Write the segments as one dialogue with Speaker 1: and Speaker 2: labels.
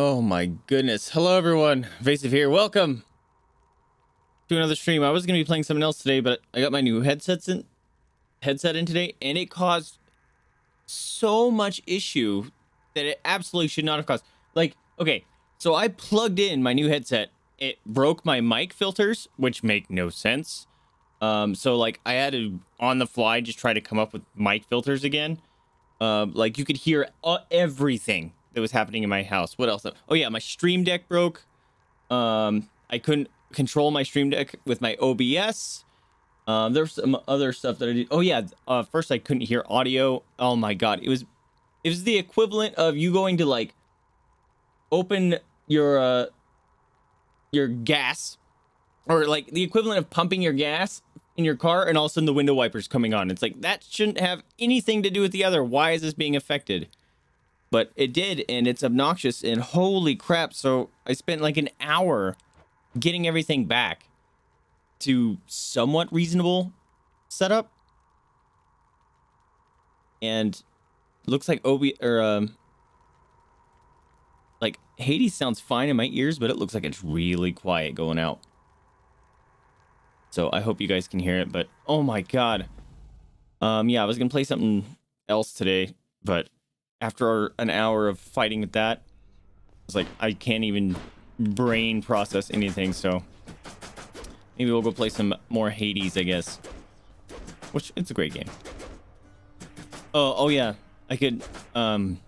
Speaker 1: Oh my goodness. Hello everyone. Vaesive here. Welcome to another stream. I was going to be playing something else today, but I got my new headsets in headset in today and it caused so much issue that it absolutely should not have caused. Like, okay, so I plugged in my new headset. It broke my mic filters, which make no sense. Um, so like I had to on the fly just try to come up with mic filters again. Um, like you could hear uh, everything that was happening in my house. What else? Oh yeah, my stream deck broke. Um, I couldn't control my stream deck with my OBS. Um, there's some other stuff that I did. Oh yeah, uh, first I couldn't hear audio. Oh my god, it was, it was the equivalent of you going to like, open your uh, your gas, or like the equivalent of pumping your gas in your car, and all of a sudden the window wipers coming on. It's like that shouldn't have anything to do with the other. Why is this being affected? But it did, and it's obnoxious. And holy crap! So I spent like an hour getting everything back to somewhat reasonable setup. And looks like Obi or um like Hades sounds fine in my ears, but it looks like it's really quiet going out. So I hope you guys can hear it, but oh my god. Um yeah, I was gonna play something else today, but after an hour of fighting with that, it's like I can't even brain process anything, so maybe we'll go play some more Hades, I guess. Which it's a great game. Oh, oh yeah. I could um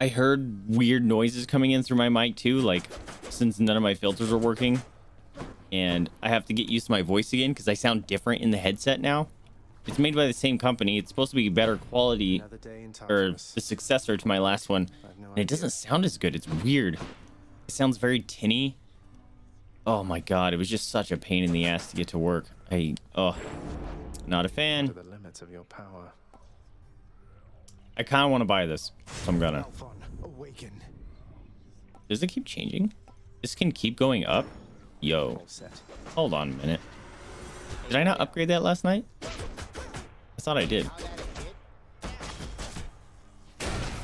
Speaker 1: I heard weird noises coming in through my mic too, like since none of my filters are working. And I have to get used to my voice again because I sound different in the headset now. It's made by the same company. It's supposed to be better quality or the successor to my last one. No and it doesn't sound as good. It's weird. It sounds very tinny. Oh my god, it was just such a pain in the ass to get to work. I oh not a fan. the limits of your power. I kind of want to buy this, so I'm gonna. Does it keep changing? This can keep going up? Yo. Hold on a minute. Did I not upgrade that last night? I thought I did.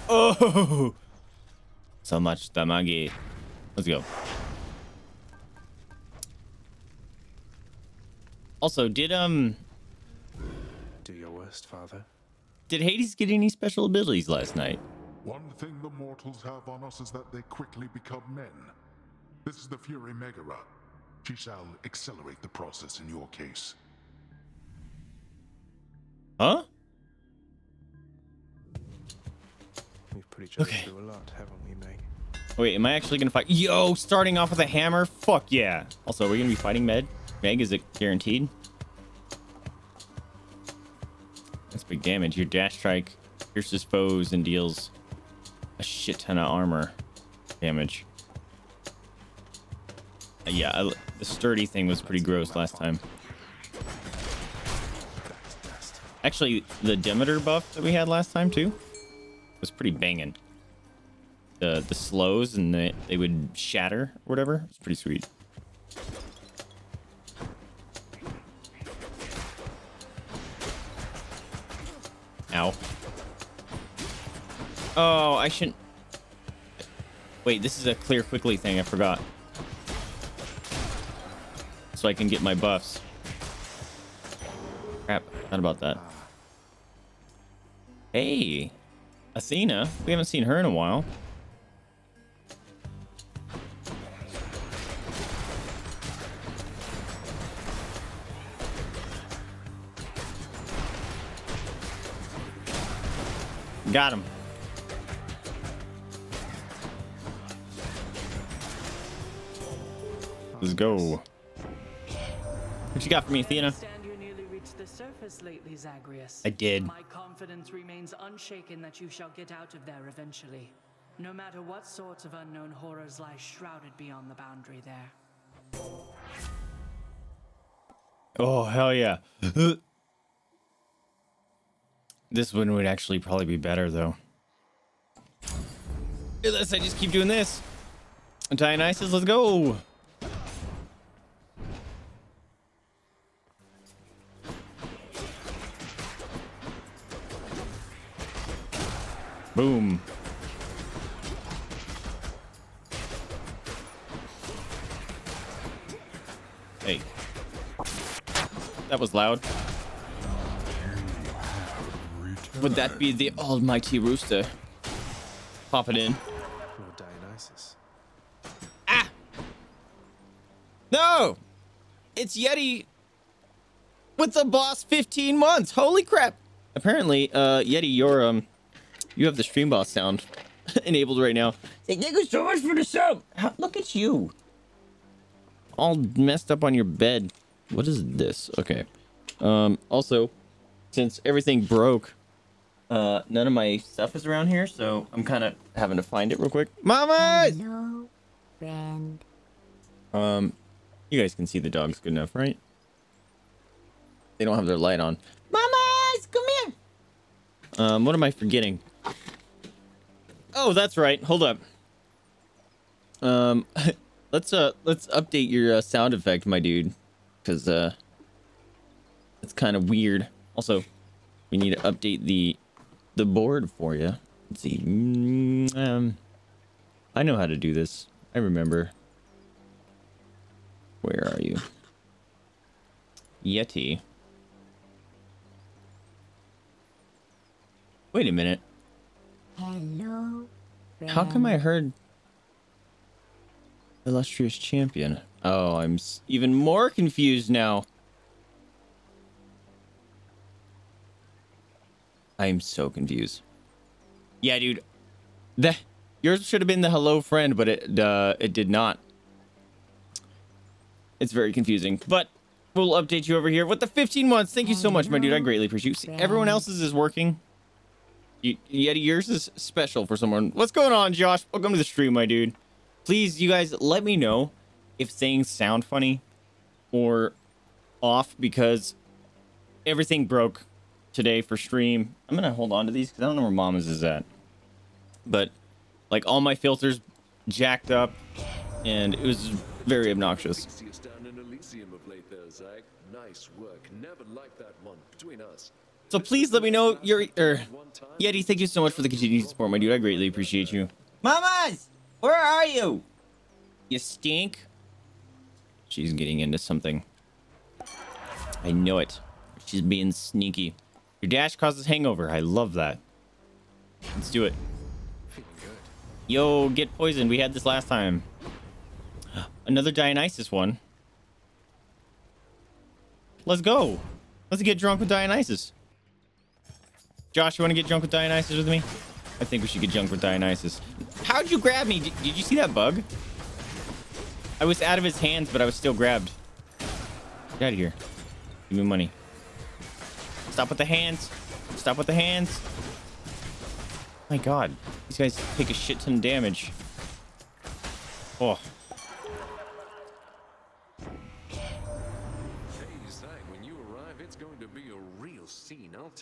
Speaker 1: Oh! So much damage. Let's go. Also, did, um...
Speaker 2: Do your worst, father.
Speaker 1: Did Hades get any special abilities last night?
Speaker 3: One thing the mortals have on us is that they quickly become men. This is the Fury Megaera. She shall accelerate the process in your case.
Speaker 1: Huh?
Speaker 2: We've put each other okay. through a lot, haven't we, Meg?
Speaker 1: Wait, am I actually gonna fight? Yo, starting off with a hammer? Fuck yeah. Also, are we gonna be fighting Med? Meg, is it guaranteed? That's big damage. Your dash strike pierces foes and deals a shit ton of armor damage. Uh, yeah, I, the sturdy thing was pretty gross last time. Actually, the Demeter buff that we had last time too was pretty banging. The the slows and the, they would shatter or whatever. It's pretty sweet. Ow. Oh, I shouldn't... Wait, this is a clear quickly thing. I forgot. So I can get my buffs. Crap. Not about that. Hey, Athena. We haven't seen her in a while. Got him. Let's go. What you got for me, Athena? Surface lately, Zagreus. I did.
Speaker 4: My confidence remains unshaken that you shall get out of there eventually. No matter what sorts of unknown horrors lie shrouded beyond the boundary there.
Speaker 1: Oh, hell yeah. this one would actually probably be better, though. Unless I just keep doing this. Dionysus, let's go. Boom. Hey. That was loud. Would that be the almighty rooster? Pop it in. Ah! No! It's Yeti with the boss 15 months. Holy crap. Apparently, uh, Yeti, your um, you have the stream boss sound enabled right now. Say, thank you so much for the sub! How, look at you. All messed up on your bed. What is this? Okay. Um, also, since everything broke, uh, none of my stuff is around here, so I'm kind of having to find it real quick. Mama!
Speaker 5: Hello, friend.
Speaker 1: Um, you guys can see the dogs good enough, right? They don't have their light on. Mamas, come here. Um, what am I forgetting? Oh, that's right. Hold up. Um, let's uh, let's update your uh, sound effect, my dude, because uh, it's kind of weird. Also, we need to update the the board for you. Let's see. Um, I know how to do this. I remember. Where are you? Yeti. Wait a minute.
Speaker 5: Hello, friend.
Speaker 1: How come I heard illustrious champion? Oh, I'm even more confused now. I'm so confused. Yeah, dude. The yours should have been the hello friend, but it uh it did not. It's very confusing, but we'll update you over here with the 15 months. Thank you so much, my dude. I greatly appreciate you. See, everyone else's is working. You, Yeti, yours is special for someone. What's going on, Josh? Welcome to the stream, my dude. Please, you guys, let me know if things sound funny or off because everything broke today for stream. I'm gonna hold on to these because I don't know where Mama's is at. But like all my filters jacked up, and it was very obnoxious.
Speaker 6: Nice work. Never liked that one between us.
Speaker 1: So please let me know your er, Yeti. Thank you so much for the continued support, my dude. I greatly appreciate you. Mamas, where are you? You stink. She's getting into something. I know it. She's being sneaky. Your dash causes hangover. I love that. Let's do it. Yo, get poisoned. We had this last time. Another Dionysus one. Let's go. Let's get drunk with Dionysus. Josh, you want to get drunk with Dionysus with me? I think we should get drunk with Dionysus. How'd you grab me? Did, did you see that bug? I was out of his hands, but I was still grabbed. Get out of here. Give me money. Stop with the hands. Stop with the hands. My god. These guys take a shit ton of damage. Oh.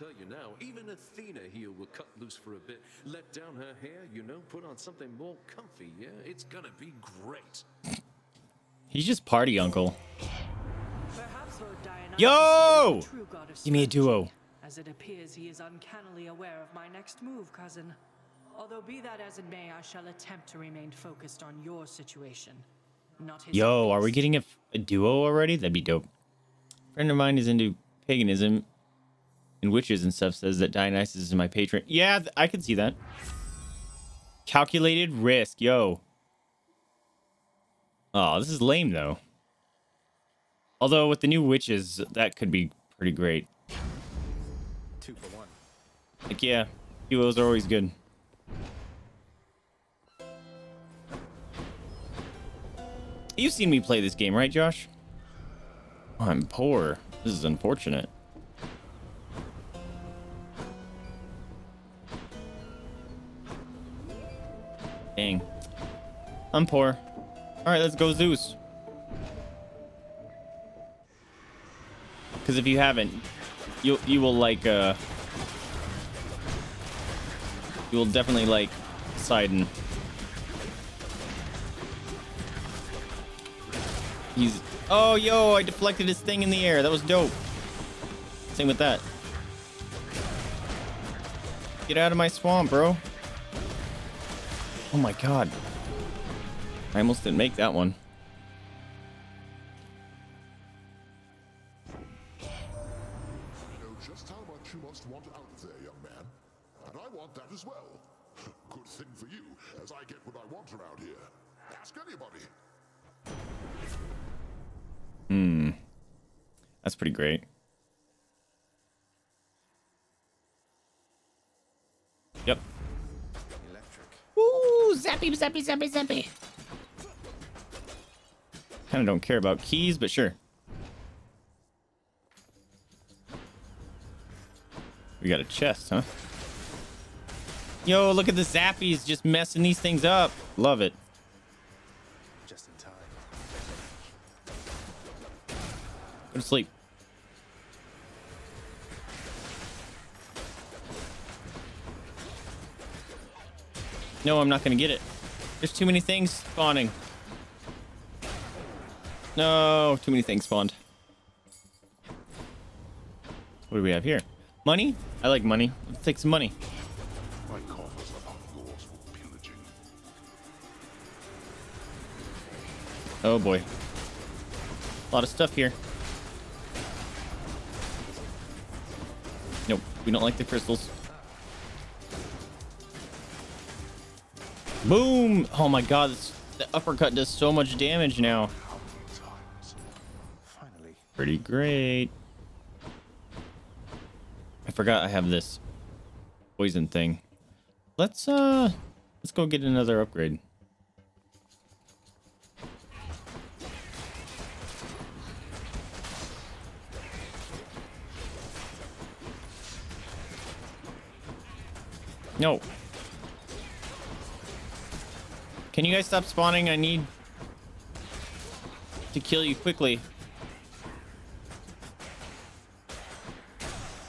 Speaker 6: Tell you now. Even Athena here will cut loose for a bit, let down her hair, you know, put on something more comfy. Yeah, it's gonna be great.
Speaker 1: He's just party uncle.
Speaker 4: Perhaps Lord Dionysus
Speaker 1: Yo!
Speaker 4: is the true god of
Speaker 1: Give me a duo.
Speaker 4: As it appears he is uncannily aware of my next move, cousin. Although be that as it may, I shall attempt to remain focused on your situation, not his.
Speaker 1: Yo, are we getting a, a duo already? That'd be dope. A friend of mine is into paganism and witches and stuff. Says that Dionysus is my patron. Yeah, th- I can see that. Calculated risk, yo. Oh, this is lame though. Although with the new witches, that could be pretty great.
Speaker 2: Two for one.
Speaker 1: Like, yeah, duos are always good. You've seen me play this game, right, Josh? Oh, I'm poor. This is unfortunate. Dang. I'm poor. Alright, let's go Zeus. Because if you haven't, you you will like uh you will definitely like Poseidon. He's oh yo, I deflected his thing in the air. That was dope. Same with that. Get out of my swamp, bro. Oh my god. I almost didn't make that one.
Speaker 3: just how much you must want out there, young man. And I want that as well. Good thing for you, as I get what I want around here. Ask anybody. Hmm.
Speaker 1: That's pretty great. Yep. Zappy, zappy, zappy, zappy. Kind of don't care about keys, but sure. We got a chest, huh? Yo, look at the zappies just messing these things up. Love it.
Speaker 2: Just in time.
Speaker 1: Go to sleep. No, I'm not gonna get it. There's too many things spawning. No, too many things spawned. What do we have here? Money? I like money. Let's take some money.
Speaker 3: My coffers are not yours for pillaging.
Speaker 1: Oh boy. A lot of stuff here. Nope, we don't like the crystals. Boom! Oh my god, the uppercut does so much damage now. Pretty great. I forgot I have this poison thing. Let's uh let's go get another upgrade. No. Can you guys stop spawning? I need to kill you quickly.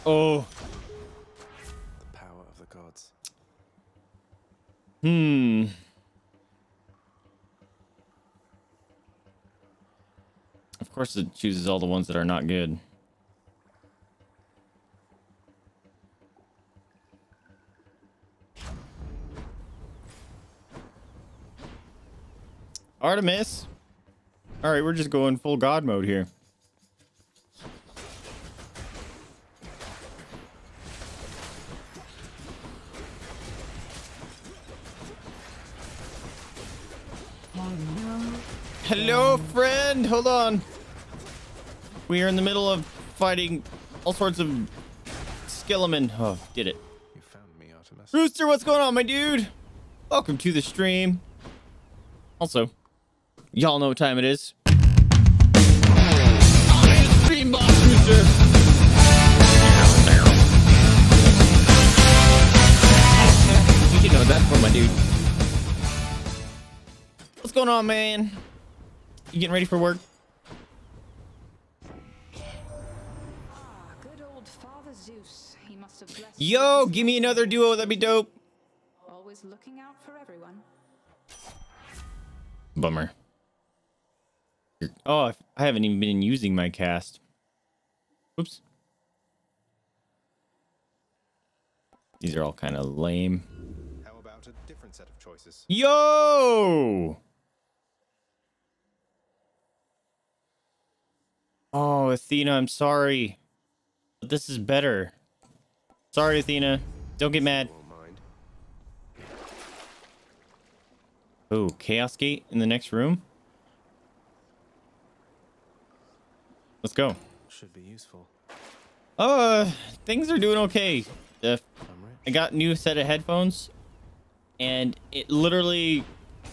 Speaker 1: Oh.
Speaker 2: The power of the gods.
Speaker 1: Hmm. Of course, it chooses all the ones that are not good. Artemis. All right, we're just going full god mode here.
Speaker 5: Hello,
Speaker 1: Hello, friend. Hold on. We are in the middle of fighting all sorts of skelemen. Oh, did it.
Speaker 2: You found me, Artemis.
Speaker 1: Rooster, what's going on, my dude? Welcome to the stream. Also, y'all know what time it is. Boss, Rooster. You know that for my dude. What's going on, man? You getting ready for work?
Speaker 7: Good old Father Zeus. He must have blessed
Speaker 1: Yo, give me another duo. That'd be dope.
Speaker 7: Always looking out for everyone.
Speaker 1: Bummer. Oh, I- haven't even been using my cast. Oops. These are all kind of lame.
Speaker 2: How about a different set of choices?
Speaker 1: Yo! Oh, Athena, I'm sorry. But this is better. Sorry, Athena. Don't get mad. Oh, Chaos Gate in the next room? Let's go.
Speaker 2: Should be useful.
Speaker 1: Uh, things are doing okay. Uh,
Speaker 2: rich.
Speaker 1: Got new set of headphones, and it literally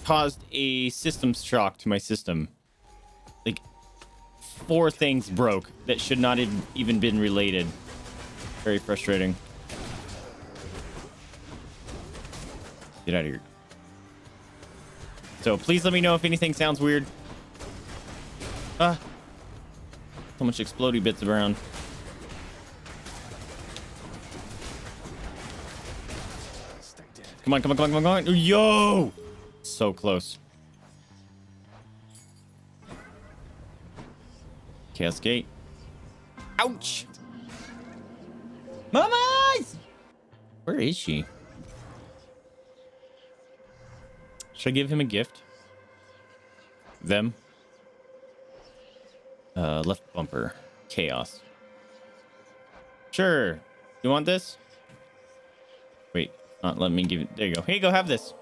Speaker 1: caused a system shock to my system. Like, four things broke that should not have even been related. Very frustrating. Get out of here. So please let me know if anything sounds weird. Ah. So much explodey bits around. Come on, come on, come on, come on, come on. Yo! So close. Chaos Gate. Ouch! Mamas! Where is she? Should I give him a gift? Them? Uh, left bumper. Chaos. Sure. You want this? Wait, not let me give it. There you go. Here you go. Have this.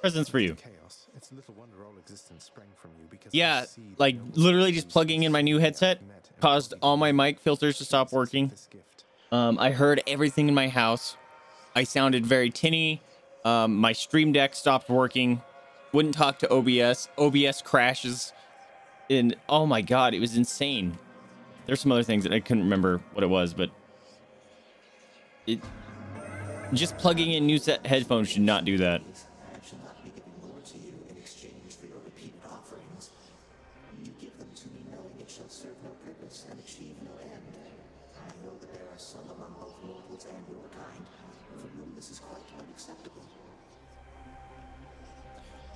Speaker 1: Presents for you.
Speaker 2: Chaos. It's little wonder all existence sprang from you because
Speaker 1: Yeah, like literally just plugging in my new headset caused all my mic filters to stop working. Um, I heard everything in my house. I sounded very tinny. Um, my stream deck stopped working. Wouldn't talk to OBS. OBS crashes. And oh my god, it was insane. There's some other things that I couldn't remember what it was, but it just plugging in new set headphones should not do that.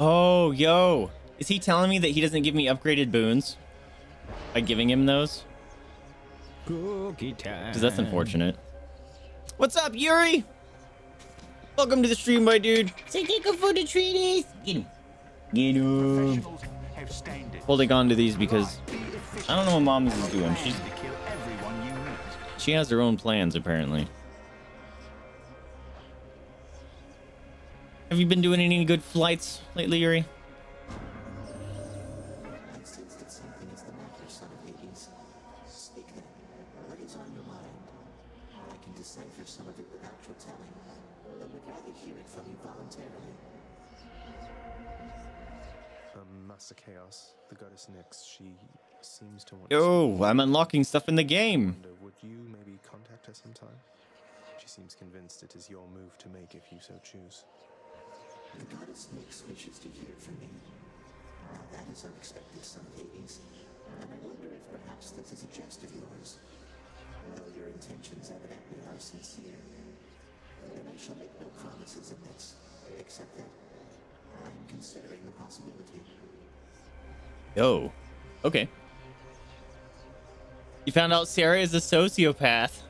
Speaker 1: Oh, yo. Is he telling me that he doesn't give me upgraded boons by giving him those?
Speaker 8: Cookie time.
Speaker 1: Because that's unfortunate. What's up, Yuri? Welcome to the stream, my dude. Say take a photo treaties. Get him. Get him. Holding on to these because I don't know what mom is doing. She's she has her own plans apparently. Have you been doing any good flights lately, Yuri?
Speaker 2: Seems to want.
Speaker 1: Yo, I'm unlocking stuff in the game.
Speaker 2: Wonder, would you maybe contact her sometime? She seems convinced it is your move to make if you so choose.
Speaker 9: The goddess Nyx wishes to hear from me. Now that is unexpected, son of Hades. And I wonder if perhaps this is a jest of yours. Though your intentions evidently are sincere. Then I shall make no promises in this, except that I am considering the possibility.
Speaker 1: Yo. Okay. You found out Sarah is a sociopath.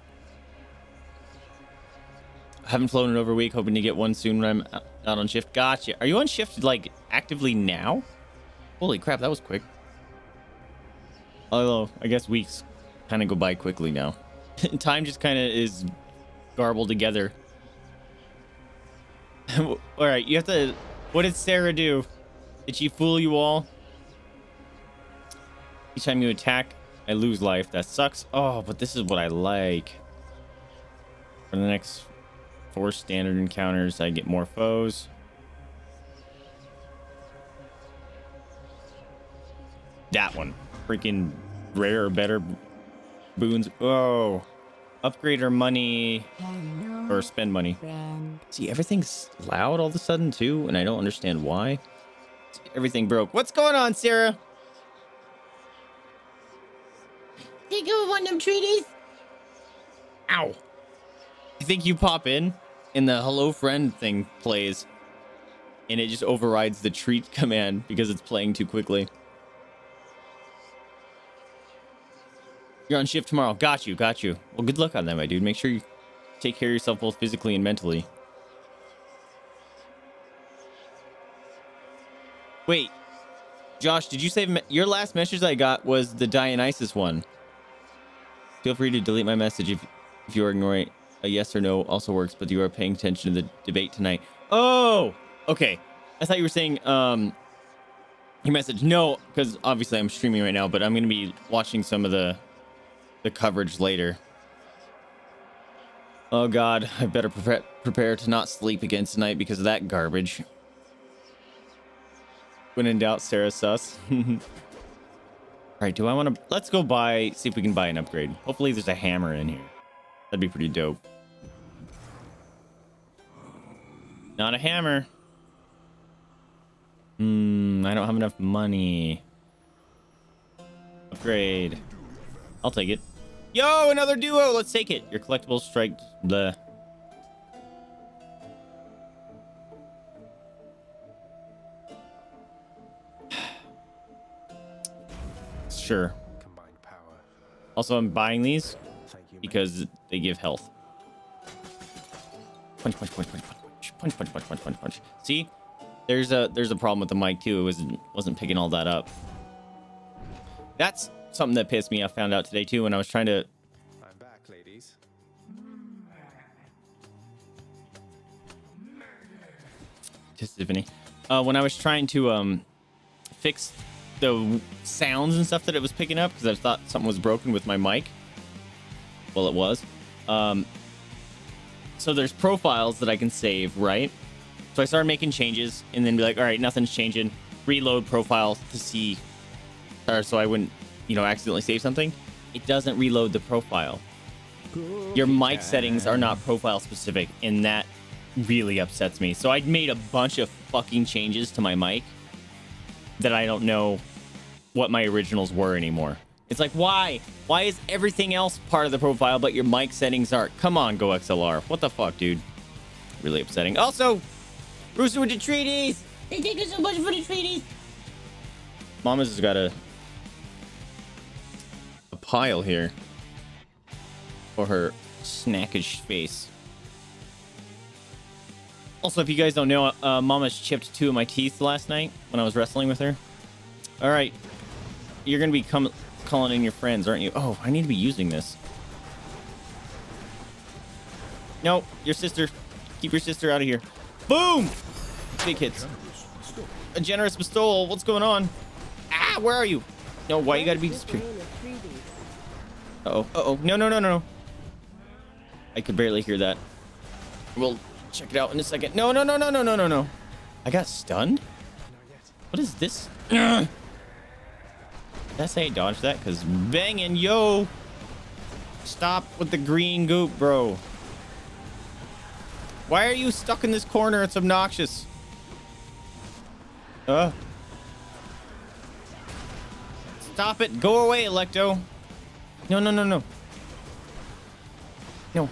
Speaker 1: I haven't flown in over a week, hoping to get one soon when I'm out on shift. Gotcha. Are you on shift like actively now? Holy crap, that was quick. Although I guess weeks kind of go by quickly now. Time just kind of is garbled together. all right, you have to. What did Sarah do? Did she fool you all? Each time you attack, I lose life. That sucks. Oh, but this is what I like. For the next four standard encounters, I get more foes. That one. Freaking rare or better boons. Oh. Upgrade our money or spend money. See, everything's loud all of a sudden too, and I don't understand why. Everything broke. What's going on, Sarah? Think of one of them treaties? Ow. I think you pop in, and the hello friend thing plays, and it just overrides the treat command because it's playing too quickly. You're on shift tomorrow. Got you, got you. Well, good luck on that, my dude. Make sure you take care of yourself both physically and mentally. Wait, Josh, did you say your last message I got was the Dionysus one? Feel free to delete my message if if you are ignoring a yes or no also works, but you are paying attention to the debate tonight. Oh, okay. I thought you were saying um your message. No, because obviously I'm streaming right now, but I'm gonna be watching some of the the coverage later. Oh God, I better prepare prepare to not sleep again tonight because of that garbage. When in doubt, Sarah sus. All right, do I want to? Let's go buy. See if we can buy an upgrade. Hopefully, there's a hammer in here. That'd be pretty dope. Not a hammer. Hmm, I don't have enough money. Upgrade. I'll take it. Yo, another duo. Let's take it. Your collectible strike. The. sure. Also, I'm buying these because they give health. Punch, punch, punch, punch, punch, punch, punch, punch, punch, punch, punch. See, there's a there's a problem with the mic too. It wasn't wasn't picking all that up. That's something that pissed me. I found out today too when I was trying to.
Speaker 2: I'm back, ladies.
Speaker 1: Just Tiffany. Uh, when I was trying to um fix the sounds and stuff that it was picking up because I thought something was broken with my mic. Well, it was. Um, so there's profiles that I can save, right? So I started making changes and then be like, all right, nothing's changing. Reload profile to see, or so I wouldn't, you know, accidentally save something. It doesn't reload the profile. Your mic settings are not profile specific, and that really upsets me. So I made a bunch of fucking changes to my mic that I don't know what my originals were anymore. It's like, why? Why is everything else part of the profile, but your mic settings aren't? Come on, GoXLR. What the fuck, dude? Really upsetting. Also, Rooster with the treaties. They take us so much for the treaties. Mama's has got a a pile here for her snackish face. Also, if you guys don't know, uh, Mama's chipped two of my teeth last night when I was wrestling with her. All right, you're gonna be com- calling in your friends, aren't you? Oh, I need to be using this. No, your sister. Keep your sister out of here. Boom! Big hits. A generous bestowal. What's going on? Ah, where are you? No, why you gotta be disappearing? Uh oh. Uh oh. No, no, no, no. I could barely hear that. We'll check it out in a second. No, no, no, no, no, no, no, no. I got stunned? What is this? Did I say dodge that? Because banging, yo. Stop with the green goop, bro. Why are you stuck in this corner? It's obnoxious. Uh. Stop it. Go away, Alecto. No, no, no, no. No.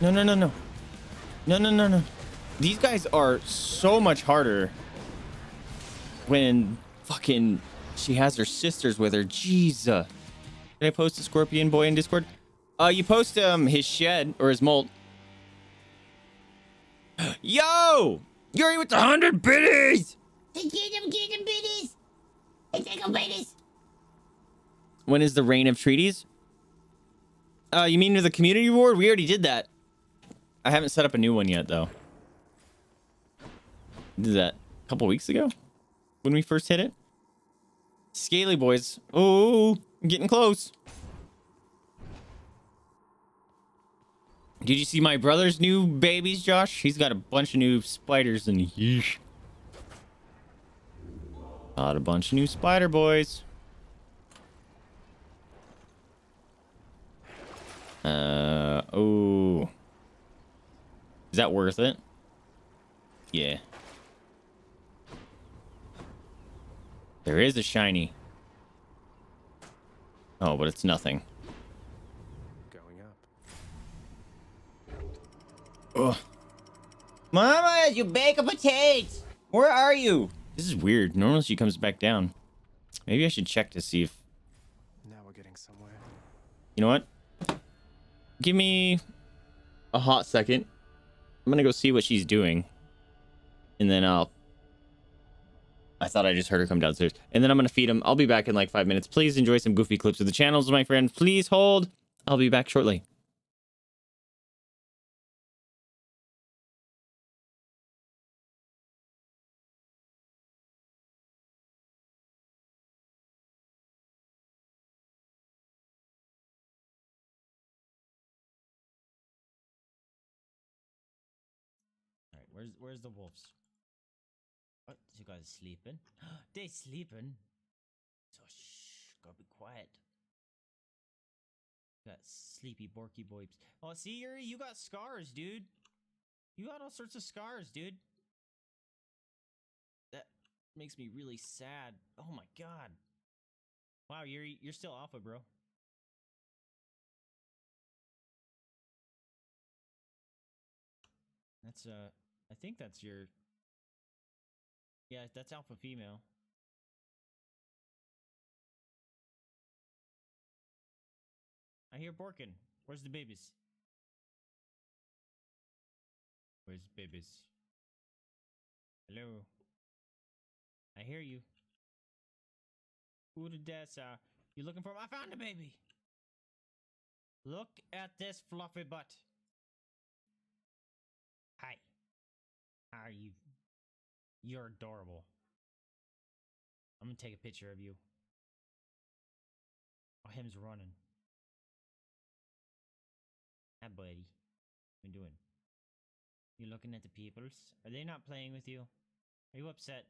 Speaker 1: No, no, no, no. No, no, no, no. These guys are so much harder when fucking she has her sisters with her. Jesus. Did I post a scorpion boy in Discord? Uh, you post um his shed or his molt. Yo! Yuri with the hundred biddies! The kingdom kicking bitties! When is the reign of treaties? Uh, you mean the community reward? We already did that. I haven't set up a new one yet, though. Did that a couple weeks ago when we first hit it. Scaly boys. Oh, getting close. Did you see my brother's new babies, Josh? He's got a bunch of new spiders and yeesh. Got a bunch of new spider boys. Uh, oh. Is that worth it? Yeah. There is a shiny. Oh, but it's nothing.
Speaker 2: Going up.
Speaker 1: Ugh. Mama, you bake a potato. Where are you? This is weird. Normally she comes back down. Maybe I should check to see if...
Speaker 2: Now we're getting somewhere.
Speaker 1: You know what? Give me a hot second. I'm gonna go see what she's doing. And then I'll... I thought I just heard her come downstairs. And then I'm gonna feed him. I'll be back in like five minutes. Please enjoy some goofy clips of the channels, my friend. Please hold. I'll be back shortly.
Speaker 8: All right, where's where's the wolves? What? You guys sleeping? they sleeping. So shh, gotta be quiet. Got sleepy borky boys. Oh, see, Yuri, you got scars, dude. You got all sorts of scars, dude. That makes me really sad. Oh my god. Wow, Yuri, you're still alpha, bro. That's uh I think that's your Yeah, that's alpha female. I hear Borkin. Where's the babies? Where's the babies? Hello. I hear you. Who did that uh you looking for? I found the baby. Look at this fluffy butt. Hi. How are you? You're adorable. I'm gonna take a picture of you. Oh, him's running. Hi, buddy. What you doing? You looking at the peoples? Are they not playing with you? Are you upset?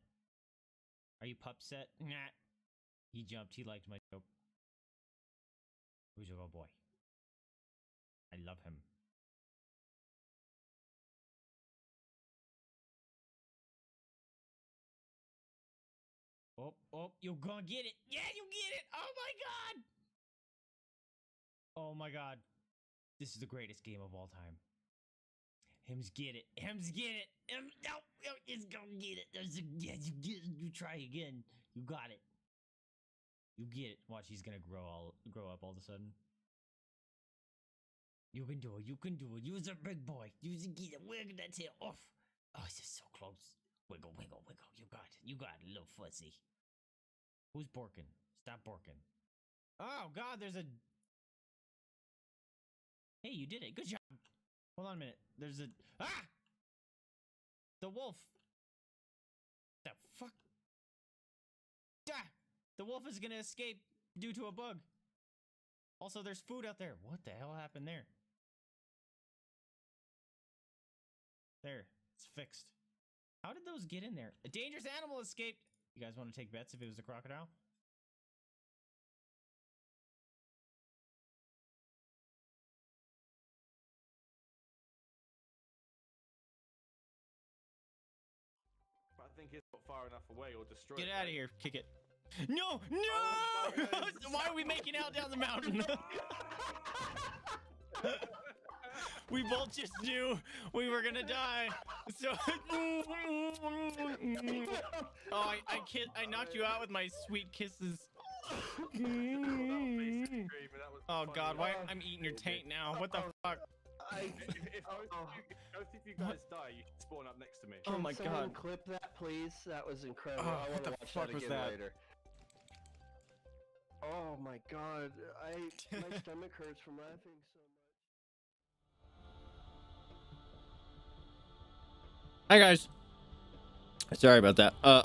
Speaker 8: Are you pupset? Nah. He jumped. He liked my joke. Who's your boy? I love him. Oh, oh, you're gonna get it. Yeah, you get it. Oh my god. Oh my god. This is the greatest game of all time. Hims get it. Hims get it. Him, no, no, gonna get it. There's a, yeah, you get. You try again. You got it. You get it. Watch, he's gonna grow all grow up all of a sudden. You can do it. You can do it. You're a big boy. You can get it. Wiggle that tail off. Oh, it's just so close. Wiggle, wiggle, wiggle. You got it. You got it, little fuzzy. Who's borking? Stop borking. Oh God, there's a. Hey, you did it. Good job. Hold on a minute. There's a ah. The wolf. The fuck. Ah! The wolf is gonna escape due to a bug. Also, there's food out there. What the hell happened there? There, it's fixed. How did those get in there? A dangerous animal escaped. You guys want to take bets if it was a crocodile?
Speaker 10: I think it's not far enough away or destroyed.
Speaker 1: Get out of here. Kick it. No, no! Oh, Why are we making out down the mountain? we both just knew we were gonna die. So, oh, I, I kid, I knocked you out with my sweet kisses. Oh, oh God, why I'm eating your taint now? What the fuck?
Speaker 10: if, if, both of you, both of you guys die, you can spawn up next to me.
Speaker 1: Oh my God.
Speaker 11: clip that, please. That was incredible.
Speaker 1: Oh,
Speaker 11: I want to watch that again
Speaker 1: that?
Speaker 11: later. Oh my god, I my stomach hurts from laughing so
Speaker 1: Hi guys. Sorry about that. Uh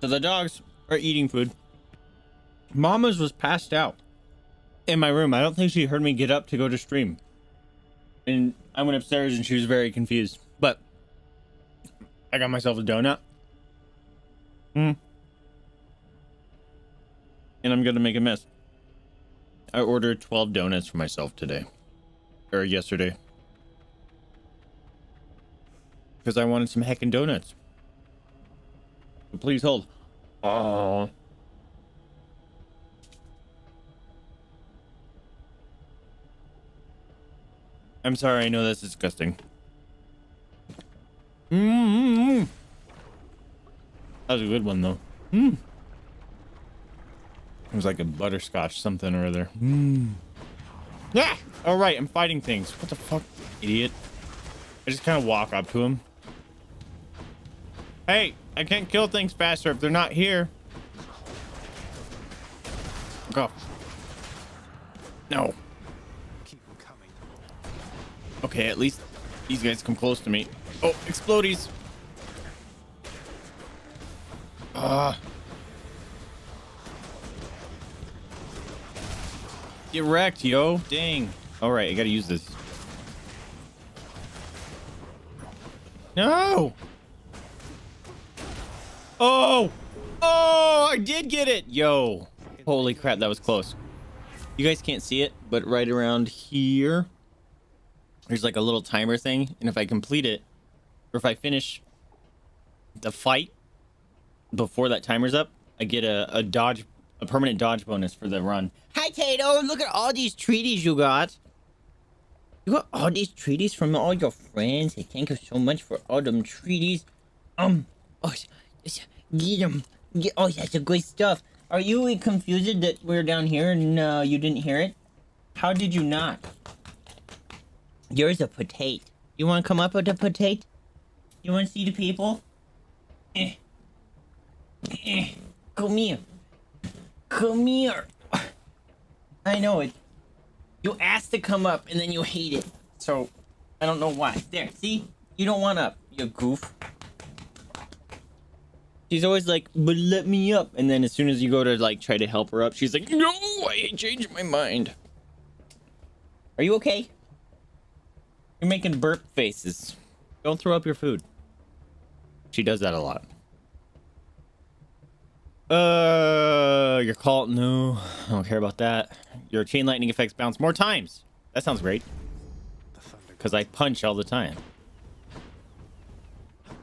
Speaker 1: So the dogs are eating food. Mama's was passed out in my room. I don't think she heard me get up to go to stream. And I went upstairs and she was very confused. But I got myself a donut. Hmm. And I'm gonna make a mess. I ordered 12 donuts for myself today. Or yesterday because I wanted some heckin' donuts. So please hold. Oh. I'm sorry, I know that's disgusting. Mm-hmm. That was a good one, though. Mm. It was like a butterscotch something or other. Mm. Yeah! Alright, I'm fighting things. What the fuck, idiot? I just kind of walk up to him. Hey, I can't kill things faster if they're not here. Go. No. Okay, at least these guys come close to me. Oh, explodies. Ah. Get wrecked, yo. Dang. All right, I gotta use this. No. Oh. Oh, I did get it. Yo. Holy crap, that was close. You guys can't see it, but right around here, there's like a little timer thing. And if I complete it, or if I finish the fight before that timer's up, I get a, a dodge, a permanent dodge bonus for the run. Hi, Tato. Look at all these treaties you got. You got all these treaties from all your friends. Hey, thank you so much for all them treaties. Um, oh, get them. Get, oh, that's a good stuff. Are you confused that we're down here and uh, you didn't hear it? How did you not? Yours a potato. You want to come up with a potato? You want to see the people? Eh. Eh. Come here. Come here. I know it. You asked to come up and then you hate it. So, I don't know why. There, see? You don't want up, you goof. She's always like, but let me up. And then as soon as you go to like try to help her up, she's like, no, I changed my mind. Are you okay? You're making burp faces. Don't throw up your food. She does that a lot. Uh, your call. No, I don't care about that. Your chain lightning effects bounce more times. That sounds great. Because I punch all the time.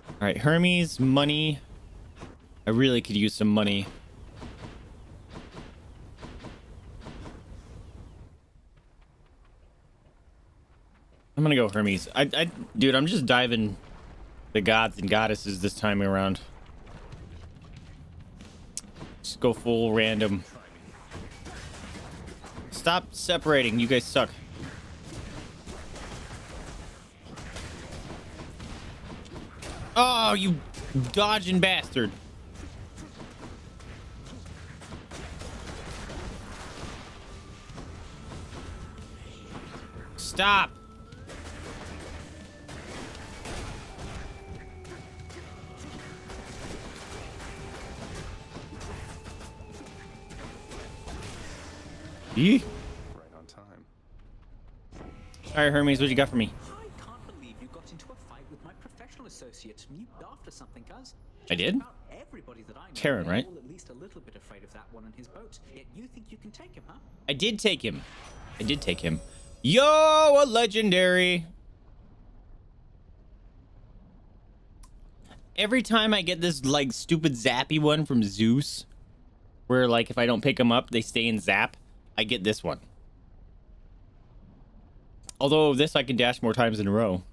Speaker 1: All right, Hermes, money. I really could use some money. I'm gonna go Hermes. I, I, dude, I'm just diving the gods and goddesses this time around. Just go full random. Stop separating. You guys suck. Oh, you dodging bastard. Stop. Yee.
Speaker 2: Right on time.
Speaker 1: All right, Hermes, what you got for me?
Speaker 12: I can't believe you got into a fight with my professional associate. You after something, cuz.
Speaker 1: I did?
Speaker 12: Everybody that I know, Charon,
Speaker 1: right?
Speaker 12: all at least a little bit afraid of that one on his boat. Yet you think you can take him, huh?
Speaker 1: I did take him. I did take him. Yo, a legendary. Every time I get this like stupid zappy one from Zeus, where like if I don't pick them up, they stay in zap, I get this one. Although this I can dash more times in a row.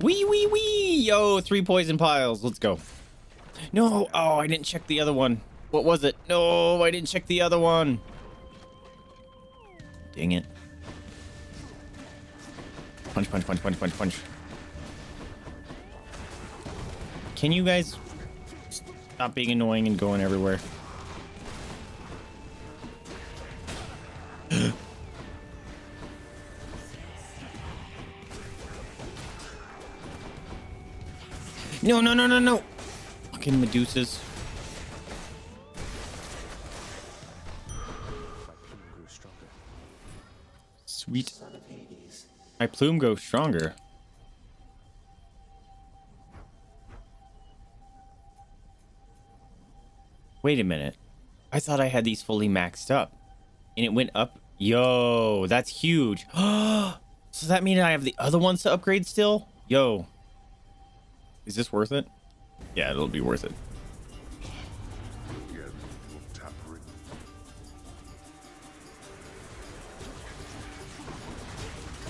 Speaker 1: Wee wee wee! Yo, three poison piles. Let's go. No, oh, I didn't check the other one. What was it? No, I didn't check the other one. Dang it. Punch, punch, punch, punch, punch, punch. Can you guys stop being annoying and going everywhere? No, no, no, no, no. Fucking Medusas. Sweet. My plume goes stronger. Wait a minute. I thought I had these fully maxed up. And it went up. Yo, that's huge. so that mean I have the other ones to upgrade still? Yo. Is this worth it? Yeah, it'll be worth it.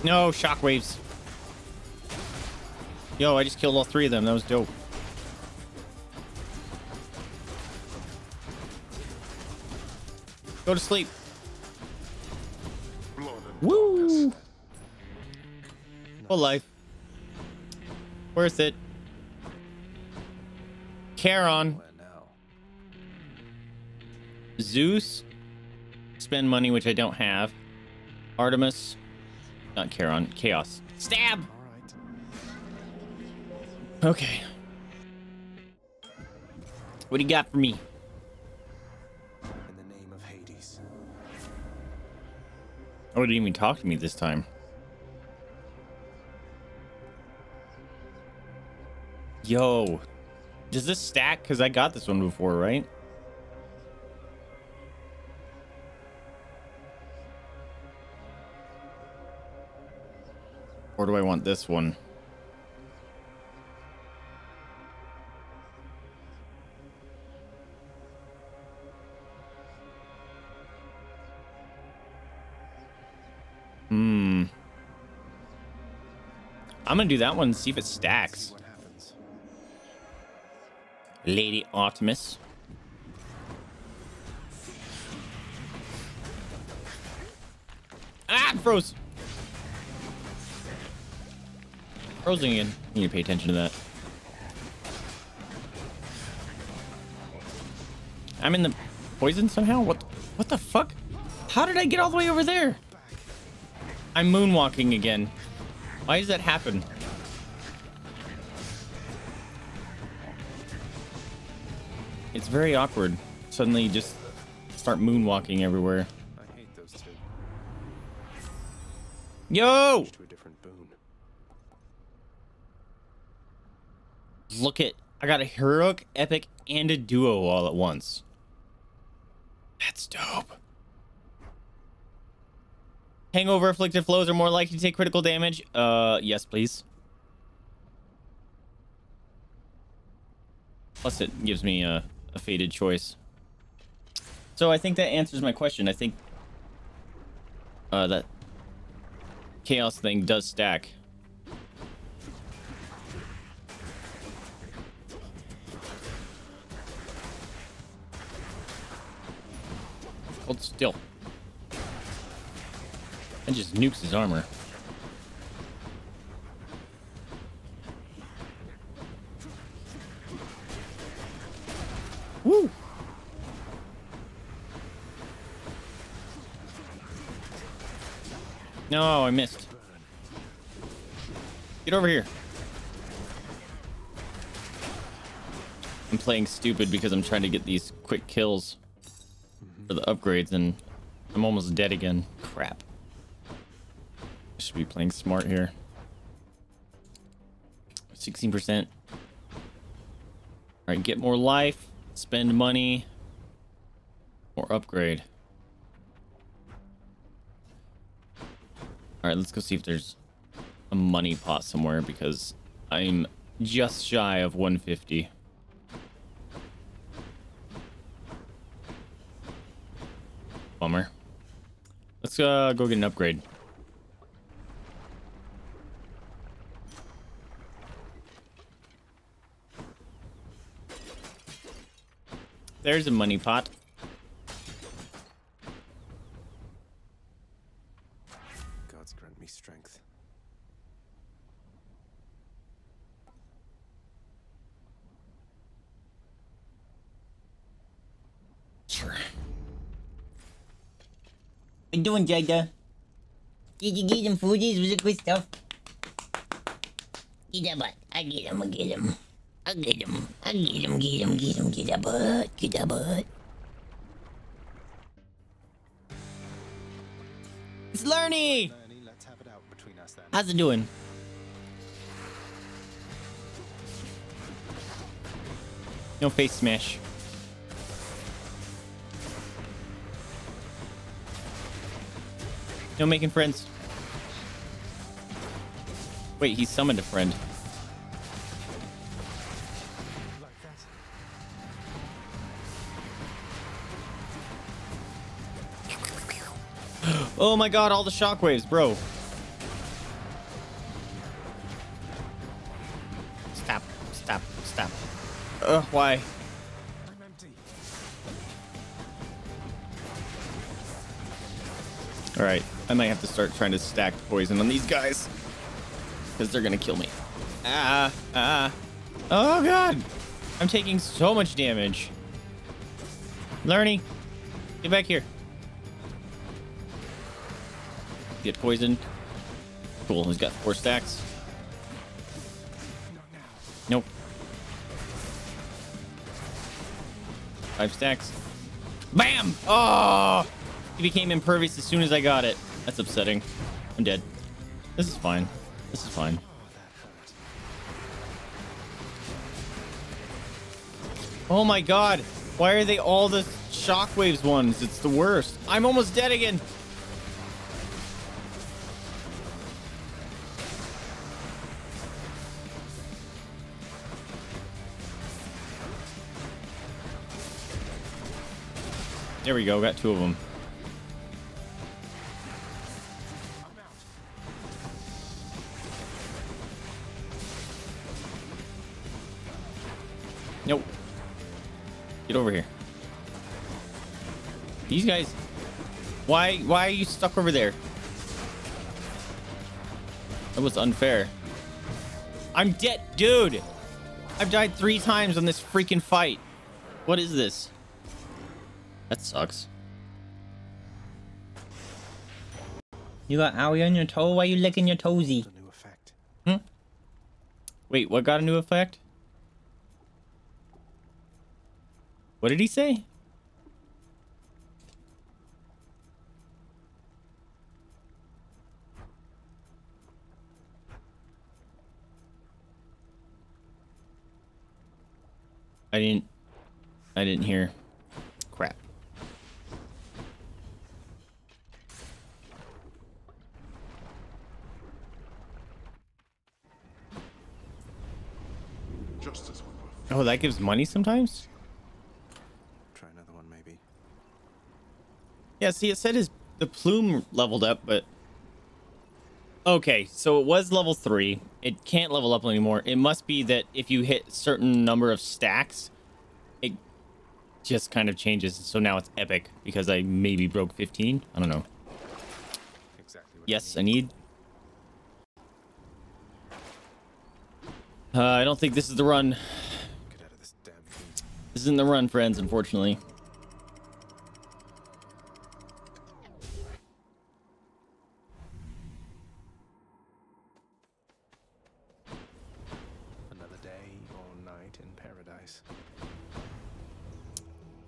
Speaker 1: No, shockwaves. Yo, I just killed all three of them. That was dope. Go to sleep. Woo! Full life. Worth it. Charon. Oh, Zeus. Spend money, which I don't have. Artemis. Not Charon. Chaos. Stab! Okay. What do you got for me?
Speaker 2: In the name of Hades.
Speaker 1: Oh, it didn't even talk to me this time. Yo. Does this stack? Because I got this one before, right? Or do I want this one? Hmm. I'm gonna do that one and see if it stacks. Lady Artemis. Ah, froze. Frozen again. You need to pay attention to that. I'm in the poison somehow? What? What the fuck? How did I get all the way over there? I'm moonwalking again. Why does that happen? It's very awkward. Suddenly you just start moonwalking everywhere.
Speaker 2: I hate those two.
Speaker 1: Yo!
Speaker 2: To a different boon.
Speaker 1: Look at I got a heroic, epic, and a duo all at once. That's dope. Hangover afflicted flows are more likely to take critical damage. Uh, yes, please. Plus, it gives me a, a faded choice. So I think that answers my question. I think uh, that chaos thing does stack. Hold still. That just nukes his armor. Woo! No, I missed. Get over here. I'm playing stupid because I'm trying to get these quick kills for the upgrades and I'm almost dead again. Crap. I should be playing smart here. 16%. Alright, get more life, spend money, or upgrade. Alright, let's go see if there's a money pot somewhere because I'm just shy of 150. Bummer. Let's uh, go get an upgrade. There's a money pot.
Speaker 2: Gods grant me strength.
Speaker 1: Sure.
Speaker 13: you doing, Jada? Did you get him foodies? Was it good stuff? Get that butt. I get him, I get him. I get him. I get him, get him, get him, get that butt. Get that butt.
Speaker 1: It's
Speaker 2: Lernie!
Speaker 1: How's it doing? No face smash. No making friends. Wait, he summoned a friend. Oh my god, all the shockwaves, bro. Stop, stop, stop. Ugh, why? Alright, I might have to start trying to stack poison on these guys. Because they're gonna kill me. Ah, ah. Oh god! I'm taking so much damage. Lernie, get back here. Get poisoned. Cool, he's got four stacks. Nope. Five stacks. Bam! Oh! He became impervious as soon as I got it. That's upsetting. I'm dead. This is fine. This is fine. Oh my god. Why are they all the shockwaves ones? It's the worst. I'm almost dead again. There we go. Got two of them. Nope. Get over here. These guys. Why? Why are you stuck over there? That was unfair. I'm dead, dude. I've died three times on this freaking fight. What is this? That sucks.
Speaker 8: You got owie on your toe? Why you licking your toesy?
Speaker 1: Hmm? Wait, what got a new effect? What did he say? I didn't I didn't hear. Crap.
Speaker 3: Justice Wentworth.
Speaker 1: Oh, that gives money sometimes?
Speaker 2: Try another one, maybe.
Speaker 1: Yeah, see, it said his the plume leveled up, but okay, so it was level three. It can't level up anymore. It must be that if you hit certain number of stacks, it just kind of changes. So now it's epic because I maybe broke 15. I don't know.
Speaker 2: Exactly.
Speaker 1: Yes, I need. Uh, I don't think this is the run. This isn't the run, friends, unfortunately.
Speaker 2: Another day or night in paradise.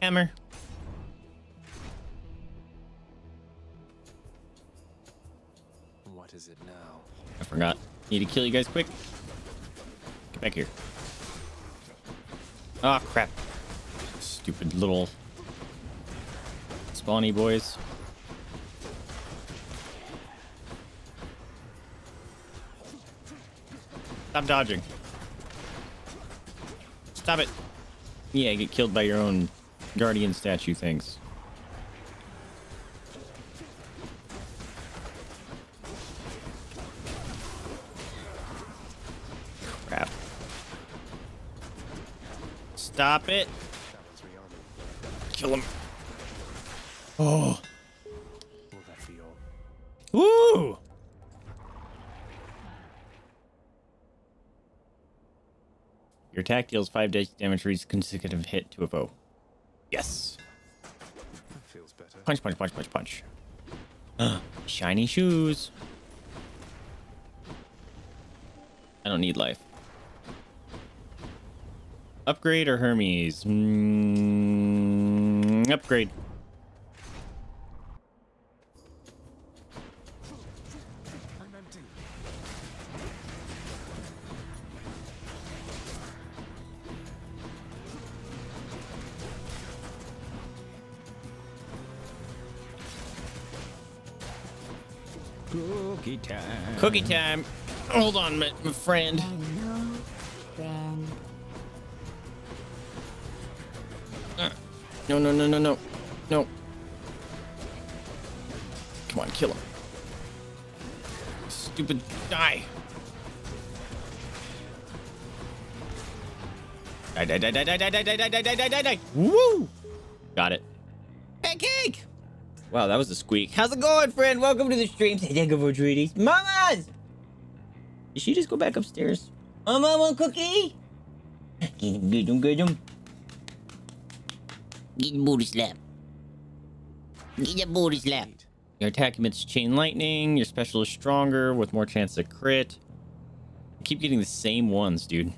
Speaker 1: Hammer.
Speaker 2: What is it now?
Speaker 1: I forgot. Need to kill you guys quick. Back here. Ah, crap. Stupid little spawny boys. Stop dodging. Stop it. Yeah, get killed by your own guardian statue things. Stop it. Kill him. Oh.
Speaker 2: Will that be all?
Speaker 1: Woo! Your attack deals 5 damage for each consecutive hit to a foe. Yes.
Speaker 2: Feels better.
Speaker 1: Punch, punch, punch, punch, punch. Uh, shiny shoes. I don't need life. Upgrade or Hermes? Mm, upgrade.
Speaker 8: Cookie time.
Speaker 1: Cookie time. Hold on, my, my friend. No, no, no, no, no. No. Come on, kill him. Stupid. Die. Die, die, die, die, die, die, die, die, die, die, die, die, die, die. Woo! Got it. Pancake! Wow, that was a squeak. How's it going, friend? Welcome to the stream. Say thank you for treaties. Mamas! Did she just go back upstairs? Oh, mama, cookie? Get him, get him, get him. Get him booty slap. Get a booty slap. Your attack emits chain lightning. Your special is stronger with more chance to crit. You keep getting the same ones, dude.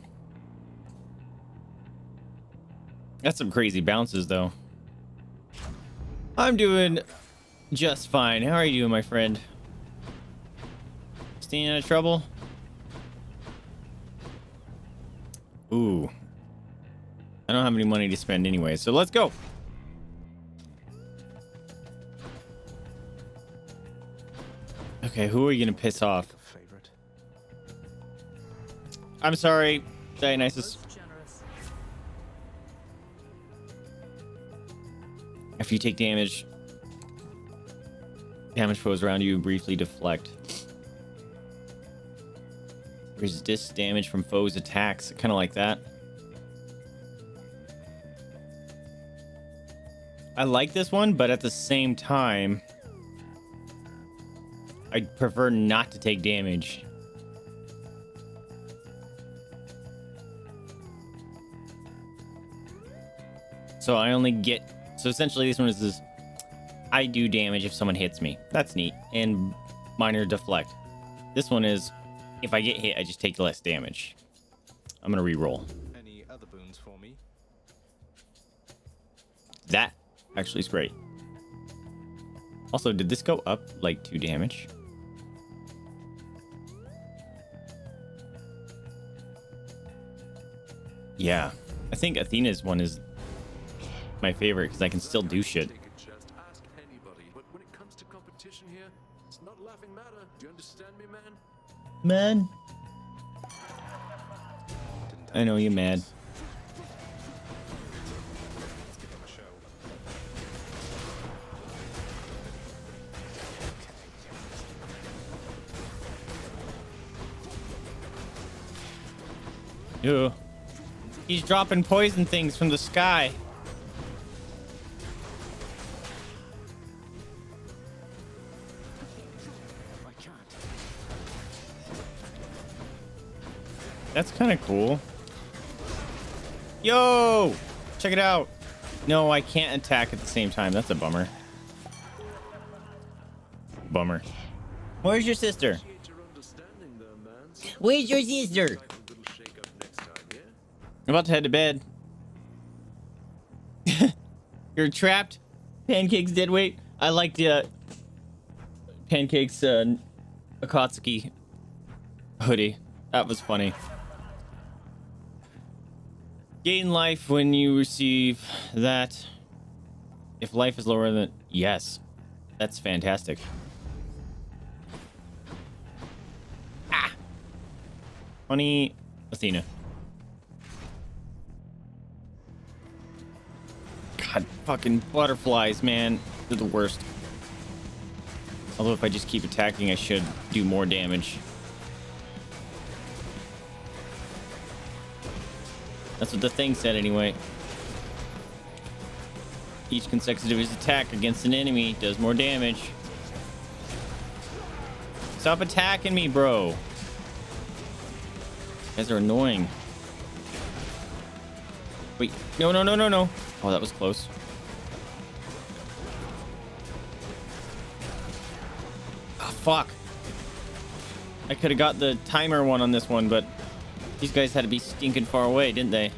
Speaker 1: That's some crazy bounces, though. I'm doing just fine. How are you doing, my friend? Staying out of trouble? Ooh. I don't have any money to spend anyway, so let's go. Okay, who are you gonna piss off?
Speaker 2: Favorite.
Speaker 1: I'm sorry, Dionysus. After you take damage, damage foes around you briefly deflect. Resist damage from foes' attacks, kind of like that. I like this one, but at the same time, I'd prefer not to take damage. So I only get So essentially, this one is this. I do damage if someone hits me. That's neat. And minor deflect. This one is, if I get hit, I just take less damage. I'm gonna re-roll.
Speaker 2: Any other boons for me?
Speaker 1: That actually is great. Also, did this go up like two damage? Yeah, I think Athena's one is my favorite because I can still do shit.
Speaker 6: Take a chance to ask anybody, but when it comes to competition here, it's not laughing matter. Do you understand me, man?
Speaker 1: Man. I know you're mad.
Speaker 2: Let's
Speaker 1: He's dropping poison things from the sky.
Speaker 12: I can't.
Speaker 1: That's kind of cool. Yo! Check it out. No, I can't attack at the same time. That's a bummer. Bummer. Where's your sister?
Speaker 6: Appreciate your understanding there, man. So
Speaker 13: Where's your sister?
Speaker 6: a little shake up next time, yeah?
Speaker 1: I'm about to head to bed. You're trapped. Pancakes dead weight. I liked uh, Pancakes uh, Akatsuki hoodie. That was funny. Gain life when you receive that. If life is lower than yes, that's fantastic. Ah, honey, Athena. God, fucking butterflies, man. They're the worst. Although if I just keep attacking, I should do more damage. That's what the thing said anyway. Each consecutive attack against an enemy does more damage. Stop attacking me, bro. Guys are annoying. Wait, no, no, no, no, no. Oh, that was close. Oh, fuck. I could have got the timer one on this one, but these guys had to be stinking far away, didn't they?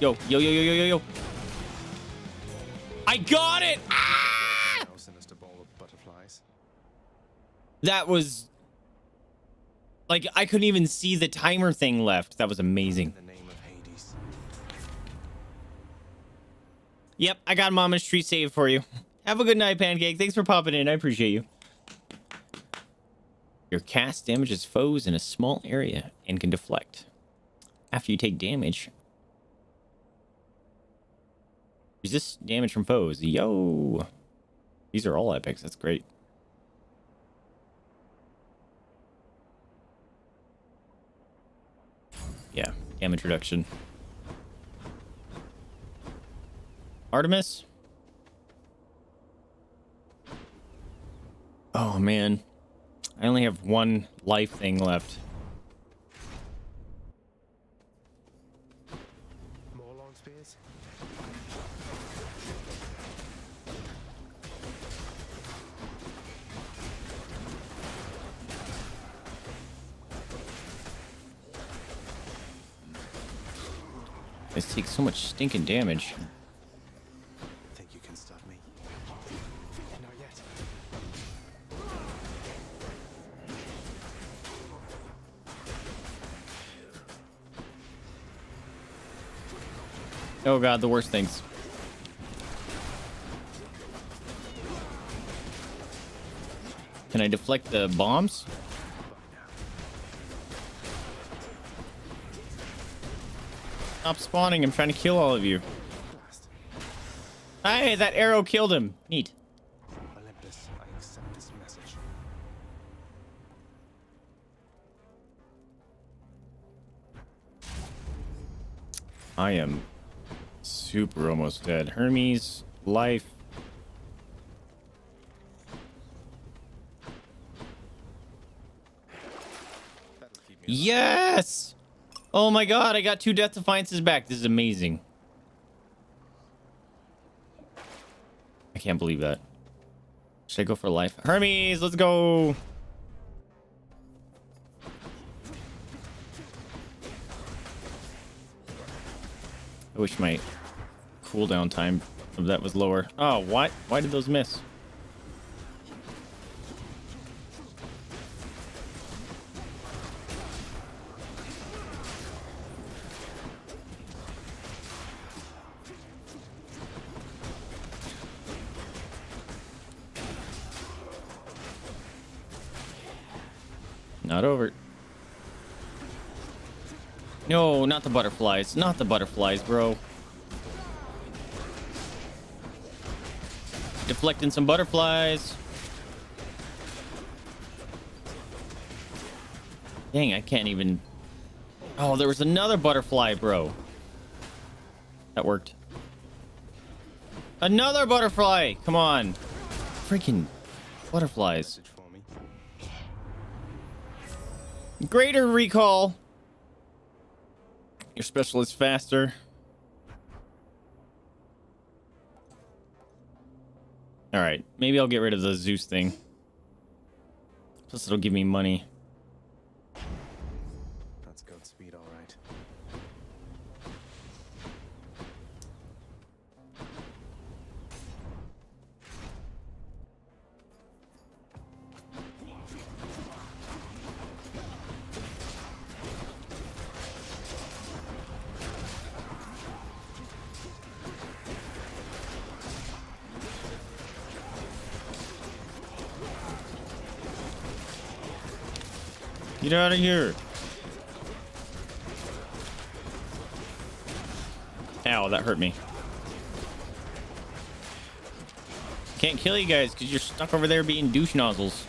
Speaker 1: Yo, yo, yo, yo, yo, yo, yo. I got it! Ah! That was... Like, I couldn't even see the timer thing left. That was amazing. Yep, I got Mama's treat saved for you. Have a good night, Pancake. Thanks for popping in. I appreciate you. Your cast damages foes in a small area and can deflect. After you take damage, resist damage from foes. Yo! These are all epics. That's great. Yeah, damage reduction. Artemis? Oh man. I only have one life thing left.
Speaker 2: More lawn spears?
Speaker 1: This takes so much stinking damage. Oh god, the worst things. Can I deflect the bombs? Stop spawning. I'm trying to kill all of you. Hey, that arrow killed him. Neat.
Speaker 2: Olympus, I accept this message.
Speaker 1: I am super almost dead. Hermes, life. Yes! Oh my god, I got two Death Defiances back. This is amazing. I can't believe that. Should I go for life? Hermes, let's go. I wish my cooldown time of that was lower. Oh, why? Why did those miss? Not over. No, not the butterflies. Not the butterflies, bro. Deflecting some butterflies. Dang, I can't even... Oh, there was another butterfly, bro. That worked. Another butterfly! Come on. Freaking butterflies. Greater recall. Your special is faster. All right, maybe I'll get rid of the Zeus thing. Plus, it'll give me money. Of here. Ow, that hurt me. Can't kill you guys because you're stuck over there being douche nozzles.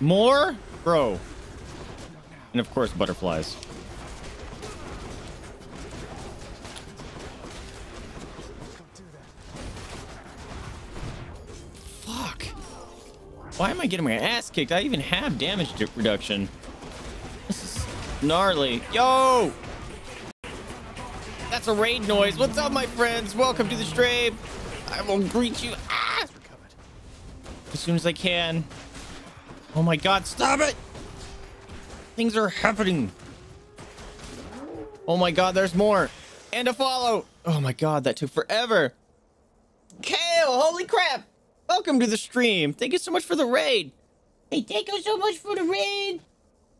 Speaker 1: More? Bro. And of course, butterflies. Why am I getting my ass kicked? I even have damage reduction. This is gnarly. Yo! That's a raid noise. What's up, my friends? Welcome to the stream. I will greet you ah! as soon as I can. Oh my god, stop it! Things are happening. Oh my god, there's more. And a follow. Oh my god, that took forever. Kale, holy crap. Welcome to the stream. Thank you so much for the raid. Hey, thank you so much for the raid.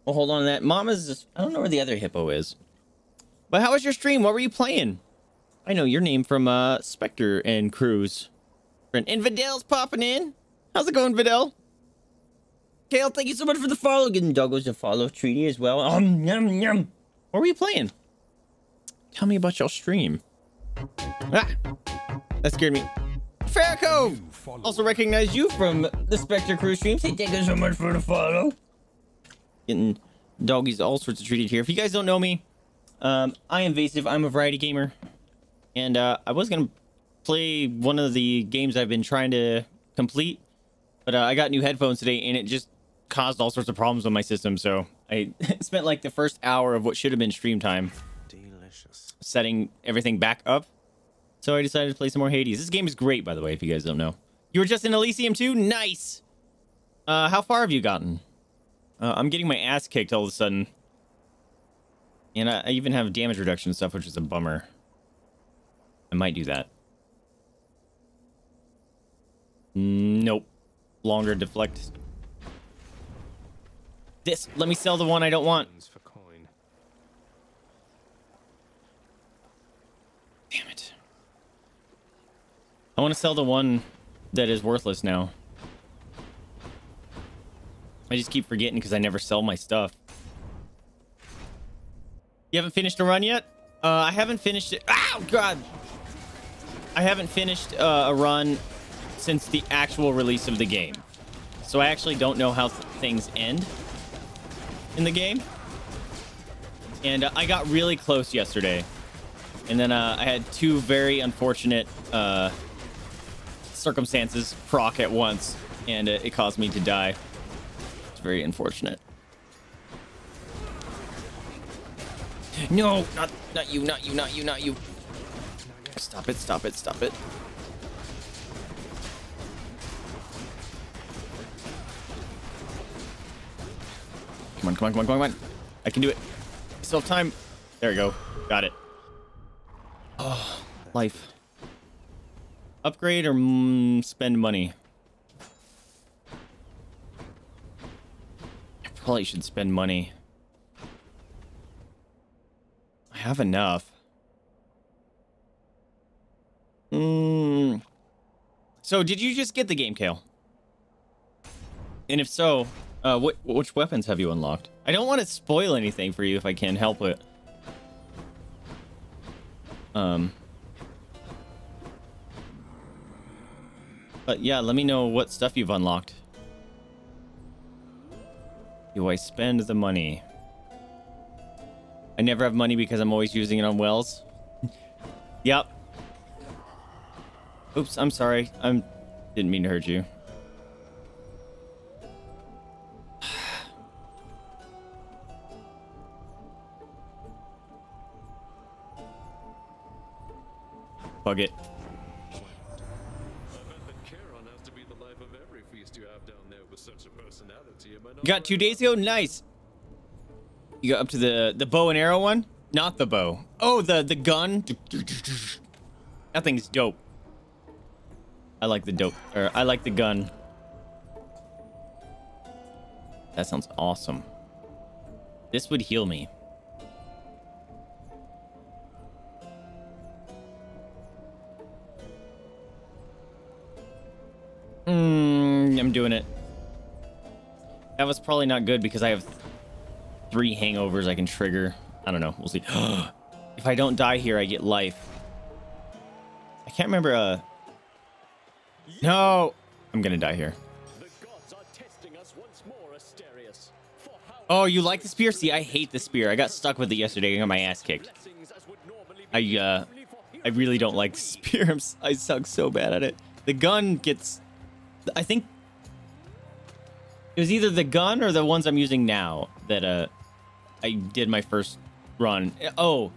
Speaker 1: Well, hold on to that. Mama's just, I don't know where the other hippo is. But how was your stream? What were you playing? I know your name from uh Spectre and Cruise. And Vidal's popping in. How's it going, Vidal? Kale, thank you so much for the follow. Getting Douglas a follow treaty as well. Um, yum, yum. What were you playing? Tell me about your stream. Ah, that scared me. Farrakho! Also recognize you from the Spectre Crew stream. Say thank you so much for the follow. Getting doggies all sorts of treated here. If you guys don't know me, um, I am Vaesive. I'm a variety gamer. And uh, I was going to play one of the games I've been trying to complete. But uh, I got new headphones today and it just caused all sorts of problems on my system. So I spent like the first hour of what should have been stream time
Speaker 2: Delicious.
Speaker 1: setting everything back up. So I decided to play some more Hades. This game is great, by the way, if you guys don't know. You were just in Elysium too? Nice! Uh, how far have you gotten? Uh, I'm getting my ass kicked all of a sudden. And I, I even have damage reduction stuff, which is a bummer. I might do that. Nope. Longer deflect. This. Let me sell the one I don't want.
Speaker 2: For coin.
Speaker 1: Damn it. I want to sell the one that is worthless now. I just keep forgetting because I never sell my stuff. You haven't finished a run yet? Uh, I haven't finished it. Ow, God! I haven't finished uh, a run since the actual release of the game. So I actually don't know how th things end in the game. And uh, I got really close yesterday. And then uh, I had two very unfortunate uh, circumstances proc at once, and it, it caused me to die. It's very unfortunate. No, not not you, not you, not you, not you. Stop it, stop it, stop it. Come on, come on, come on, come on. I can do it. Still have time. There we go. Got it. Oh, life. Upgrade or mm, spend money? I probably should spend money. I have enough. Mm. So, did you just get the game, Kale? And if so, uh, which weapons have you unlocked? I don't want to spoil anything for you if I can help it. Um. But yeah, let me know what stuff you've unlocked. Do I spend the money? I never have money because I'm always using it on wells. yep. Oops, I'm sorry. I'm didn't mean to hurt you. Bug it. You got two days ago? Nice. You got up to the the bow and arrow one? Not the bow. Oh, the the gun. That thing's dope. I like the dope. Or I like the gun. That sounds awesome. This would heal me. Mm, I'm doing it. That was probably not good because I have three hangovers I can trigger. I don't know. We'll see. if I don't die here, I get life. I can't remember. Uh... No! I'm gonna die here. Oh, you like the spear? See, I hate the spear. I got stuck with it yesterday and got my ass kicked. I, uh... I really don't like the spear. I suck so bad at it. The gun gets... I think... It was either the gun or the ones I'm using now that, uh... I did my first run. Oh,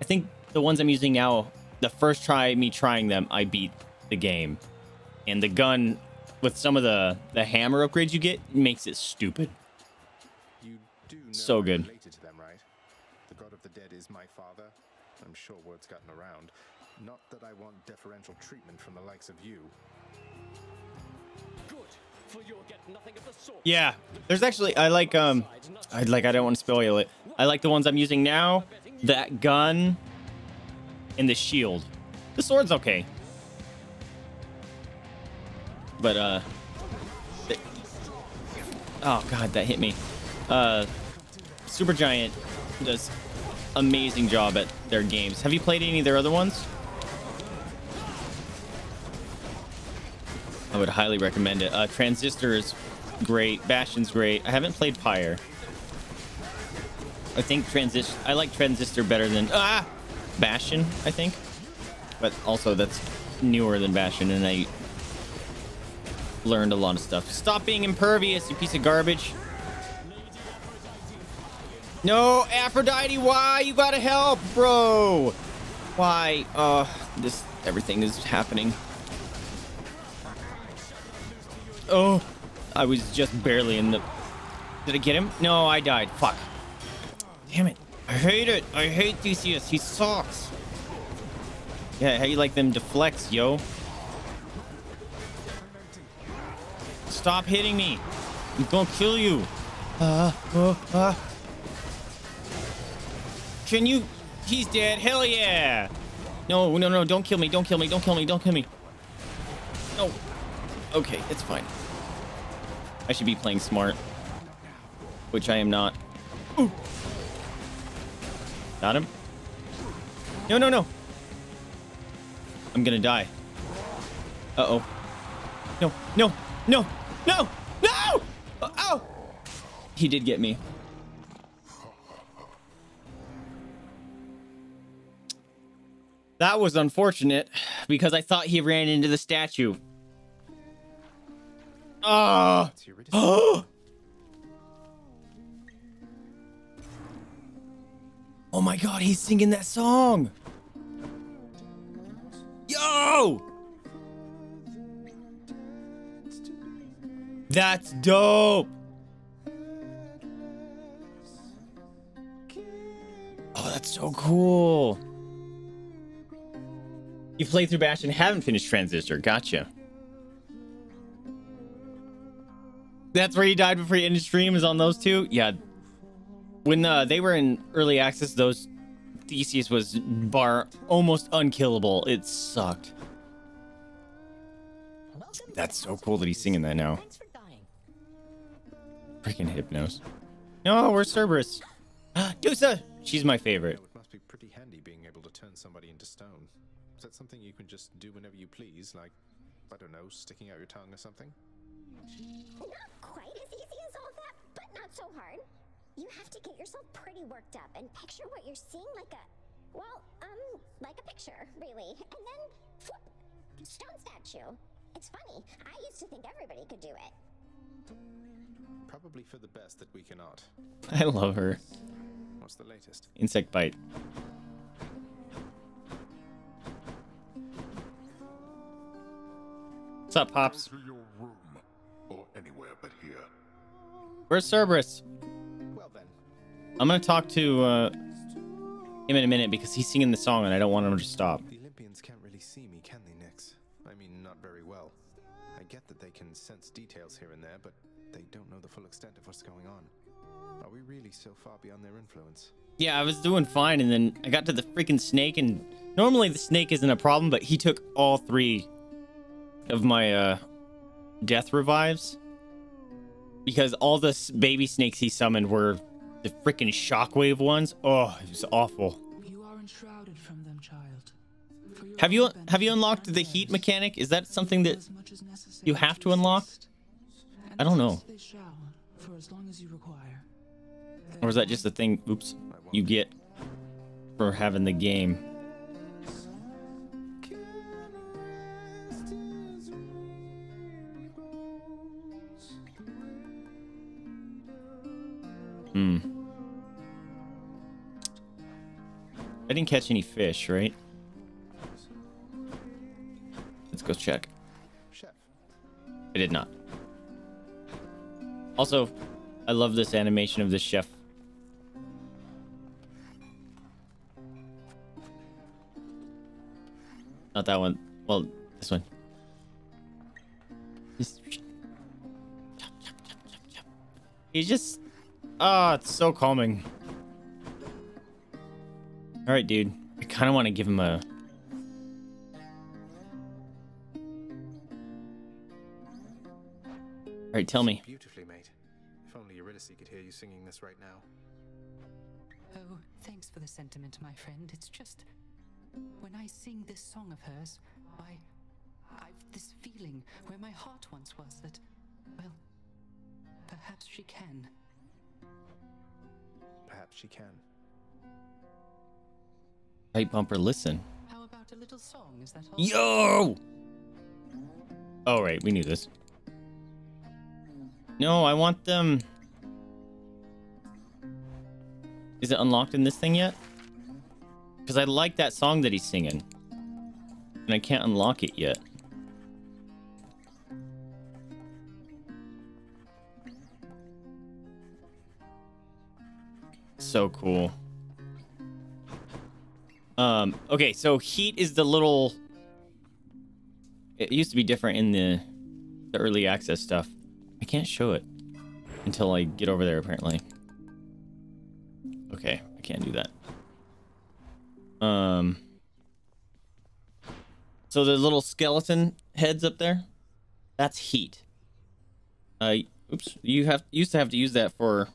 Speaker 1: I think the ones I'm using now, the first try, me trying them, I beat the game. And the gun, with some of the, the hammer upgrades you get, makes it stupid.
Speaker 2: You do know
Speaker 1: So good.
Speaker 2: related to them, right? The god of the dead is my father. I'm sure word's gotten around. Not that I want deferential treatment from the likes of you.
Speaker 1: Yeah, there's actually I like um I like I don't want to spoil it. I like the ones I'm using now, that gun and the shield. The sword's okay. But uh Oh god, that hit me. Uh Supergiant does amazing job at their games. Have you played any of their other ones? I would highly recommend it. Uh, Transistor is great. Bastion's great. I haven't played Pyre. I think Transistor. I like Transistor better than ah Bastion. I think, but also that's newer than Bastion, and I learned a lot of stuff. Stop being impervious, you piece of garbage. No, Aphrodite, why? You gotta help, bro. Why? Uh, this everything is happening. Oh, I was just barely in the... Did I get him? No, I died. Fuck. Damn it. I hate it. I hate Theseus. He sucks. Yeah, how you like them deflects, yo? Stop hitting me. I'm gonna kill you. Uh, uh, uh. Can you... He's dead. Hell yeah. No, no, no. Don't kill me. Don't kill me. Don't kill me. Don't kill me. No. Okay, it's fine. I should be playing smart. Which I am not. Ooh. Got him? No, no, no. I'm gonna die. Uh-oh. No, no, no, no, no! Ow! He did get me. That was unfortunate because I thought he ran into the statue. Oh. oh my god, he's singing that song. Yo! That's dope. Oh, that's so cool. You played through Bastion, haven't finished Transistor. Gotcha. That's where he died before you ended stream is on those two? Yeah. When uh, they were in early access, those Theseus was bar almost unkillable. It sucked. That's so cool that he's singing that now. Freaking Hypnos. No, where's Cerberus? Dusa! She's my favorite.
Speaker 2: It must be pretty handy being able to turn somebody into stone. Is that something you can just do whenever you please? Like, I don't know, sticking out your tongue or something?
Speaker 14: Not quite as easy as all that, but not so hard. You have to get yourself pretty worked up and picture what you're seeing like a, well, um, like a picture, really. And then, whoop, stone statue. It's funny. I used to think everybody could do it.
Speaker 2: Probably for the best that we cannot.
Speaker 1: I love her.
Speaker 2: What's the latest?
Speaker 1: Insect bite. What's up, Pops?
Speaker 3: To your room, or anywhere but here.
Speaker 1: Where's Cerberus?
Speaker 2: Well then.
Speaker 1: I'm gonna talk to uh, him in a minute because he's singing the song and I don't want him to stop.
Speaker 2: The Olympians can't really see me, can they, Nyx? I mean, not very well. I get that they can sense details here and there, but they don't know the full extent of what's going on. Are we really so far beyond their influence?
Speaker 1: Yeah, I was doing fine and then I got to the freaking snake and normally the snake isn't a problem, but he took all three of my uh, death revives because all the baby snakes he summoned were the freaking shockwave ones. Oh, it was awful.
Speaker 15: You are enshrouded from them, child.
Speaker 1: Have you have you unlocked the heat mechanic? Is that something that
Speaker 15: as much as necessary
Speaker 1: you have to unlock? I don't know.
Speaker 15: assist They shall, for as long as you require.
Speaker 1: Or is that just a thing, oops, you get for having the game? Hmm. I didn't catch any fish, right? Let's go check.
Speaker 2: Chef.
Speaker 1: I did not. Also, I love this animation of the chef. Not that one. Well, this one. He's just... Ah, it's so calming. Alright, dude. I kind of want to give him a... Alright, tell me.
Speaker 2: Beautifully made. If only Eurydice could hear you singing this right now.
Speaker 15: Oh, thanks for the sentiment, my friend. It's just when I sing this song of hers, I I've this feeling where my heart once was that well, perhaps she can.
Speaker 2: Perhaps she can.
Speaker 1: Right bumper, listen.
Speaker 15: How about a little song? Is that all?
Speaker 1: Yo! Oh, right, we knew this. No, I want them... Is it unlocked in this thing yet? Because I like that song that he's singing. And I can't unlock it yet. So cool. Um, okay, so heat is the little... It used to be different in the, the early access stuff. I can't show it until I get over there, apparently. Okay, I can't do that. Um... So the little skeleton heads up there, that's heat. Uh, oops, you have used to have to use that for,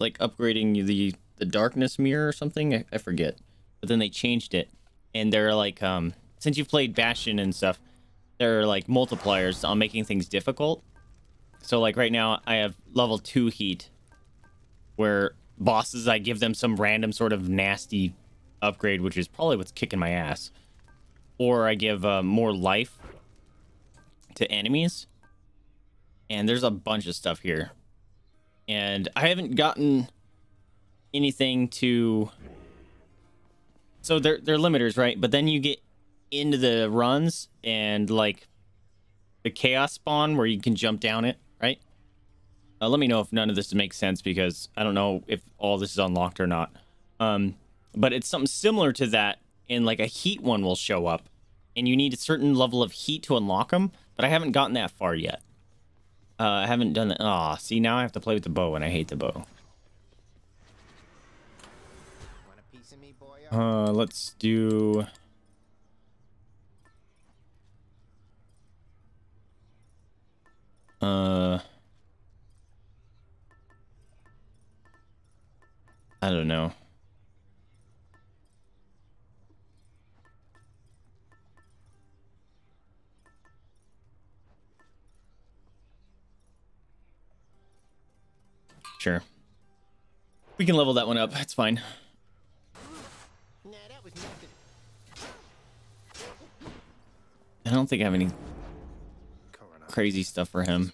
Speaker 1: like, upgrading the the darkness mirror or something. I, I forget, but then they changed it, and they're like, um, since you've played Bastion and stuff, there are like multipliers on making things difficult. So like right now, I have level two heat, where bosses I give them some random sort of nasty upgrade, which is probably what's kicking my ass or I give uh, more life to enemies. And there's a bunch of stuff here. And I haven't gotten anything to so they're they're limiters, right? But then you get into the runs and like the chaos spawn where you can jump down it, right? Uh, let me know if none of this makes sense because I don't know if all this is unlocked or not. Um, but it's something similar to that, and like a heat one will show up, and you need a certain level of heat to unlock them. But I haven't gotten that far yet. Uh, I haven't done that. Ah, see now I have to play with the bow, and I hate the bow. Uh, let's do. Uh. I don't know. Sure. We can level that one up. It's fine. I don't think I have any crazy stuff for him.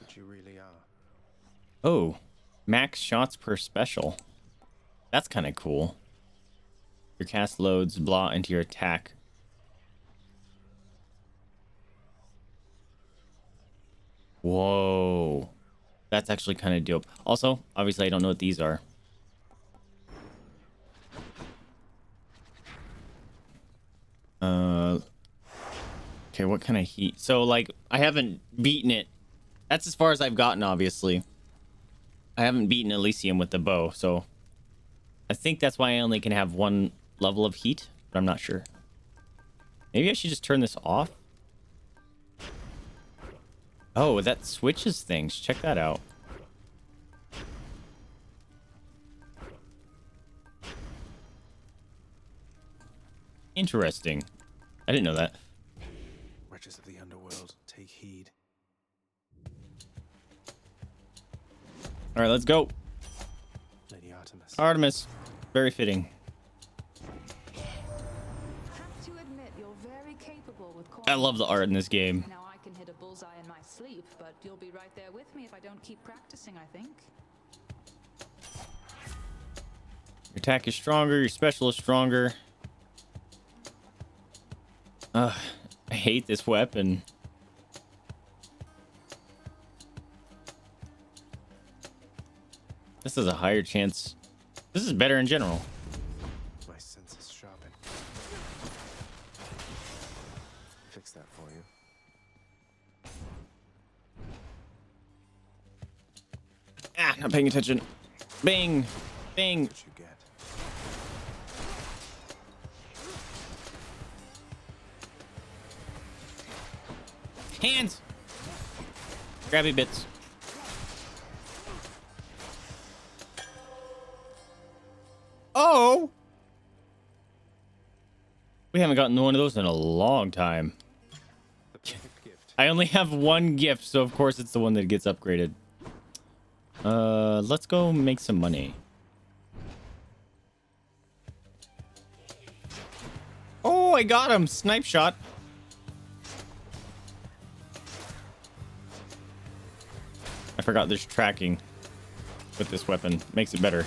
Speaker 1: Oh, max shots per special. That's kind of cool. Your cast loads blah into your attack. Whoa. That's actually kind of dope. Also, obviously I don't know what these are. Uh, okay, what kind of heat? So, like, I haven't beaten it. That's as far as I've gotten, obviously. I haven't beaten Elysium with the bow, so... I think that's why I only can have one level of heat, but I'm not sure. Maybe I should just turn this off? Oh, that switches things. Check that out. Interesting. I didn't know that.
Speaker 2: Wretches of the underworld, take heed.
Speaker 1: All right, let's go.
Speaker 2: Lady Artemis.
Speaker 1: Artemis. Very fitting.
Speaker 7: Have to admit, you're very capable with
Speaker 1: I love the art in this game.
Speaker 7: Sleep, but you'll be right there with me if I don't keep practicing, I think.
Speaker 1: Your attack is stronger, your special is stronger. Ugh, I hate this weapon. This is a higher chance. This is better in general. Not paying attention. Bing, bing.
Speaker 2: What you get?
Speaker 1: Hands. Grabby bits. Oh. We haven't gotten one of those in a long time. I only have one gift, so of course it's the one that gets upgraded. Uh, let's go make some money. Oh, I got him! Snipe shot. I forgot there's tracking with this weapon. Makes it better.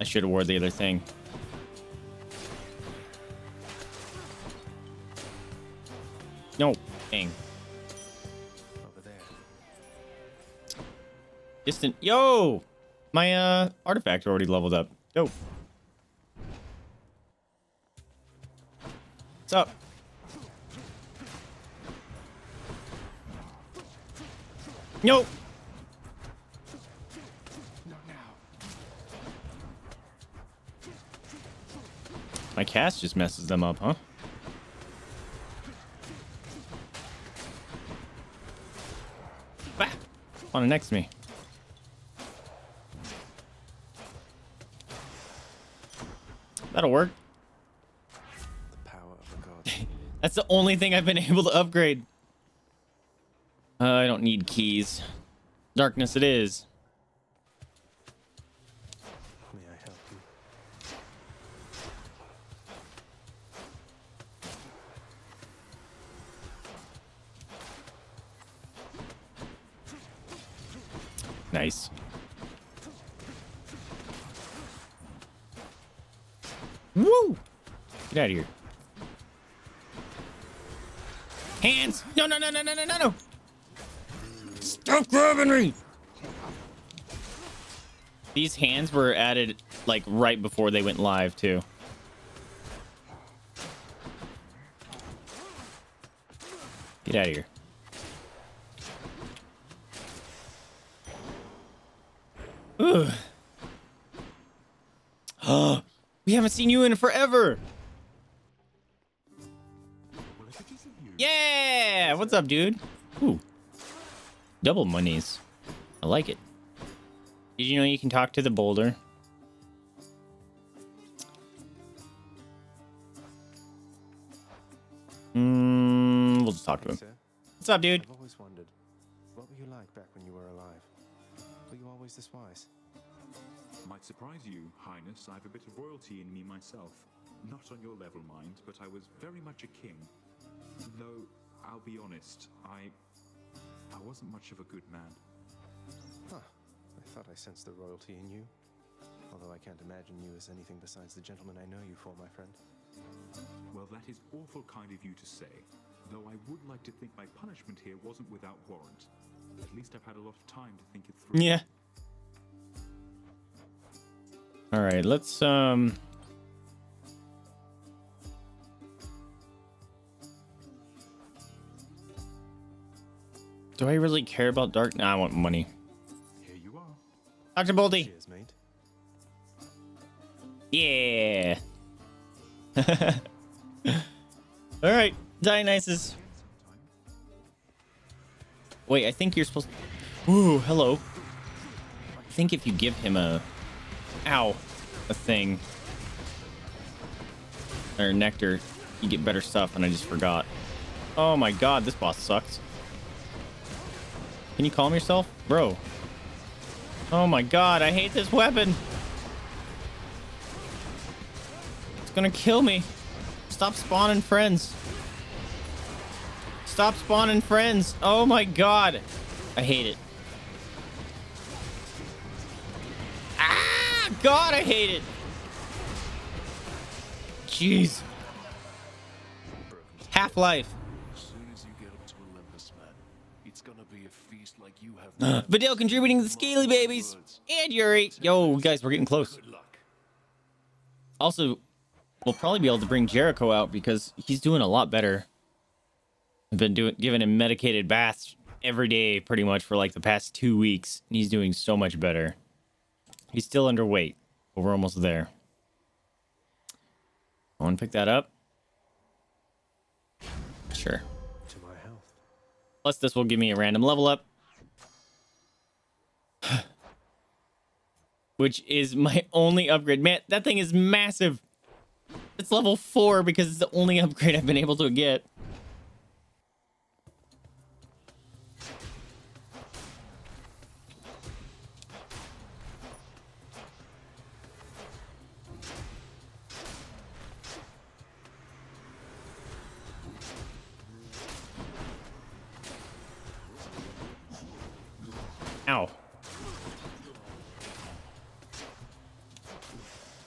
Speaker 1: I should have wore the other thing. No. Dang. Distant. Yo! My uh artifact already leveled up. Dope. What's up? Nope. My cast just messes them up, huh? Ah, on it next me. That'll work.
Speaker 2: The power of the gods.
Speaker 1: That's the only thing I've been able to upgrade. Uh, I don't need keys. Darkness it is. No, no, no, no, no, no, no, no! Stop grabbing me! These hands were added like right before they went live too. Get out of here. Ugh. Oh, we haven't seen you in forever. What's up, dude? Ooh, double monies. I like it. Did you know you can talk to the boulder? Mm, we'll just talk to him. What's up, dude?
Speaker 2: I've always wondered, what were you like back when you were alive? Were you always this wise?
Speaker 16: Might surprise you, Highness. I've a bit of royalty in me myself. Not on your level, mind, but I was very much a king. Though, I'll be honest, I... I wasn't much of a good man.
Speaker 2: Huh. I thought I sensed the royalty in you. Although I can't imagine you as anything besides the gentleman I know you for, my friend.
Speaker 16: Well, that is awful kind of you to say. Though I would like to think my punishment here wasn't without warrant. At least I've had a lot of time to think it through.
Speaker 1: Yeah. All right, let's um Do I really care about dark? Nah, I want money.
Speaker 16: Here you are.
Speaker 1: Dr. Bouldy.
Speaker 2: Cheers, mate.
Speaker 1: Yeah. All right, Dionysus. Wait, I think you're supposed. to... Ooh, hello. I think if you give him a, ow, a thing or nectar, you get better stuff, and I just forgot. Oh my god, this boss sucks. Can you calm yourself, bro? Oh my god, I hate this weapon. It's gonna kill me. Stop spawning friends. Stop spawning friends. Oh my god. I hate it. Ah, God, I hate it. Jeez. Half-Life.
Speaker 6: As soon as you get up to Olympus, man, it's gonna be a feast like you have.
Speaker 1: Vidal contributing to the Scaly Babies. And Yuri. Yo, guys, we're getting close. Also, we'll probably be able to bring Jericho out because he's doing a lot better. I've been doing giving him medicated baths every day pretty much for like the past two weeks. And he's doing so much better. He's still underweight, but we're almost there. I want to pick that up. Sure.
Speaker 2: To my health.
Speaker 1: Plus, this will give me a random level up. Which is my only upgrade. Man, that thing is massive. It's level 4 because it's the only upgrade I've been able to get.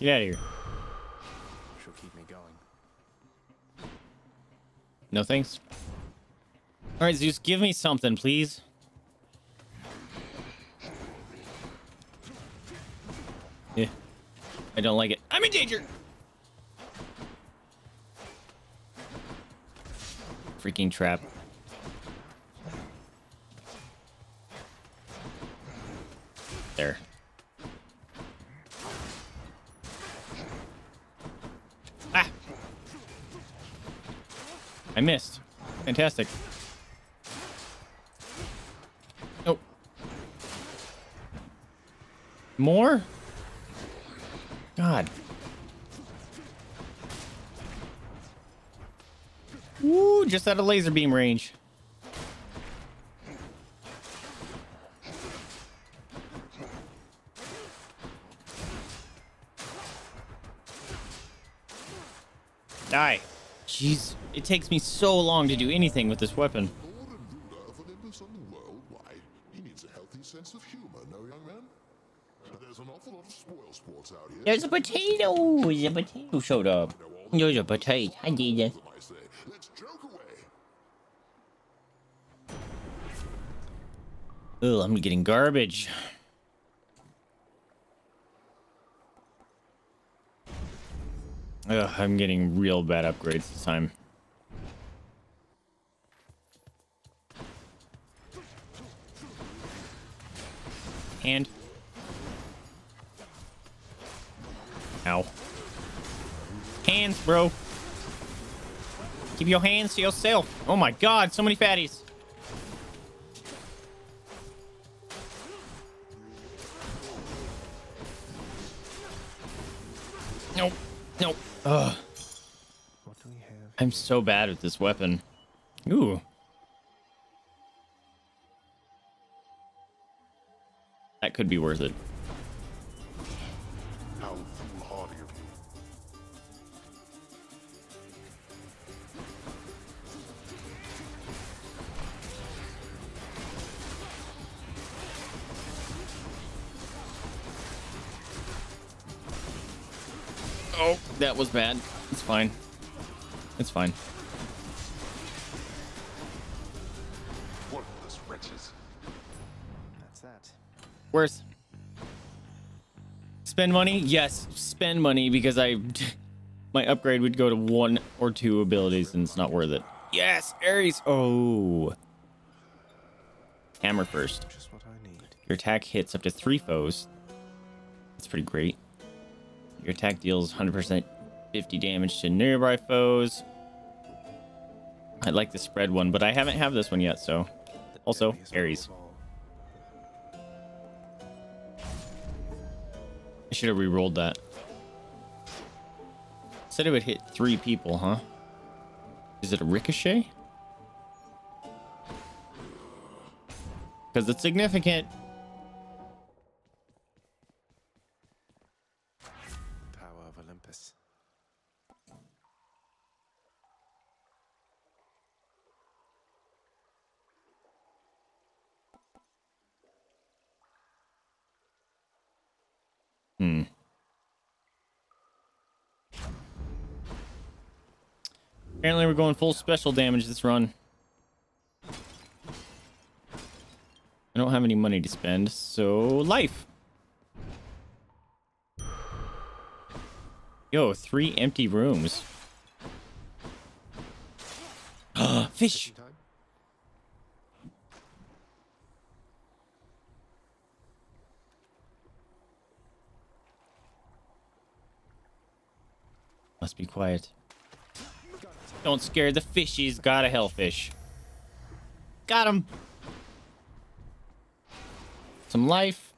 Speaker 1: Get out of here.
Speaker 2: She'll keep me going.
Speaker 1: No thanks. All right, Zeus, give me something, please. Yeah. I don't like it. I'm in danger. Freaking trap. There. I missed. Fantastic. Nope. More? God. Woo, just out of laser beam range. Die. Jeez, it takes me so long to do anything with this weapon.
Speaker 3: There's
Speaker 13: a potato. There's a potato showed up. There's a potato. I did it.
Speaker 1: Ugh, I'm getting garbage. Ugh, I'm getting real bad upgrades this time. Hand. Ow. Hands, bro. Keep your hands to yourself. Oh my god, so many fatties. Nope. Nope. Ugh.
Speaker 2: What do we have?
Speaker 1: I'm so bad with this weapon. Ooh. That could be worth it.
Speaker 3: How foolhardy of.
Speaker 1: Oh, that was bad. It's fine. It's fine. Spend money? Yes, spend money because I my upgrade would go to one or two abilities and it's not worth it. Yes, Ares. Oh. Hammer first.
Speaker 2: Just what I need.
Speaker 1: Your attack hits up to three foes. That's pretty great. Your attack deals 100% 50 damage to nearby foes. I'd like the spread one, but I haven't have this one yet, so. Also, Ares. Should have re-rolled that. Said it would hit three people, huh? Is it a ricochet? Because it's significant. Apparently we're going full special damage this run. I don't have any money to spend, so life. Yo, three empty rooms. Fish! Must be quiet. Don't scare the fishies. Got a hellfish. Got him. Some life.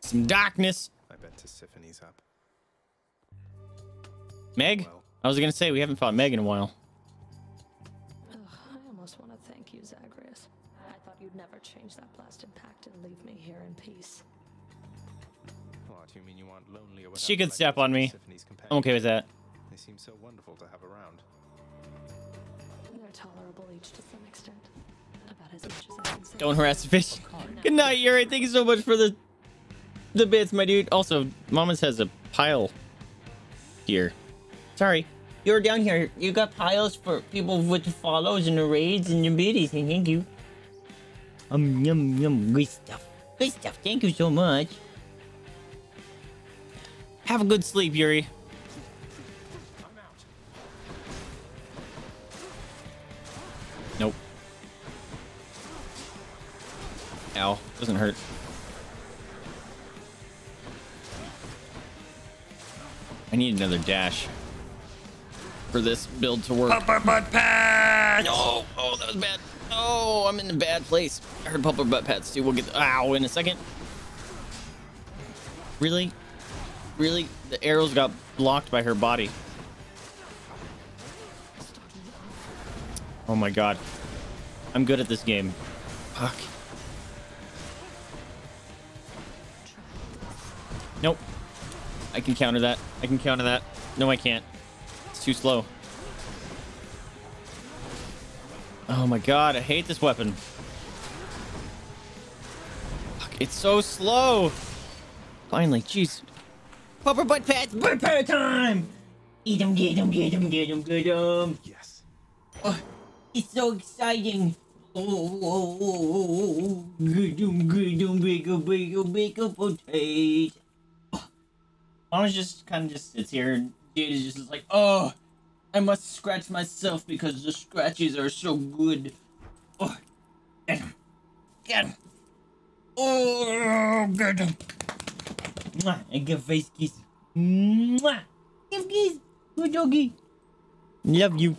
Speaker 1: Some darkness.
Speaker 2: I bet Tisiphone's up.
Speaker 1: Meg? I was gonna say, we haven't fought Meg in a while.
Speaker 17: Ugh, I almost want to thank you, Zagreus. I thought you'd never change that blasted pact and leave me here in peace.
Speaker 2: What, you mean you aren't lonely or
Speaker 1: She could step on me. I'm okay with that.
Speaker 2: They seem so wonderful to have around.
Speaker 17: Tolerable to some extent. About as much as I can say.
Speaker 1: Don't harass the fish. Good night, Yuri. Thank you so much for the the bits, my dude. Also, Mama's has a pile here. Sorry.
Speaker 13: You're down here. You got piles for people with the follows and the raids and the biddies. Thank you. Um, yum, yum. Good stuff. Good stuff. Thank you so much.
Speaker 1: Have a good sleep, Yuri. Ow. Doesn't hurt. I need another dash for this build to work.
Speaker 13: Pupper butt pads!
Speaker 1: No! Oh, that was bad. Oh, I'm in a bad place. I heard pupper butt pads too. We'll get ow in a second. Really? Really? The arrows got blocked by her body. Oh my god. I'm good at this game. Fuck. Nope. I can counter that. I can counter that. No, I can't. It's too slow. Oh my god, I hate this weapon. Fuck, it's so slow.
Speaker 13: Finally, jeez. Pupper butt pats, butt pat time! Eat 'em, get 'em, get 'em, get 'em, get 'em.
Speaker 2: Yes.
Speaker 13: Oh, it's so exciting. Oh, oh, oh, oh, oh. Get 'em, get 'em, bake a, bake a, bake a potato. Mama just kind of just sits here and Jade is just like, oh, I must scratch myself because the scratches are so good. Oh, get him. Get him. Oh, get him. Mwah, and give face kiss. Mwah. Give kiss. Good doggy. Love you.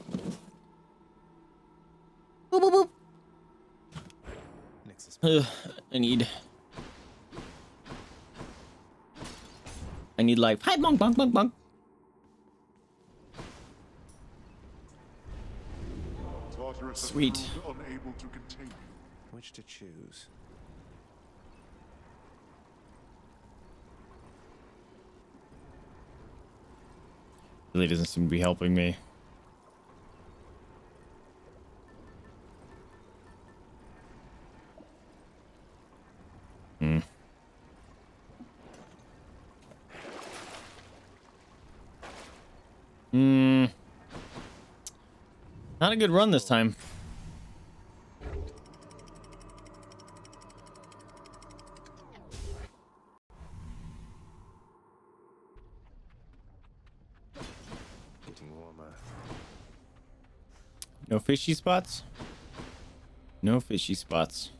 Speaker 13: Boop, boop, boop. Ugh, I need. I need life. Hi, bonk, bonk, bonk, bonk.
Speaker 1: Sweet.
Speaker 3: unable to contain.
Speaker 2: Which to choose?
Speaker 1: Really doesn't seem to be helping me. Hmm. Not a good run this time.
Speaker 2: Getting warmer.
Speaker 1: No fishy spots? No fishy spots.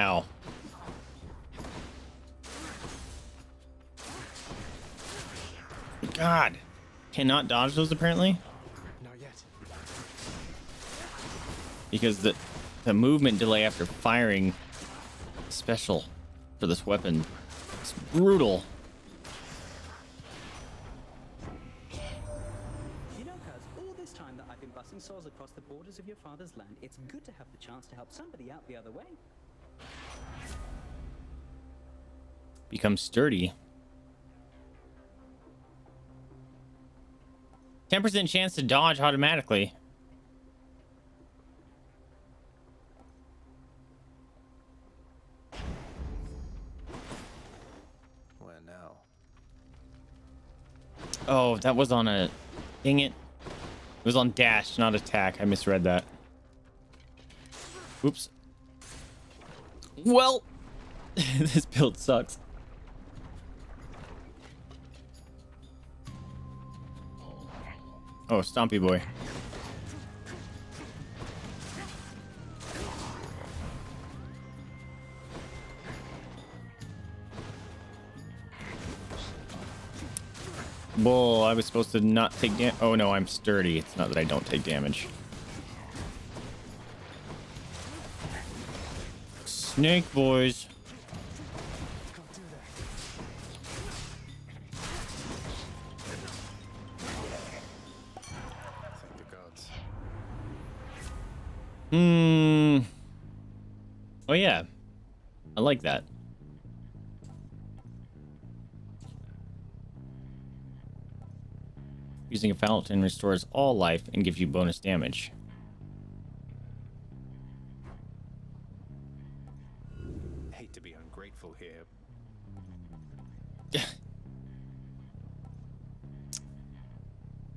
Speaker 1: Ow. God. Cannot dodge those apparently?
Speaker 2: Not yet.
Speaker 1: because the the movement delay after firing special for this weapon is brutal.
Speaker 12: You know, cuz, all this time that I've been busing souls across the borders of your father's land, it's good to have the chance to help somebody out the other way.
Speaker 1: Become sturdy. 10% chance to dodge automatically.
Speaker 2: Where now?
Speaker 1: Oh, that was on a... Dang it. It was on dash, not attack. I misread that. Oops. Well, this build sucks. Oh, Stompy Boy. Bull, I was supposed to not take damage. Oh no, I'm sturdy. It's not that I don't take damage. Snake boys. Hmm. Oh yeah. I like that. Using a fountain restores all life and gives you bonus damage.
Speaker 2: Hate to be ungrateful here.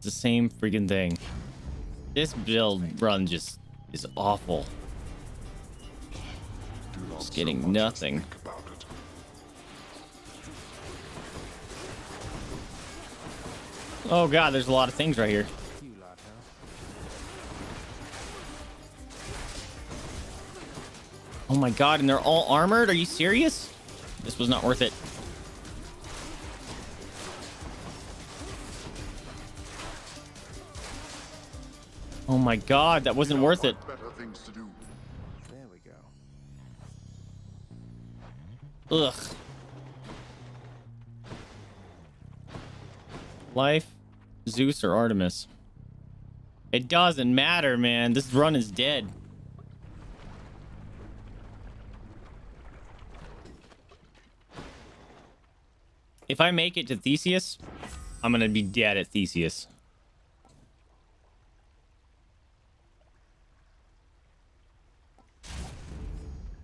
Speaker 1: It's the same freaking thing. This build run just is awful. Just getting nothing. Oh god, there's a lot of things right here. Oh my god, and they're all armored? Are you serious? This was not worth it. Oh my god, that wasn't worth it.
Speaker 3: Better things to do.
Speaker 2: There we go.
Speaker 1: Ugh. Life, Zeus, or Artemis? It doesn't matter, man. This run is dead. If I make it to Theseus, I'm gonna be dead at Theseus.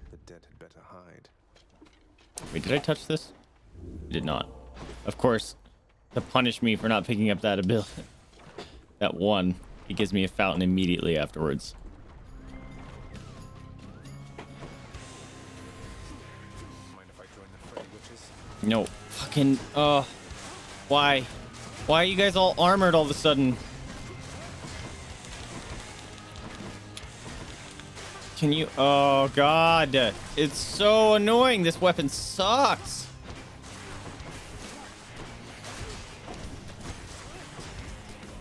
Speaker 2: The dead had better hide.
Speaker 1: Wait, did I touch this? I did not. Of course, to punish me for not picking up that ability, that one, it gives me a fountain immediately afterwards. No, fucking, uh, why? Why are you guys all armored all of a sudden? Can you, oh god, it's so annoying. This weapon sucks.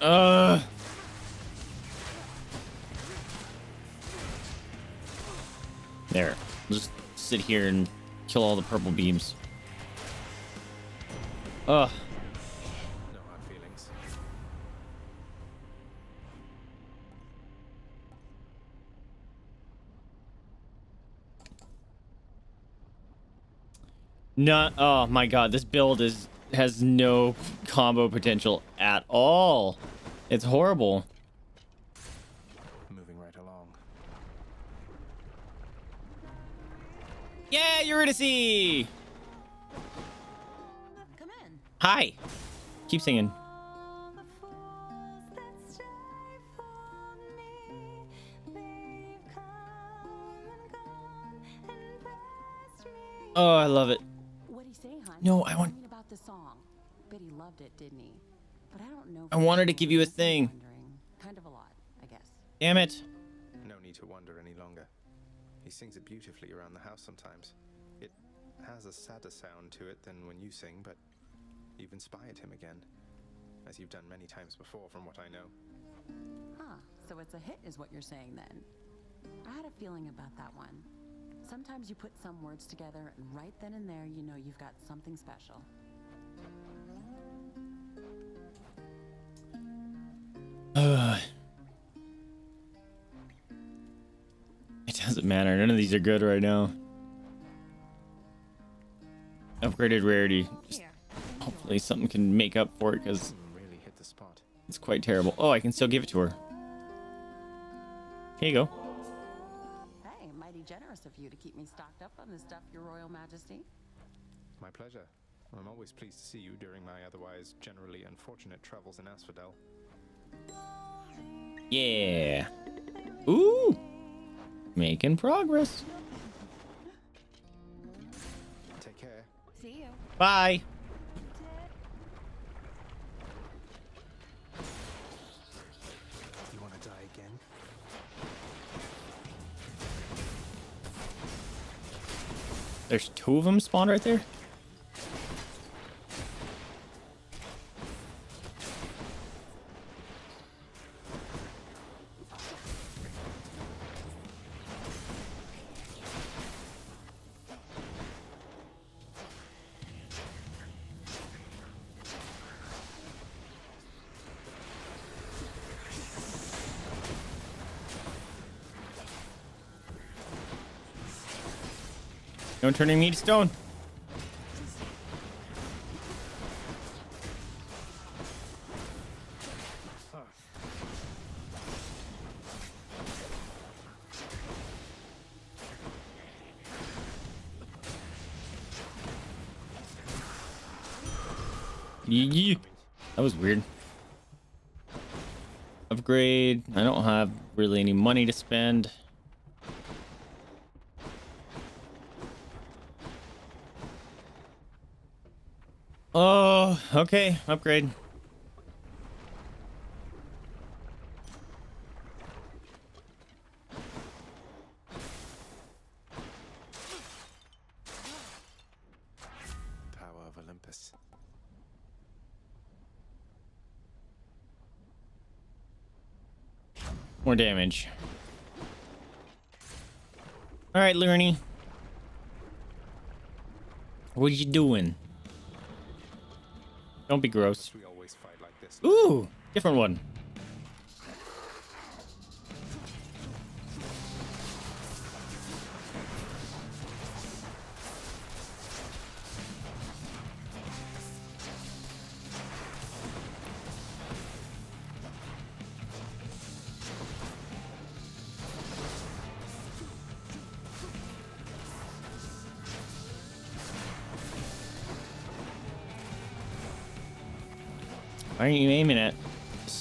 Speaker 1: Uh. There. Just sit here and kill all the purple beams. Ugh. Not. Oh my god, this build is has no combo potential at all. It's horrible.
Speaker 2: Moving right along.
Speaker 1: Yeah, Eurydice!
Speaker 15: Come in.
Speaker 1: Hi. Keep singing. Oh, I love it. No, I want-
Speaker 18: about the song. Bet he loved it, didn't he? But I don't know.
Speaker 1: I wanted to give you a thing.
Speaker 18: Kind of a lot, I guess.
Speaker 1: Damn it.
Speaker 2: No need to wonder any longer. He sings it beautifully around the house sometimes. It has a sadder sound to it than when you sing, but you've inspired him again. As you've done many times before, from what I know.
Speaker 18: Huh. So it's a hit, is what you're saying then. I had a feeling about that one. Sometimes you put some words together, and right then and there, you know you've got something special.
Speaker 1: Ugh. It doesn't matter. None of these are good right now. Upgraded rarity. Just hopefully something can make up for it because
Speaker 2: Really hit the spot.
Speaker 1: it's quite terrible. Oh, I can still give it to her. Here you go.
Speaker 18: Hey, mighty generous of you to keep me stocked up on this stuff, Your Royal Majesty.
Speaker 2: My pleasure. I'm always pleased to see you during my otherwise generally unfortunate travels in Asphodel.
Speaker 1: Yeah. Ooh. Making progress.
Speaker 2: Take care.
Speaker 18: See you.
Speaker 1: Bye. There's two of them spawned right there. Don't turning me to stone. That was weird. Upgrade. I don't have really any money to spend. Oh, okay. Upgrade.
Speaker 2: Power of Olympus.
Speaker 1: More damage. All right, Lernie. What are you doing? Don't be gross.
Speaker 2: We always fight like this.
Speaker 1: Ooh, different one.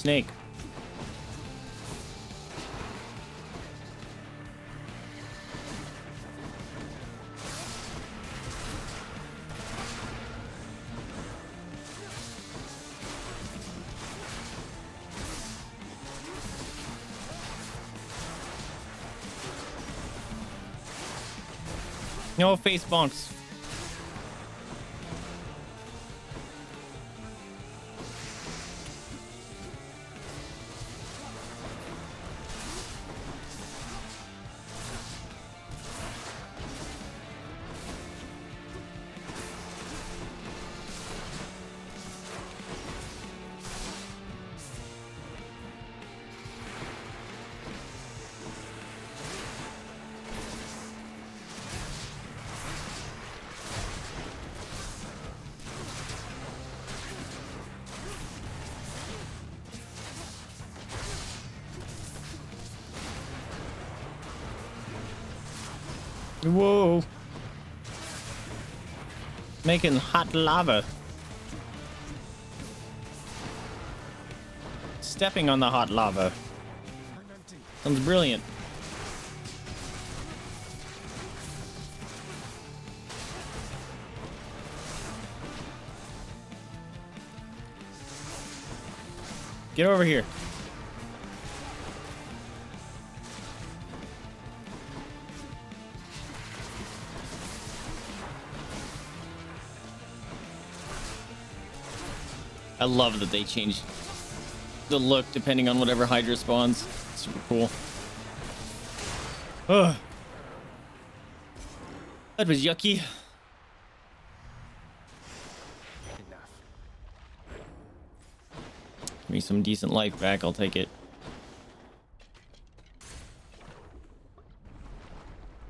Speaker 1: Snake? No face bonks. Making hot lava. Stepping on the hot lava. Sounds brilliant. Get over here. Love that they changed the look depending on whatever Hydra spawns. Super cool. Ugh. That was yucky. Enough. Give me some decent life back, I'll take it.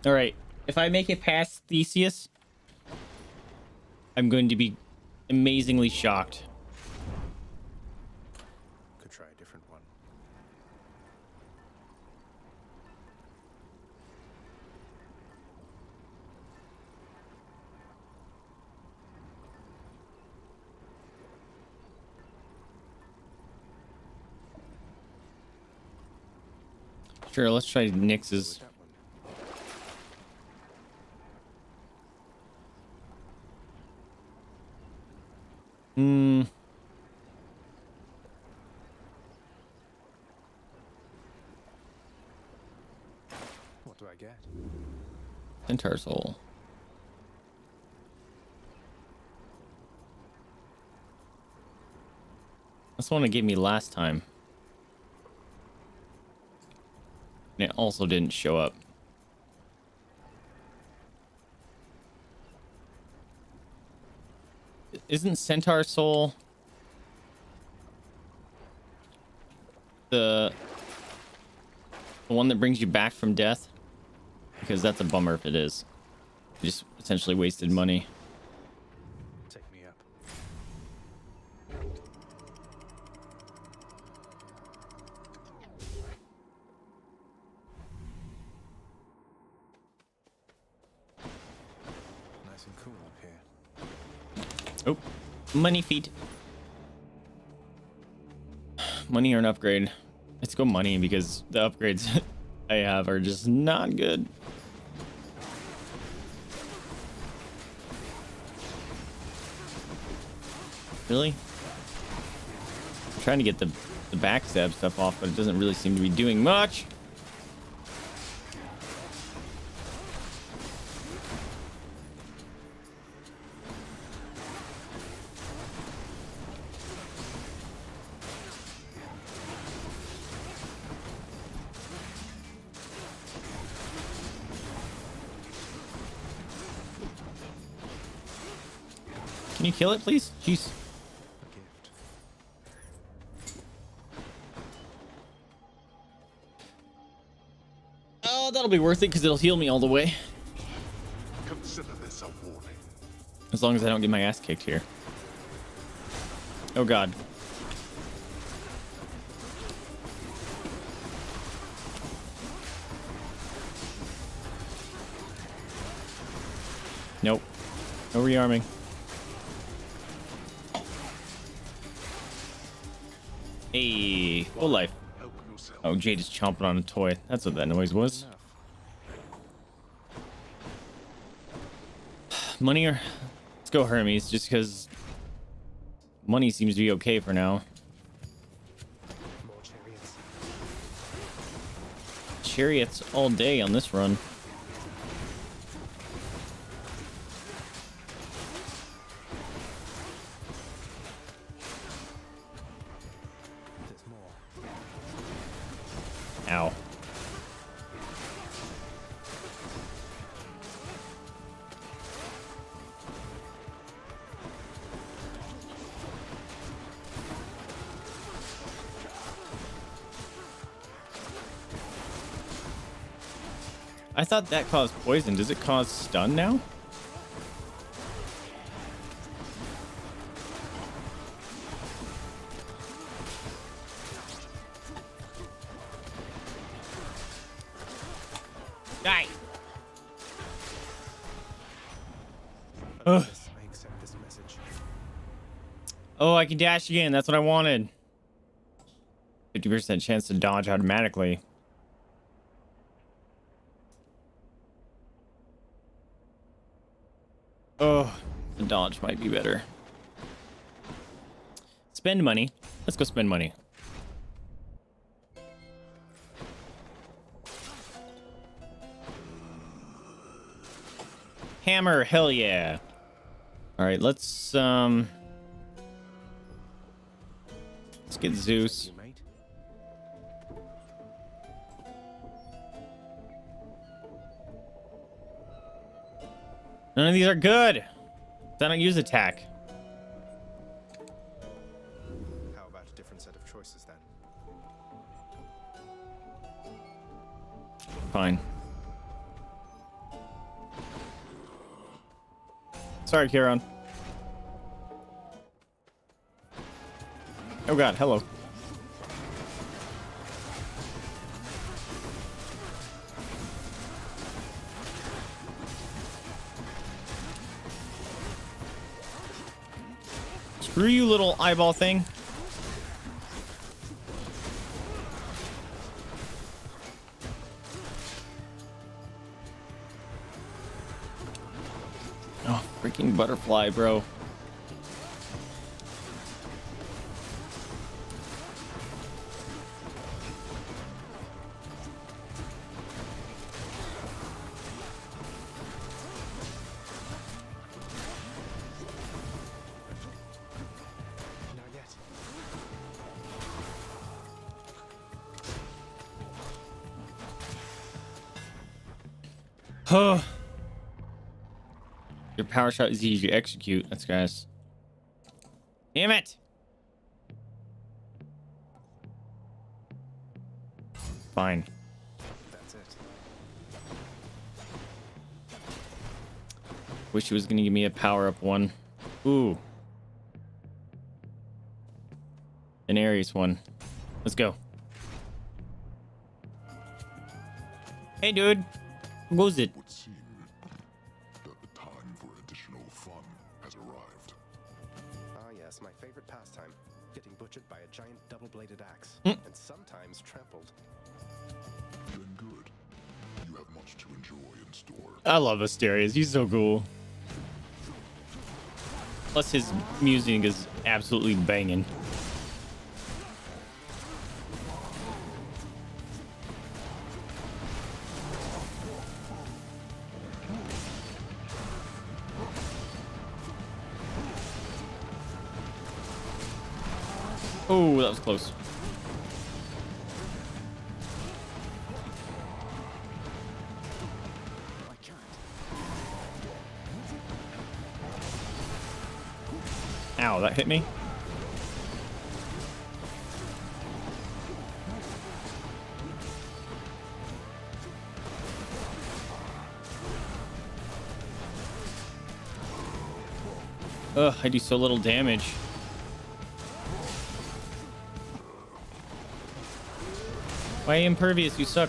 Speaker 1: Alright, if I make it past Theseus, I'm going to be amazingly shocked.
Speaker 2: Could try a different one.
Speaker 1: Sure, let's try Nyx's. Hmm.
Speaker 2: What do I get?
Speaker 1: Centaur Soul. That's the one it gave me last time. And it also didn't show up. Isn't Centaur Soul the the one that brings you back from death? Because that's a bummer if it is. You just essentially wasted money. Money feet. Money or an upgrade? Let's go money because the upgrades I have are just not good. Really? I'm trying to get the, the backstab stuff off, but it doesn't really seem to be doing much. Can you kill it, please? Jeez. Oh, that'll be worth it because it'll heal me all the way.
Speaker 3: Consider this a warning.
Speaker 1: As long as I don't get my ass kicked here. Oh god. Nope. No rearming. Hey, full life. Oh, Jade is chomping on a toy. That's what that noise was. Money or let's go Hermes, just because money seems to be okay for now. Chariots all day on this run. Thought that caused poison. Does it cause stun now? Die. Ugh.
Speaker 2: I accept this message.
Speaker 1: Oh, I can dash again. That's what I wanted. 50% chance to dodge automatically. Oh, might be better. Spend money. Let's go spend money. Hammer, hell yeah. All right, let's um Let's get Zeus. None of these are good. Then I use attack.
Speaker 2: How about a different set of choices then?
Speaker 1: Fine. Sorry, Kieran. Oh god, hello. Screw you, little eyeball thing. Oh, freaking butterfly, bro. Power shot is easy to execute. That's guys. Damn it. Fine.
Speaker 2: That's it.
Speaker 1: Wish he was gonna give me a power up one. Ooh. An Ares one. Let's go. Hey, dude. Who goes it? Love Asterius. He's so cool. Plus, his music is absolutely banging. Hit me. Ugh, I do so little damage. Why impervious? You suck.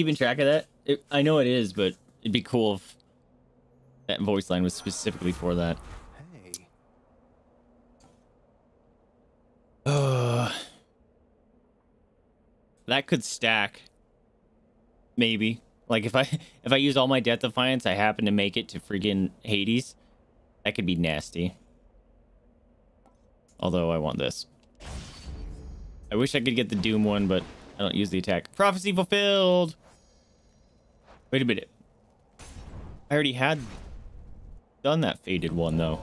Speaker 1: Keeping track of that? It, I know it is, but it'd be cool if that voice line was specifically for that.
Speaker 2: Hey.
Speaker 1: Uh, that could stack. Maybe. Like if I if I use all my death defiance, I happen to make it to friggin' Hades. That could be nasty. Although I want this. I wish I could get the Doom one, but I don't use the attack. Prophecy fulfilled. Wait a minute. I already had done that faded one though.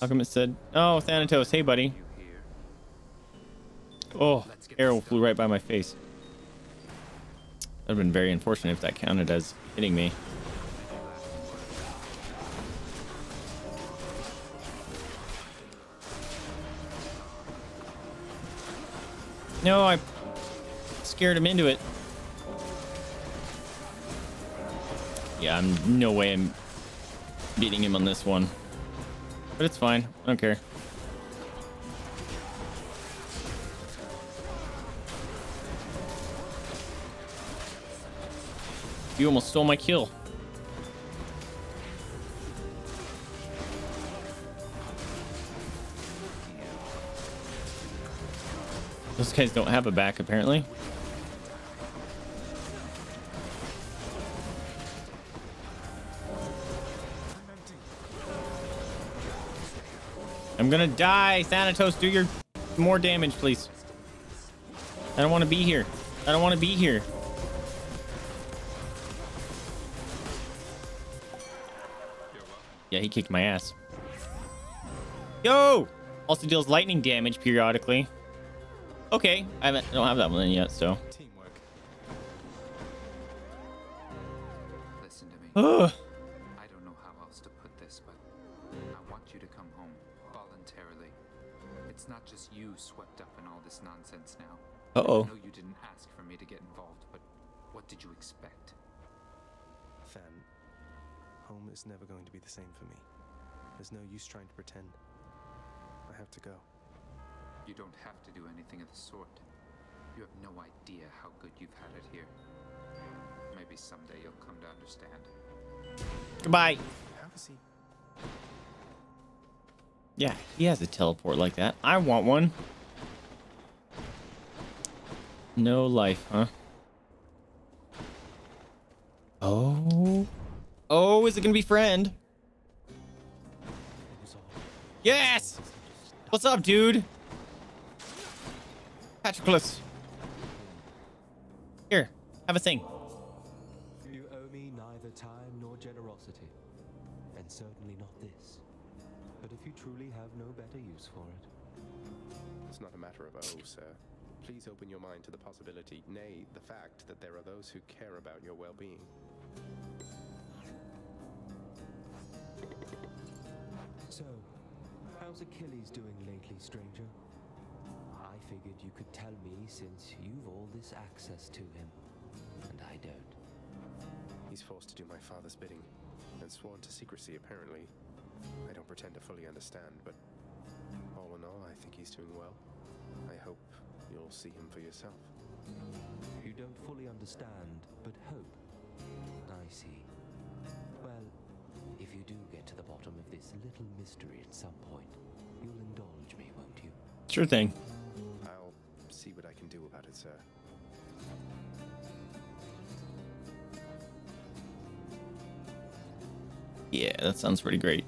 Speaker 1: How come it said, "Oh, Thanatos, hey buddy." Oh, arrow flew right by my face. That'd have been very unfortunate if that counted as hitting me. No, I scared him into it. Yeah, I'm no way I'm beating him on this one. But it's fine. I don't care. You almost stole my kill. Those guys don't have a back, apparently. I'm gonna die. Thanatos, do your more damage, please. I don't want to be here. I don't want to be here. Yeah, he kicked my ass. Yo! Also deals lightning damage periodically. Okay, I, I don't have that one yet, so. Teamwork.
Speaker 19: Listen to me.
Speaker 1: Ugh. Uh-oh.
Speaker 19: I know you didn't ask for me to get involved, but what did you expect?
Speaker 2: Fan, home is never going to be the same for me. There's no use trying to pretend. I have to go.
Speaker 19: You don't have to do anything of the sort. You have no idea how good you've had it here. Maybe someday you'll come to understand.
Speaker 1: Goodbye.
Speaker 2: How is he?
Speaker 1: Yeah, he has a teleport like that. I want one. No life, huh? Oh. Oh, is it gonna be friend? Yes! What's up, dude? Patroclus. Here, have a thing.
Speaker 20: You owe me neither time nor generosity, and certainly not this. But if you truly have no better use for it,
Speaker 2: It's not a matter of oh, sir. Please open your mind to the possibility, nay, the fact that there are those who care about your well-being.
Speaker 20: So, how's Achilles doing lately, stranger? I figured you could tell me since you've all this access to him, and I don't.
Speaker 2: He's forced to do my father's bidding, and sworn to secrecy, apparently. I don't pretend to fully understand, but all in all, I think he's doing well. I hope you'll see him for yourself.
Speaker 20: You don't fully understand, but hope. I see. Well, if you do get to the bottom of this little mystery at some point, you'll indulge me, won't you?
Speaker 1: Sure thing.
Speaker 2: I'll see what I can do about it, sir.
Speaker 1: Yeah, that sounds pretty great.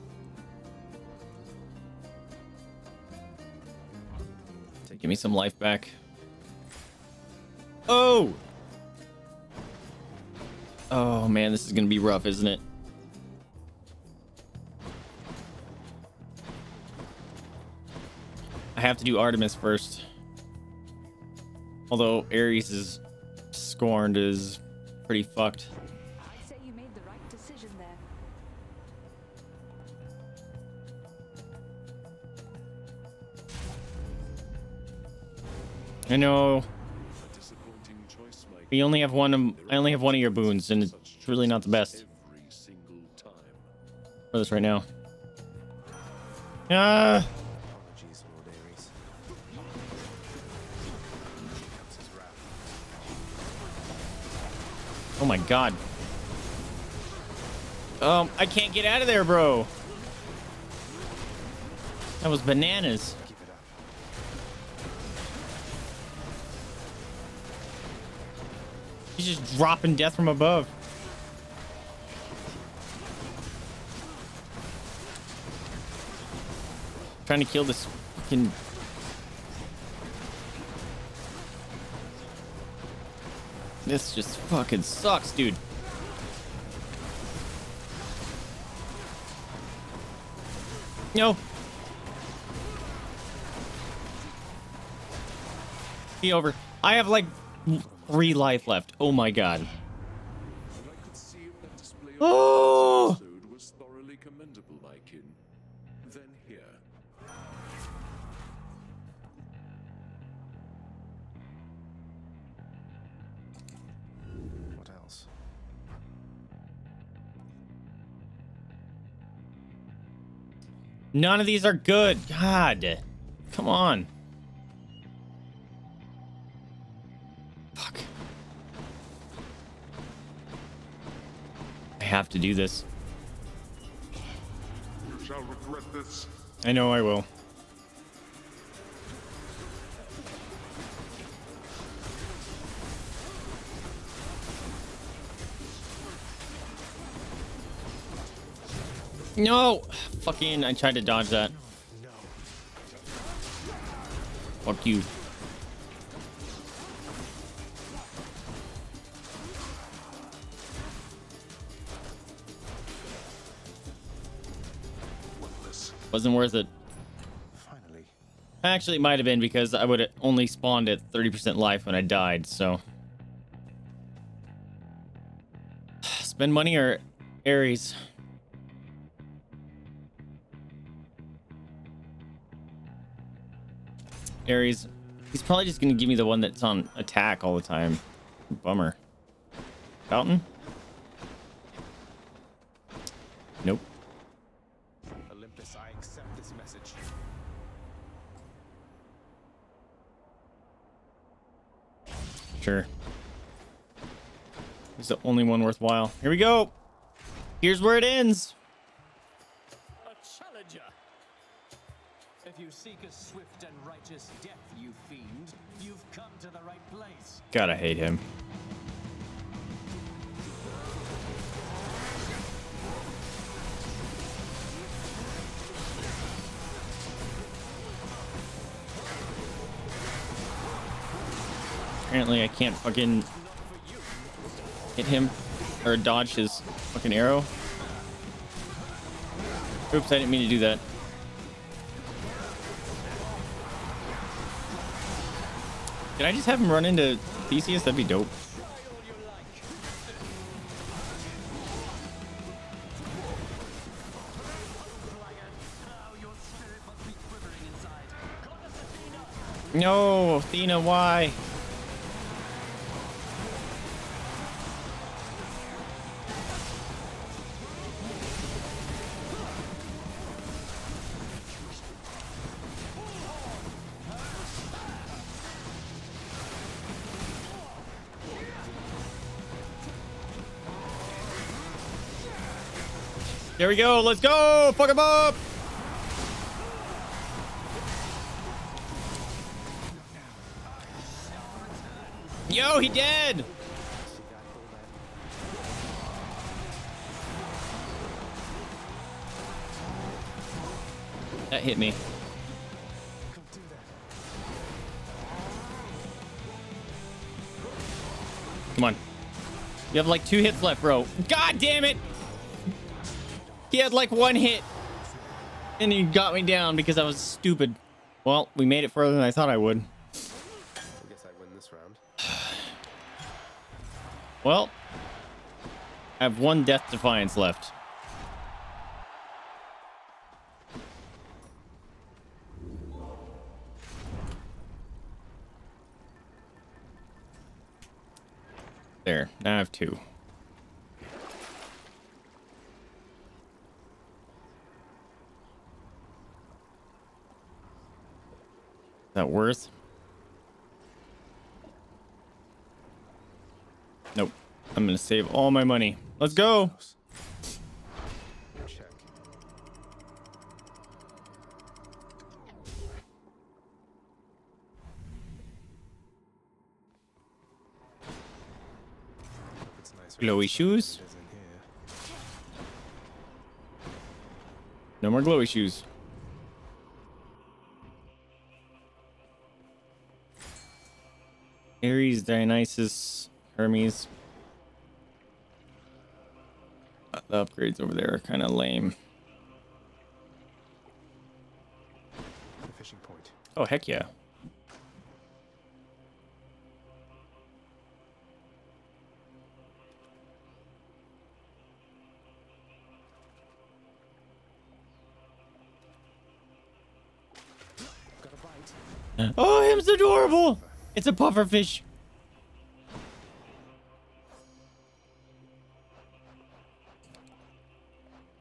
Speaker 1: Give me some life back. Oh! Oh man, this is gonna be rough, isn't it? I have to do Artemis first. Although Ares is scorned is pretty fucked. I know. We only have one. Of, I only have one of your boons, and it's really not the best for this right now. Ah.
Speaker 2: Ares.
Speaker 1: Oh my god. Um, I can't get out of there, bro. That was bananas. He's just dropping death from above. Trying to kill this fucking This just fucking sucks, dude. No. Be over. I have like three life left. Oh my god. Oh.
Speaker 6: was thoroughly commendable, my kin. Then here.
Speaker 2: What else?
Speaker 1: None of these are good. God. Come on. Have to do this.
Speaker 3: You shall regret this.
Speaker 1: I know I will. No! Fucking, I tried to dodge that. Fuck you. Wasn't worth it.
Speaker 2: Finally.
Speaker 1: Actually, it might have been because I would have only spawned at 30% life when I died, so. Spend money or Ares? Ares. He's probably just going to give me the one that's on attack all the time. Bummer. Fountain? Sure. It's the only one worthwhile. Here we go. Here's where it ends.
Speaker 21: A challenger. If you seek a swift and righteous death, you fiend, you've come to the right place.
Speaker 1: I hate him. Apparently I can't fucking hit him or dodge his fucking arrow. Oops, I didn't mean to do that. Can I just have him run into Theseus? That'd be dope. No, Athena, why? There we go. Let's go. Fuck him up. Yo, he dead. That hit me. Come on. You have like two hits left, bro. God damn it. He had like one hit and he got me down because I was stupid. Well, we made it further than I thought I would.
Speaker 2: I guess I win this round.
Speaker 1: well, I have one Death Defiance left. There, now I have two. That worth? Nope. I'm gonna save all my money. Let's go.
Speaker 2: Check.
Speaker 1: Glowy shoes. No more glowy shoes. Ares, Dionysus, Hermes. Uh, The upgrades over there are kind of lame.
Speaker 2: The fishing point.
Speaker 1: Oh, heck yeah.
Speaker 2: Got a bite.
Speaker 1: Oh, him's adorable. It's a pufferfish.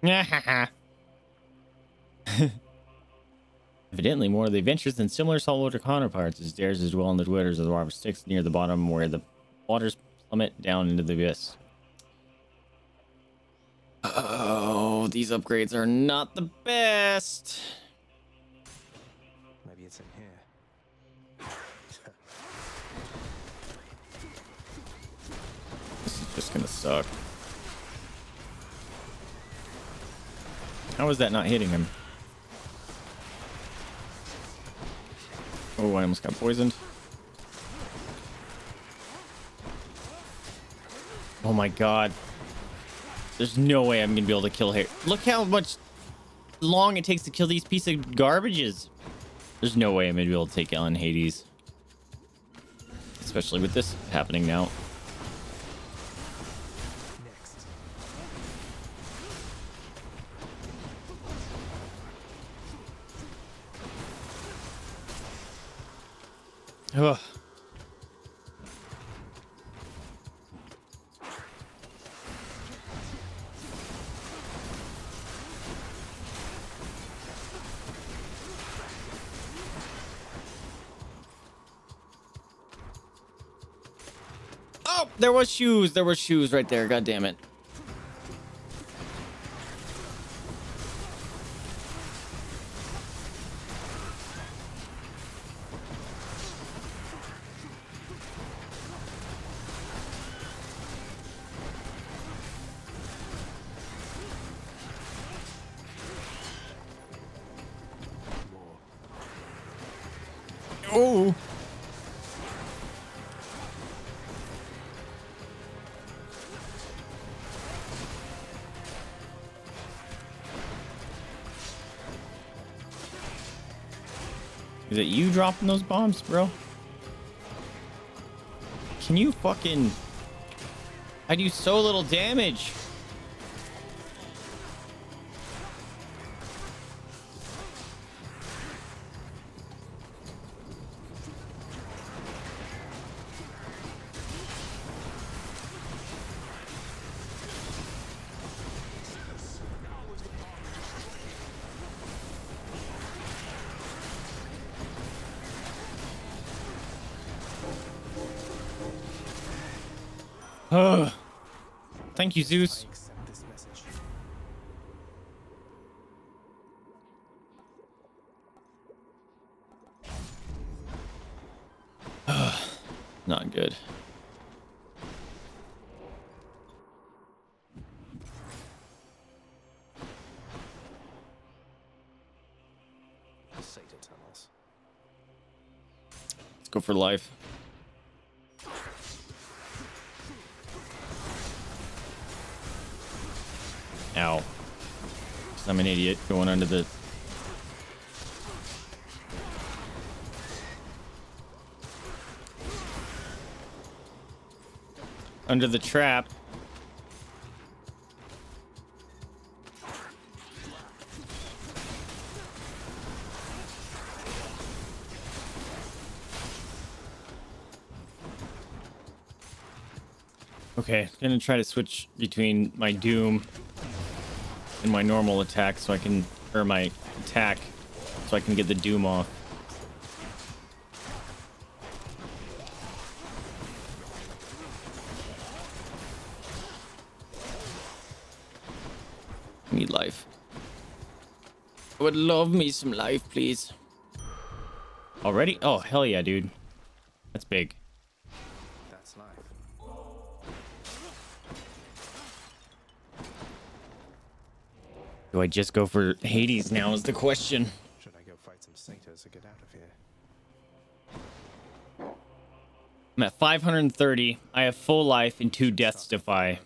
Speaker 1: Evidently, more of the adventures than similar saltwater counterparts as dares to dwell in the waters of the water sticks near the bottom where the waters plummet down into the abyss. Oh, these upgrades are not the best. Gonna suck. How is that not hitting him? Oh, I almost got poisoned. Oh my god. There's no way I'm gonna be able to kill here. Look how much long it takes to kill these piece of garbages. There's no way I'm gonna be able to take on Hades. Especially with this happening now. Ugh. Oh, there was shoes. There were shoes right there. God damn it. Oh. Is it you dropping those bombs, bro? Can you fucking... I do so little damage. Thank you, Zeus.
Speaker 2: I accept this message.
Speaker 1: Not good.
Speaker 2: Satyr tunnels.
Speaker 1: Let's go for life. I'm an idiot going under the... Under the trap. Okay, gonna try to switch between my Doom and my normal attack so I can, or my attack, so I can get the Doom off. Need life. I would love me some life, please. Already? Oh, hell yeah, dude. I just go for Hades now is the question.
Speaker 2: Should I go fight some satyrs or get out of here?
Speaker 1: I'm at 530. I have full life and two deaths defy.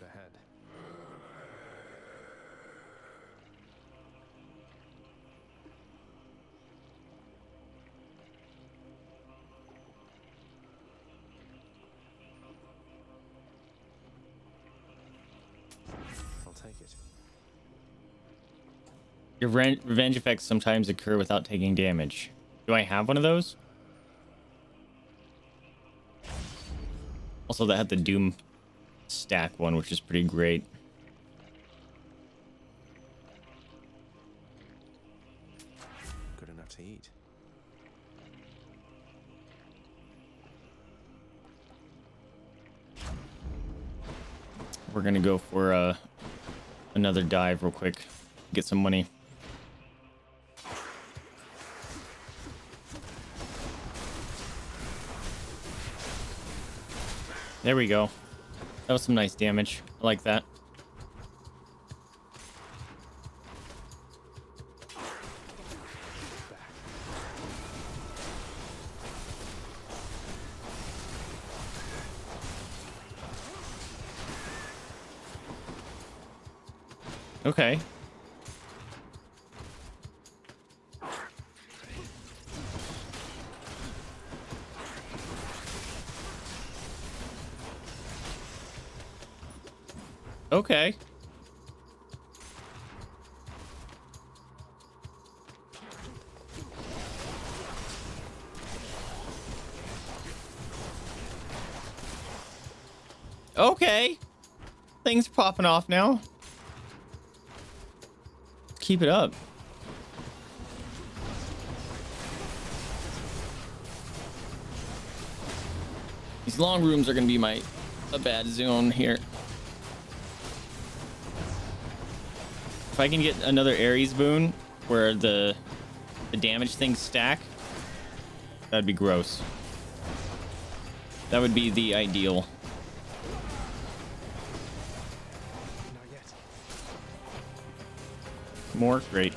Speaker 1: Revenge effects sometimes occur without taking damage. Do I have one of those? Also, that had the Doom stack one, which is pretty great.
Speaker 2: Good enough to eat.
Speaker 1: We're gonna go for uh, another dive real quick. Get some money. There we go. That was some nice damage. I like that. Okay. Okay. Okay. Things popping off now. Keep it up. These long rooms are gonna be my a bad zone here. If I can get another Ares boon where the the damage things stack, that'd be gross. That would be the ideal. More? Great.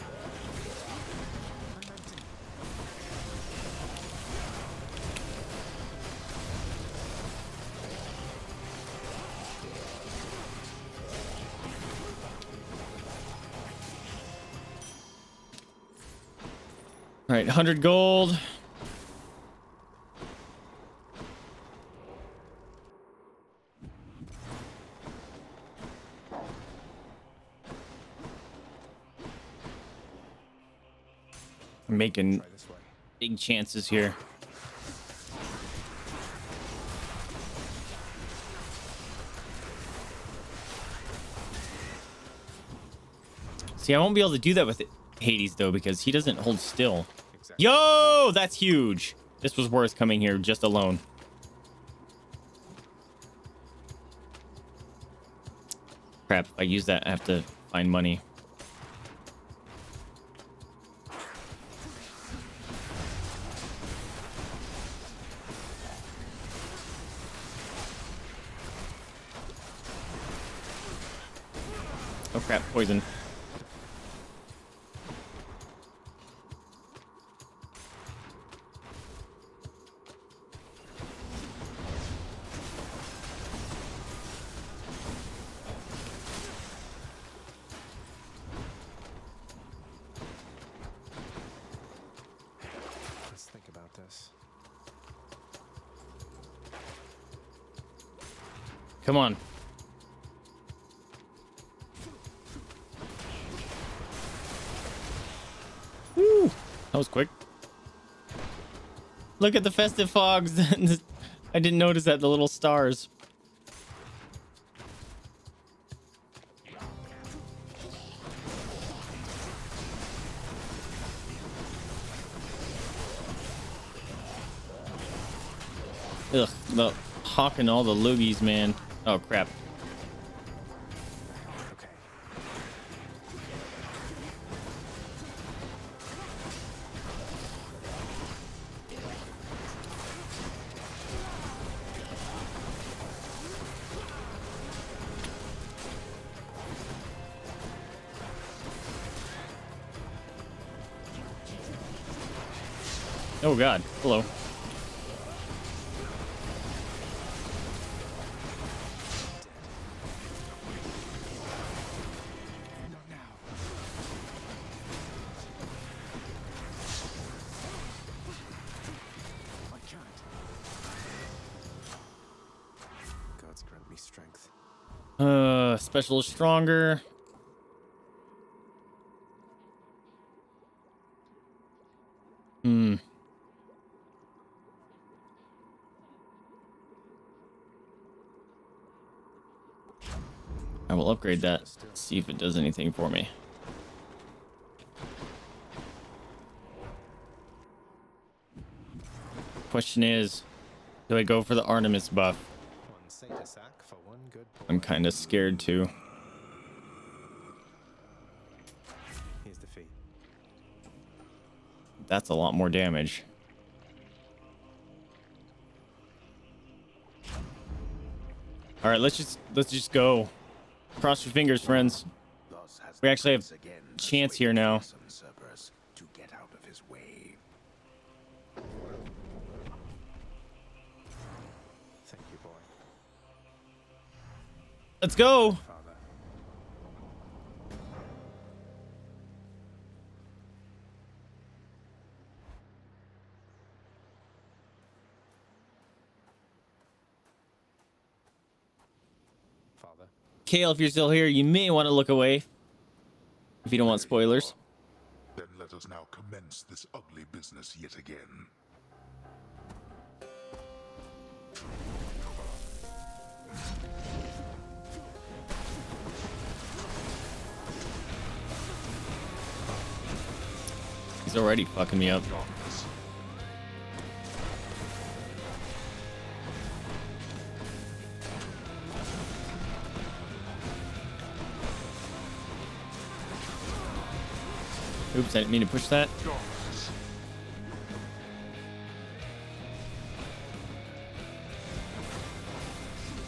Speaker 1: Right, 100 gold. I'm making big chances here. See, I won't be able to do that with Hades though because he doesn't hold still. Yo, that's huge. This was worth coming here just alone. Crap, I use that, I have to find money. Oh crap, poison. Come on. Woo! That was quick. Look at the festive fogs. I didn't notice that, the little stars. Ugh, the hawking all the loogies, man. Oh crap. Oh god. Hello. Uh, special is stronger. Hmm. I will upgrade that. See if it does anything for me. Question is, do I go for the Artemis buff?
Speaker 2: One Satyr sack for one good
Speaker 1: I'm kind of scared to.
Speaker 2: Here's the fee.
Speaker 1: That's a lot more damage. All right, let's just let's just go. Cross your fingers, friends. We actually have chance here now. Let's go.
Speaker 2: Father.
Speaker 1: Kale, if you're still here, you may want to look away. If you don't want spoilers.
Speaker 3: Then let us now commence this ugly business yet again.
Speaker 1: He's already fucking me up. Oops, I didn't mean to push that.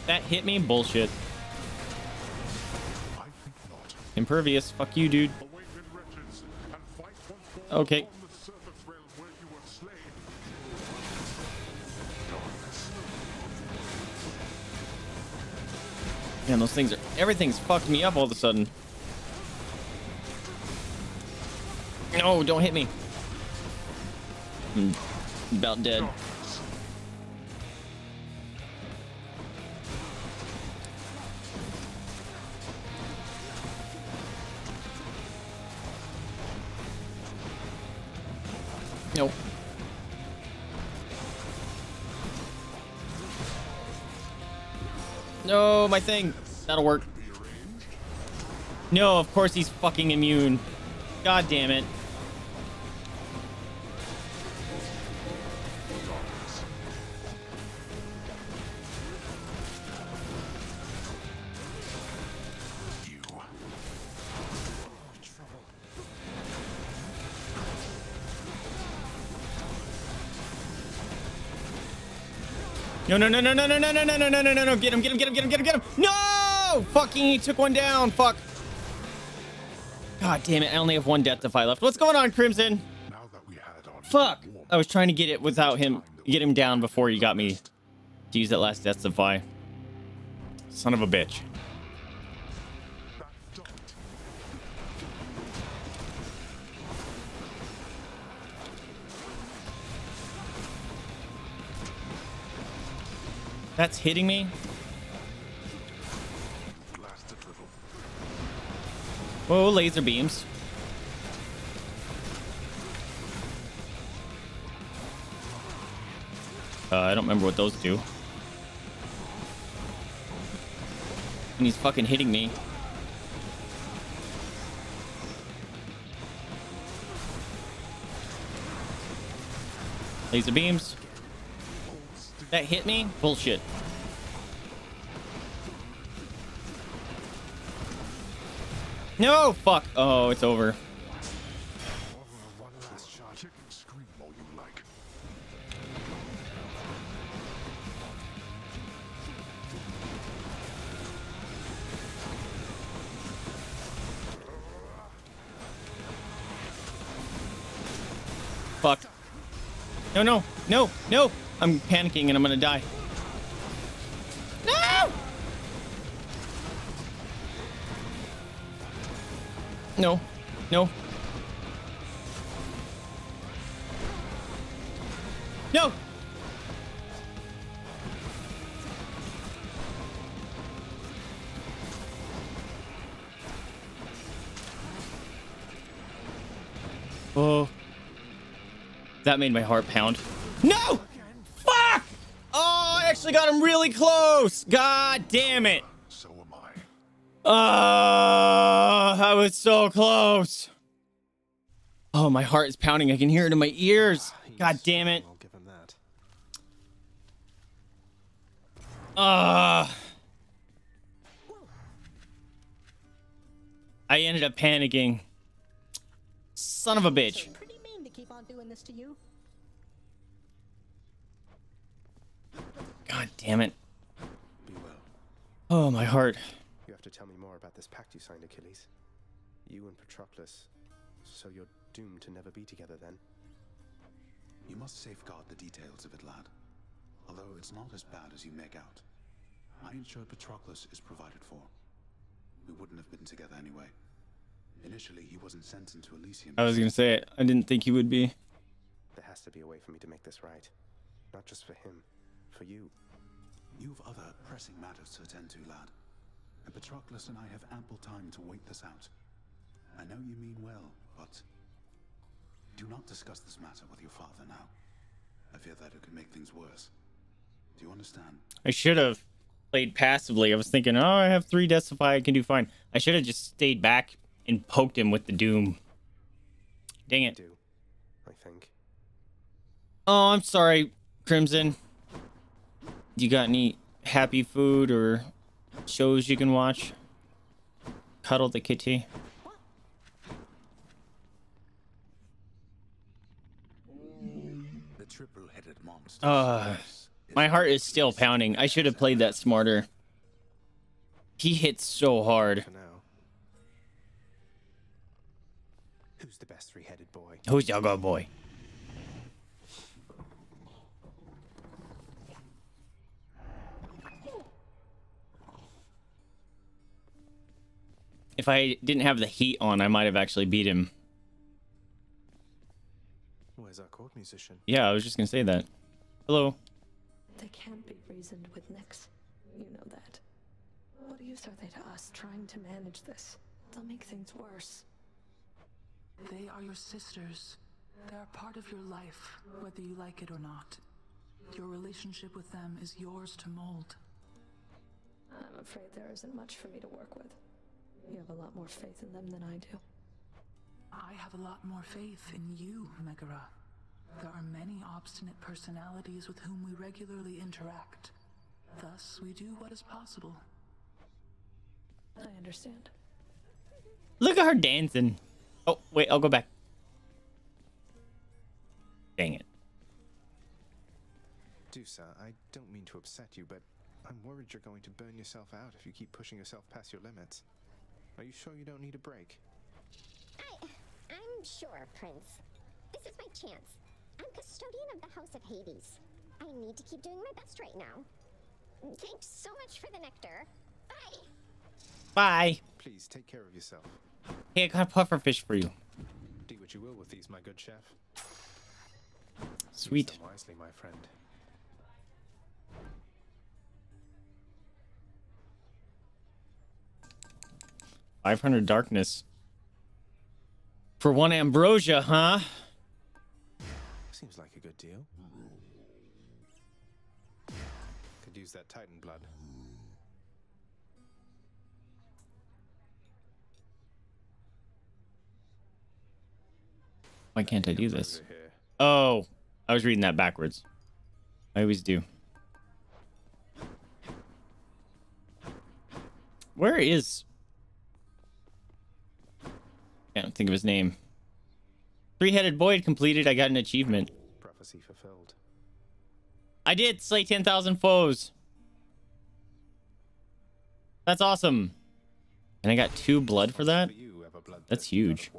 Speaker 1: That hit me? Bullshit. Impervious. Fuck you, dude. Okay. Man, those things are... Everything's fucked me up all of a sudden. No, don't hit me. I'm about dead. Thing. That'll work. No, of course he's fucking immune. God damn it. No, no, no, no, no, no, no, no, no, no, no, no, no, no. Get him, get him, get him, get him, get him, get him. No! Fucking, he took one down. Fuck. God damn it. I only have one death defy left. What's going on, Crimson? Fuck. I was trying to get it without him, get him down before he got me to use that last death defy. Son of a bitch. That's hitting me? Whoa, laser beams. Uh, I don't remember what those do. And he's fucking hitting me. Laser beams. That hit me? Bullshit. No, fuck. Oh, it's over. Fuck. No, no, no, no. I'm panicking and I'm gonna die. No! No, no. No! Oh. That made my heart pound. No! Fuck! Oh, I actually got him really close. God damn it.
Speaker 3: So am I.
Speaker 1: Oh, I was so close. Oh, my heart is pounding. I can hear it in my ears. God damn it.
Speaker 2: I'll give him that.
Speaker 1: Uh, I ended up panicking. Son of a bitch.
Speaker 5: Pretty mean to keep on doing this to you.
Speaker 1: God damn it.
Speaker 2: Be well.
Speaker 1: Oh, my heart.
Speaker 2: You have to tell me more about this pact you signed, Achilles. You and Patroclus. So you're doomed to never be together then?
Speaker 22: You must safeguard the details of it, lad. Although it's not as bad as you make out. I ensured Patroclus is provided for. We wouldn't have been together anyway. Initially, he wasn't sent into Elysium.
Speaker 1: I was gonna say it. I didn't think he would be.
Speaker 2: There has to be a way for me to make this right. Not just for him, for you.
Speaker 22: You've other pressing matters to attend to, lad. And Patroclus and I have ample time to wait this out. I know you mean well, but do not discuss this matter with your father now. I fear that it could make things worse. Do you understand?
Speaker 1: I should have played passively. I was thinking, oh, I have three death defy. I can do fine. I should have just stayed back and poked him with the Doom. Dang it.
Speaker 2: Do, I think.
Speaker 1: Oh, I'm sorry, Crimson. You got any happy food or shows you can watch? Cuddle the kitty.
Speaker 22: The triple-headed monster.
Speaker 1: Uh, my heart is still pounding. I should have played that smarter. He hits so hard.
Speaker 2: Who's the best three-headed boy?
Speaker 1: Who's your good boy? If I didn't have the heat on, I might have actually beat him.
Speaker 2: Where's our court musician?
Speaker 1: Yeah, I was just gonna say that. Hello.
Speaker 17: They can't be reasoned with, Nyx. You know that. What use are they to us trying to manage this? They'll make things worse.
Speaker 15: They are your sisters. They are part of your life, whether you like it or not. Your relationship with them is yours to mold.
Speaker 17: I'm afraid there isn't much for me to work with. You have a lot more faith in them than I do.
Speaker 15: I have a lot more faith in you, Megaera. There are many obstinate personalities with whom we regularly interact. Thus, we do what is possible.
Speaker 17: I understand.
Speaker 1: Look at her dancing. Oh, wait, I'll go back. Dang it.
Speaker 2: Dusa, I don't mean to upset you, but I'm worried you're going to burn yourself out if you keep pushing yourself past your limits. Are you sure you don't need a break?
Speaker 14: I, I'm sure, Prince. This is my chance. I'm custodian of the House of Hades. I need to keep doing my best right now. Thanks so much for the nectar. Bye.
Speaker 1: Bye.
Speaker 2: Please take care of yourself.
Speaker 1: Hey, I got a puffer fish for you.
Speaker 2: Do what you will with these, my good chef.
Speaker 1: Sweet.
Speaker 2: Wisely, my friend.
Speaker 1: 500 darkness. For one ambrosia, huh?
Speaker 2: Seems like a good deal. Could use that titan blood.
Speaker 1: Why can't I do this? Oh, I was reading that backwards. I always do. Where is I can't think of his name. Three-headed boy completed. I got an achievement.
Speaker 2: Prophecy fulfilled.
Speaker 1: I did slay 10,000 foes. That's awesome. And I got two blood for that? That's huge.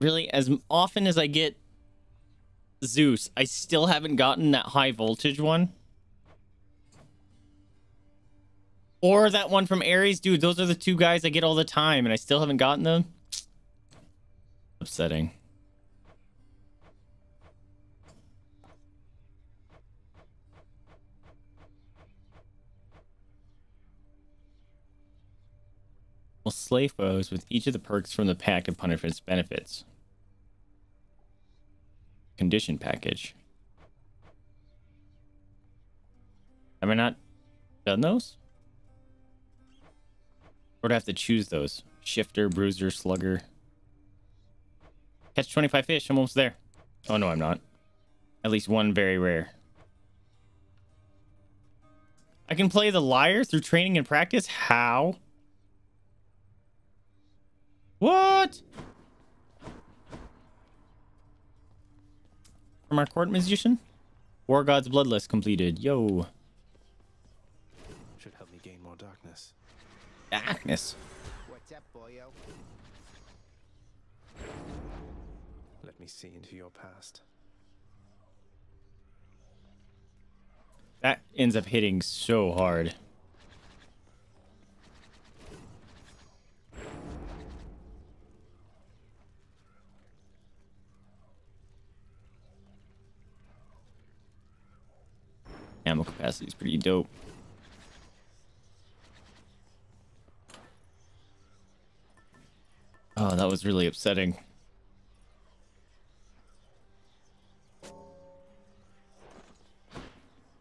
Speaker 1: Really, as often as I get Zeus, I still haven't gotten that high voltage one. Or that one from Ares. Dude, those are the two guys I get all the time, and I still haven't gotten them. Upsetting. will slay foes with each of the perks from the Pact of Punishments benefits. Condition package. Have I not done those? Or do I have to choose those? Shifter, Bruiser, Slugger. Catch 25 fish. I'm almost there. Oh, no, I'm not. At least one very rare. I can play the lyre through training and practice? How? What? From our court musician? War God's Bloodlust completed. Yo.
Speaker 2: Darkness.
Speaker 23: What's up, boyo?
Speaker 2: Let me see into your past.
Speaker 1: That ends up hitting so hard. Ammo capacity is pretty dope. Oh, that was really upsetting.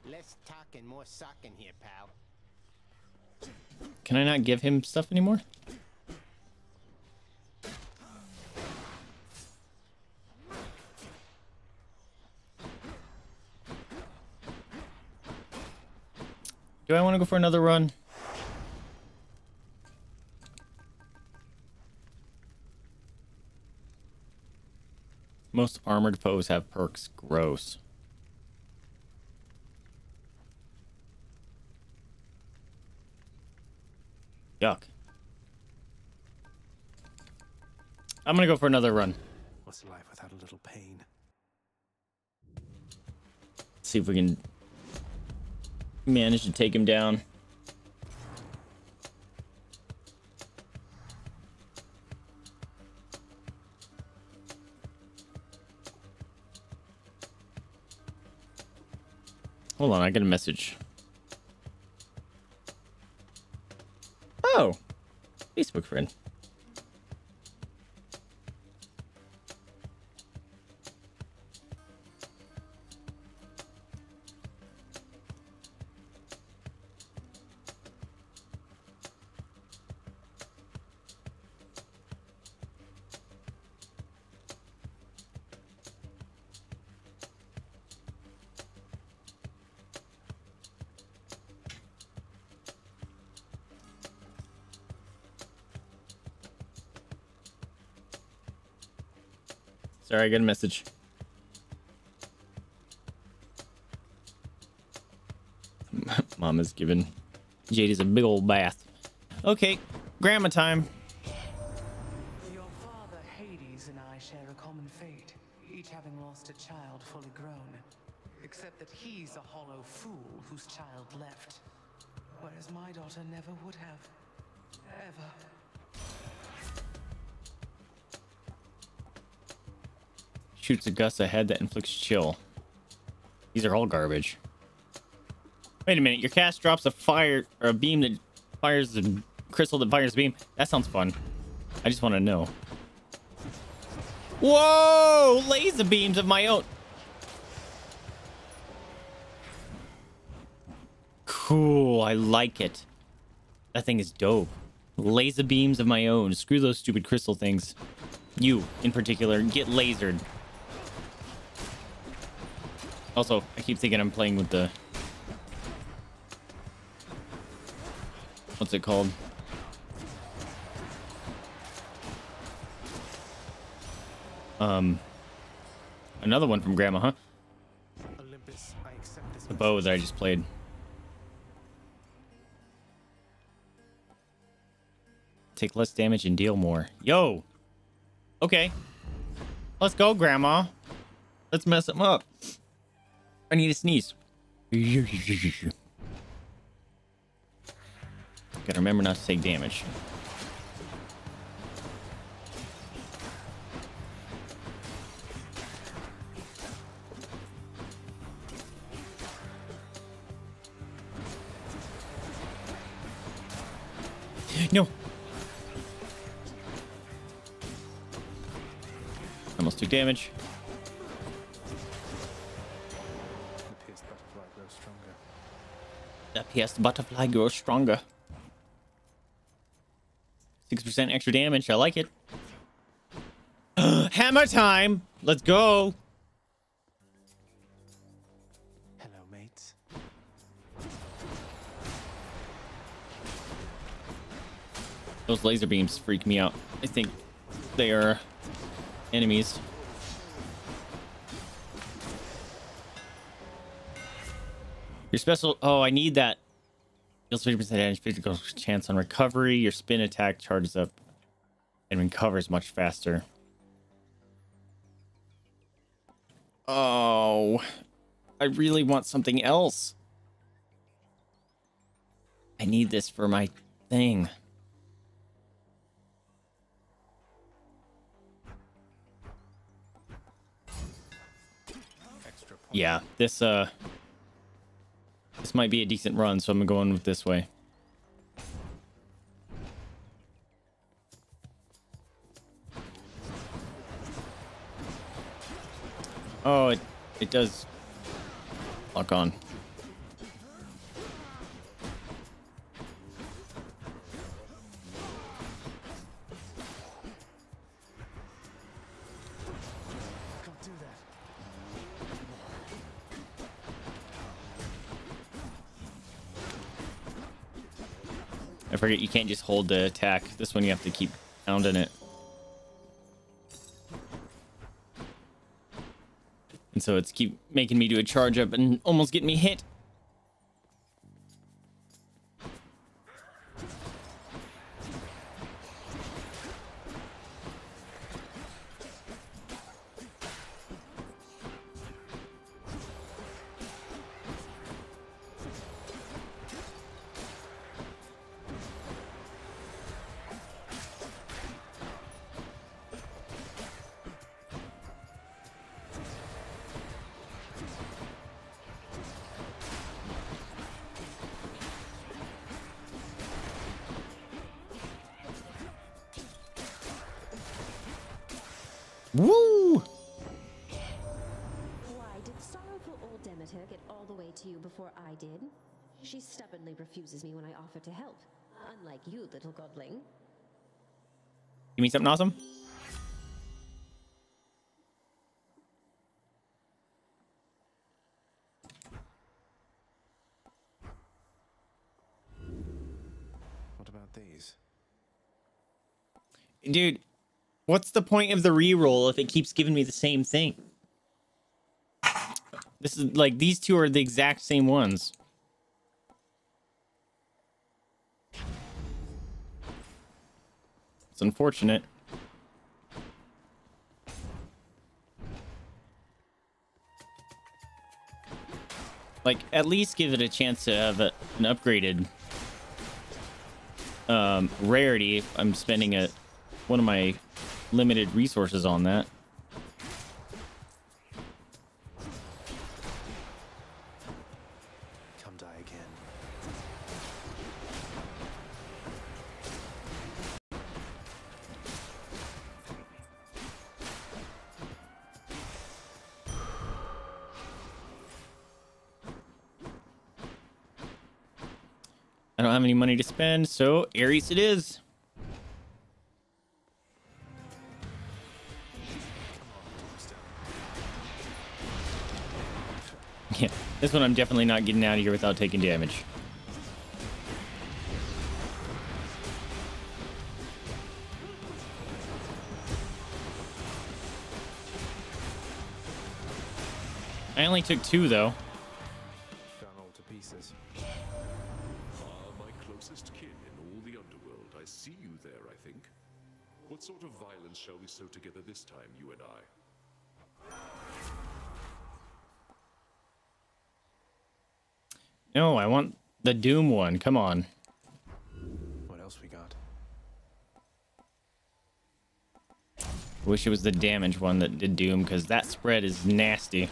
Speaker 23: Less talking, more socking here, pal.
Speaker 1: Can I not give him stuff anymore? Do I want to go for another run? Most armored foes have perks. Gross. Yuck. I'm gonna go for another run.
Speaker 2: What's life without a little pain?
Speaker 1: See if we can manage to take him down. Hold on, I get a message. Oh, Facebook friend. I got a message. Mama's giving JD's a big old bath. Okay, grandma time.
Speaker 24: A
Speaker 1: ahead that inflicts chill. These are all garbage. Wait a minute, your cast drops a fire or a beam that fires a crystal that fires a beam. That sounds fun. I just want to know. Whoa! Laser beams of my own. Cool, I like it. That thing is dope. Laser beams of my own. Screw those stupid crystal things. You, in particular, get lasered. Also, I keep thinking I'm playing with the what's it called? Um, another one from Grandma, huh?
Speaker 2: Olympus, I accept this
Speaker 1: The bow that I just played. Take less damage and deal more. Yo! Okay. Let's go, Grandma. Let's mess him up. I need to sneeze. Gotta remember not to take damage. No. Almost took damage.
Speaker 2: The
Speaker 1: butterfly grows stronger. 6% extra damage. I like it. Hammer time! Let's go!
Speaker 2: Hello, mates.
Speaker 1: Those laser beams freak me out. I think they are enemies. Your special... Oh, I need that. Deals 50% damage, physical chance on recovery. Your spin attack charges up and recovers much faster. Oh, I really want something else. I need this for my thing. Yeah, this uh this might be a decent run, so I'm going with this way. Oh, it it does lock on. Forget you can't just hold the attack. This one you have to keep pounding it. And so it's keep making me do a charge up and almost getting me hit. Woo!
Speaker 25: Why did sorrowful old Demeter get all the way to you before I did? She stubbornly refuses me when I offer to help. Unlike you, little godling.
Speaker 1: You mean something awesome?
Speaker 2: What about these?
Speaker 1: Dude, what's the point of the reroll if it keeps giving me the same thing? This is like these two are the exact same ones. It's unfortunate. Like, at least give it a chance to have a, an upgraded um, rarity I'm spending a one of my limited resources on that.
Speaker 2: Come die again.
Speaker 1: I don't have any money to spend, so Ares it is. This one I'm definitely not getting out of here without taking damage. I only took two, though.
Speaker 6: The
Speaker 1: Doom one. Come on.
Speaker 2: What else we got?
Speaker 1: Wish it was the damage one that did Doom, because that spread is nasty.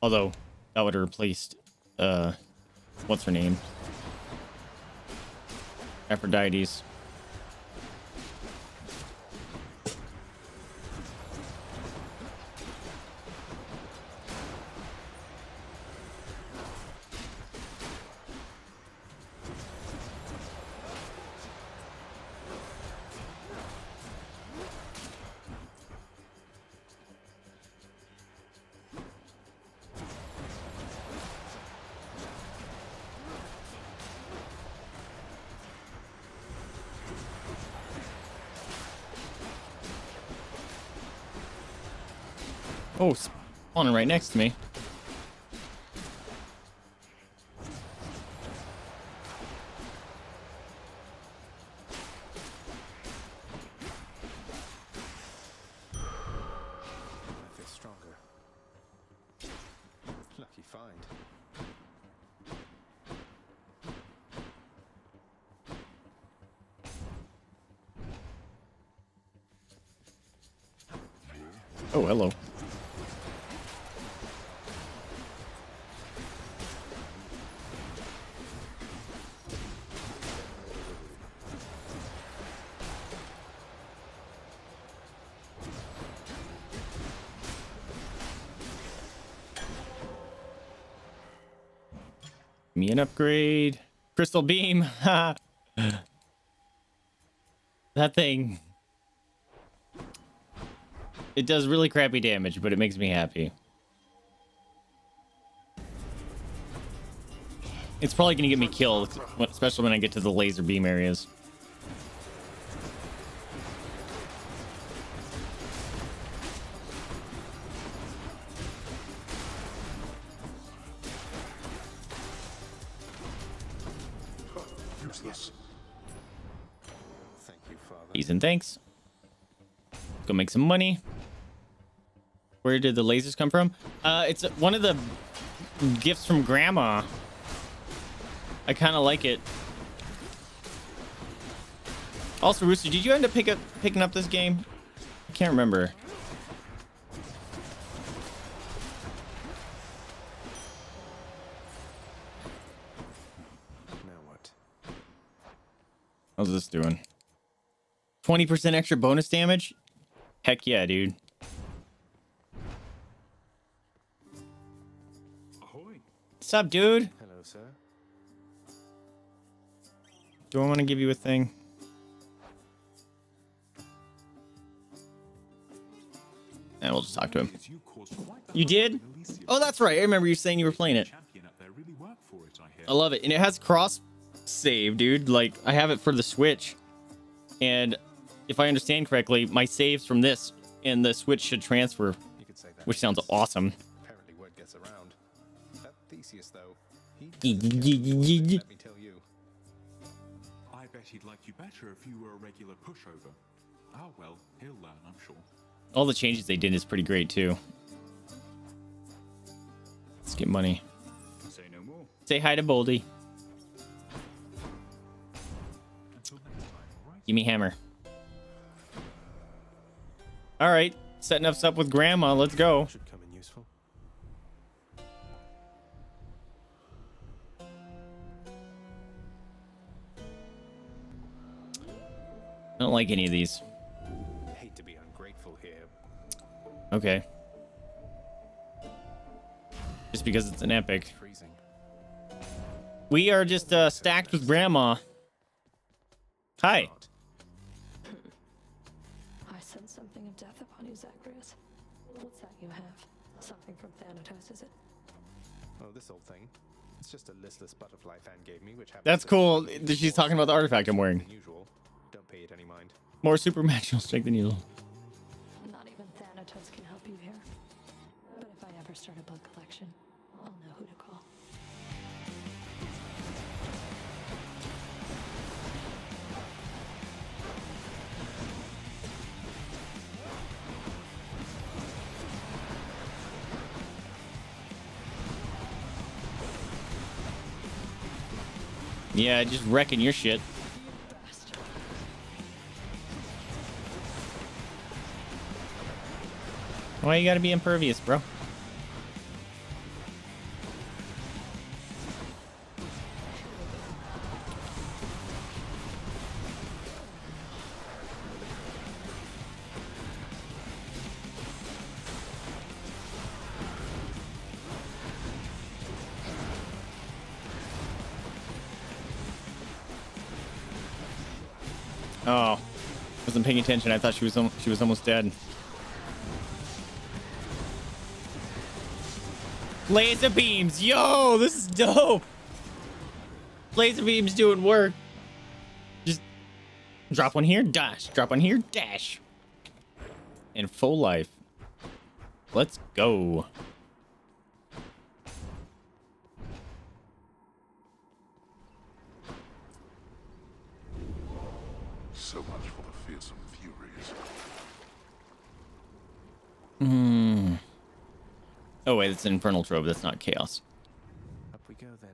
Speaker 1: Although, that would have replaced, uh, what's her name? Aphrodite's. Right next to me. Me an upgrade. Crystal beam. that thing. It does really crappy damage, but it makes me happy. It's probably going to get me killed, especially when I get to the laser beam areas. Thanks. Go make some money. Where did the lasers come from? Uh, it's one of the gifts from Grandma. I kind of like it. Also, Rooster, did you end up pick up picking up this game? I can't remember.
Speaker 2: Now what?
Speaker 1: How's this doing? 20% extra bonus damage? Heck yeah, dude. What's up, dude?
Speaker 2: Hello, sir.
Speaker 1: Do I want to give you a thing? And we'll just talk to him. You did? Oh, that's right. I remember you saying you were playing it. I love it. And it has cross save, dude. Like, I have it for the Switch. And if I understand correctly, my saves from this and the Switch should transfer, which sounds awesome.
Speaker 2: Apparently word gets around. That Theseus, though, he
Speaker 1: Ye-
Speaker 2: doesn't
Speaker 1: ye-
Speaker 2: get
Speaker 1: ye-
Speaker 2: much,
Speaker 1: ye- ye-
Speaker 2: let me tell you.
Speaker 22: I bet he'd like you better if you were a regular pushover. Ah, well, he'll learn, I'm sure.
Speaker 1: All the changes they did is pretty great, too. Let's get money.
Speaker 22: Say no more.
Speaker 1: Say hi to Bouldy. Give me hammer. All right, setting us up with grandma. Let's go.
Speaker 2: Should come in useful.
Speaker 1: I don't like any of these.
Speaker 2: Hate to be ungrateful here.
Speaker 1: Okay. Just because it's an epic.
Speaker 2: Freezing.
Speaker 1: We are just uh, stacked with grandma. Hi.
Speaker 2: This old thing. It's just a listless butterfly fan gave me, which
Speaker 1: That's cool. She's talking about the artifact I'm wearing.
Speaker 2: than usual. Don't pay it any mind.
Speaker 1: More supernatural strength than usual.
Speaker 17: Not even Thanatos can help you here. But if I ever start a bug collection, I'll know who to call.
Speaker 1: Yeah, just wrecking your shit. Why you gotta be impervious, bro? Attention. I thought she was she was almost dead. Laser beams, yo, this is dope. Laser beams doing work. Just drop one here, dash. Drop one here, dash. In full life. Let's go.
Speaker 3: So much for the fearsome furies.
Speaker 1: Hmm. Oh wait, it's an infernal trove. That's not chaos.
Speaker 2: Up we go then.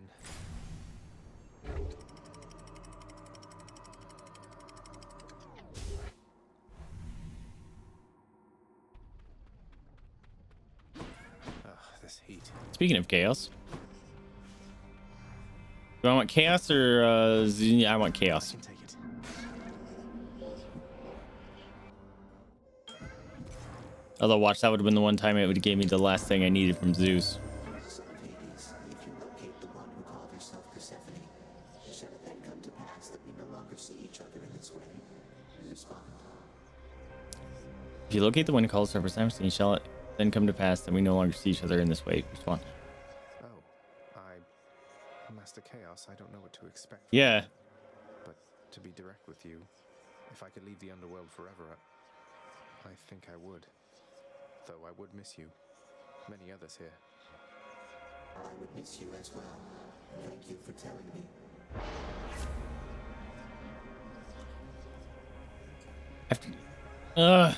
Speaker 2: Ugh, this heat.
Speaker 1: Speaking of chaos, do I want chaos or uh, I want chaos. Although, watch that would have been the one time it would have gave me the last thing I needed from Zeus.
Speaker 9: Son of Hades, if you locate the one who called herself Persephone, shall it then come to pass that we no longer see each other in this way? Respond.
Speaker 1: If you locate the one who calls her Persephone, shall it then come to pass that we no longer see each other in this way? Respond.
Speaker 2: Oh, I, Master Chaos, I don't know what to expect.
Speaker 1: Yeah.
Speaker 2: you, But to be direct with you, if I could leave the underworld forever, I, I think I would. Though I would miss you. Many others here.
Speaker 9: I would miss you as well. Thank you for telling me.
Speaker 1: Ugh.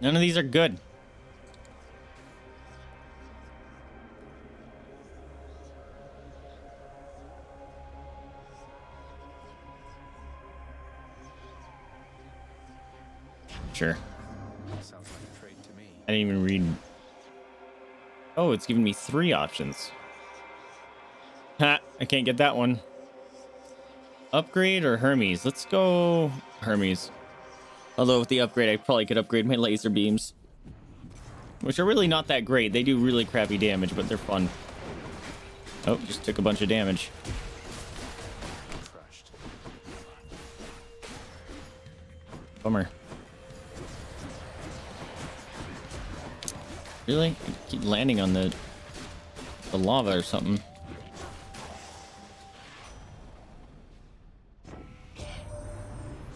Speaker 1: None of these are good. Sure.
Speaker 2: Sounds like a trade to me.
Speaker 1: I didn't even read. Oh, it's giving me three options. Ha! I can't get that one. Upgrade or Hermes? Let's go Hermes. Although with the upgrade, I probably could upgrade my laser beams. Which are really not that great. They do really crappy damage, but they're fun. Oh, just took a bunch of damage. Really? I keep landing on the the lava or something.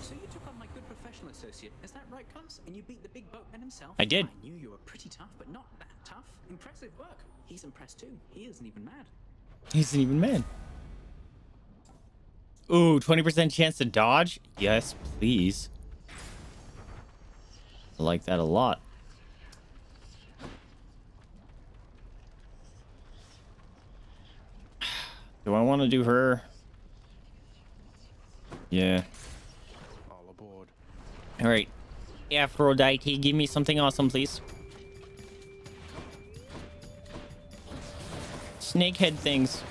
Speaker 12: So you took on my good professional associate, is that right, Cubs? And you beat the big boatman himself?
Speaker 1: I did.
Speaker 12: I knew you were pretty tough, but not that tough. Impressive work. He's impressed too. He isn't even mad.
Speaker 1: He isn't even mad. Ooh, 20% chance to dodge? Yes, please. I like that a lot. Do I want to do her? Yeah.
Speaker 2: All aboard.
Speaker 1: All right. Aphrodite, give me something awesome, please. Snakehead things.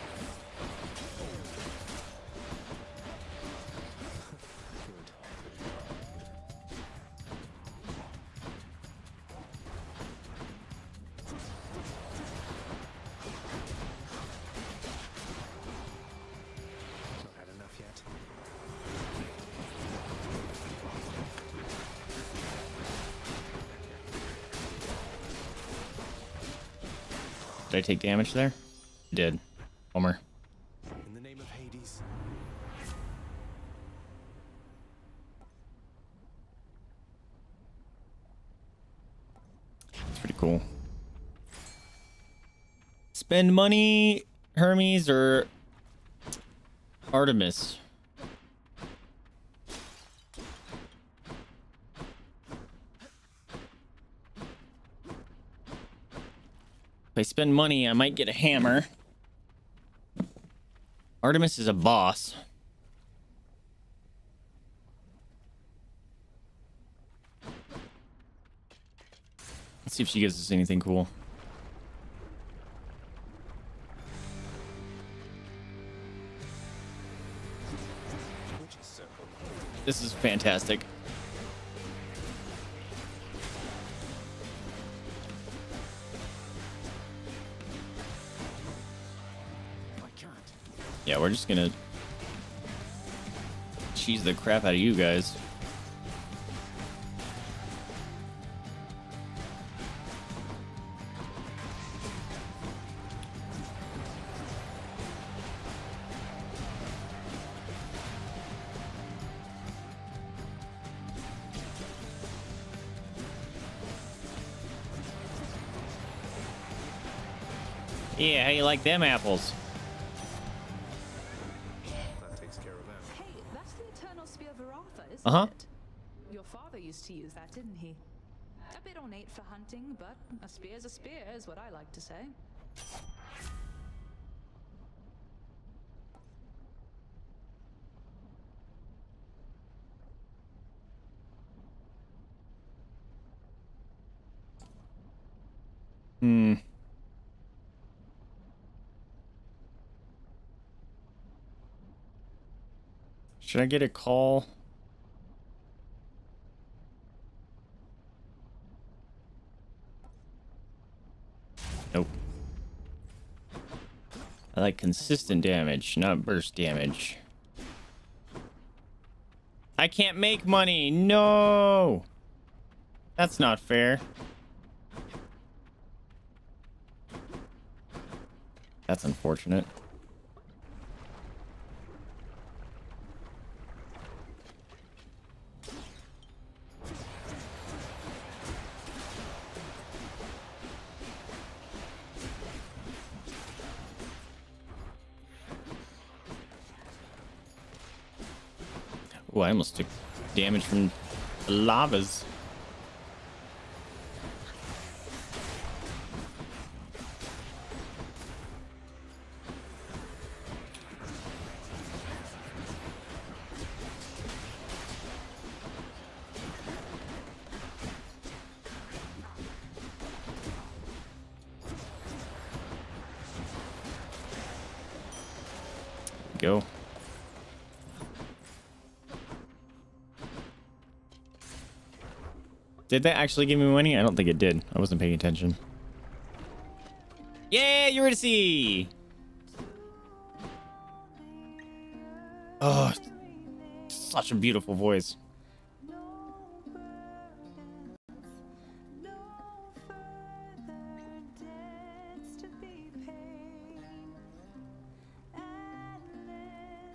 Speaker 1: Did I take damage there? I did. Homer.
Speaker 2: In the name of Hades.
Speaker 1: It's pretty cool. Spend money, Hermes, or Artemis. If I spend money, I might get a hammer. Artemis is a boss. Let's see if she gives us anything cool. This is fantastic. Yeah, we're just gonna cheese the crap out of you guys. Yeah, how you like them apples? Uh-huh.
Speaker 7: it? Your father used to use that, didn't he? A bit ornate for hunting, but a spear's a spear, is what I like to say.
Speaker 1: Hmm. Should I get a call? Like consistent damage, not burst damage. I can't make money. No. That's not fair. That's unfortunate. I almost took damage from the lavas. Did that actually give me money? I don't think it did. I wasn't paying attention. Yeah, Eurydice! Oh, such a beautiful voice.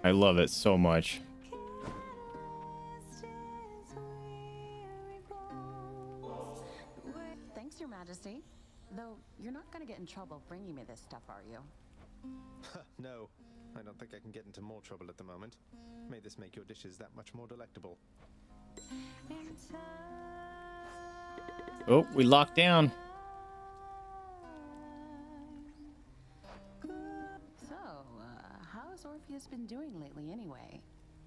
Speaker 1: I love it so much.
Speaker 2: More trouble at the moment. May this make your dishes that much more delectable.
Speaker 1: Oh, we locked down.
Speaker 18: So, uh, how's Orpheus been doing lately, anyway?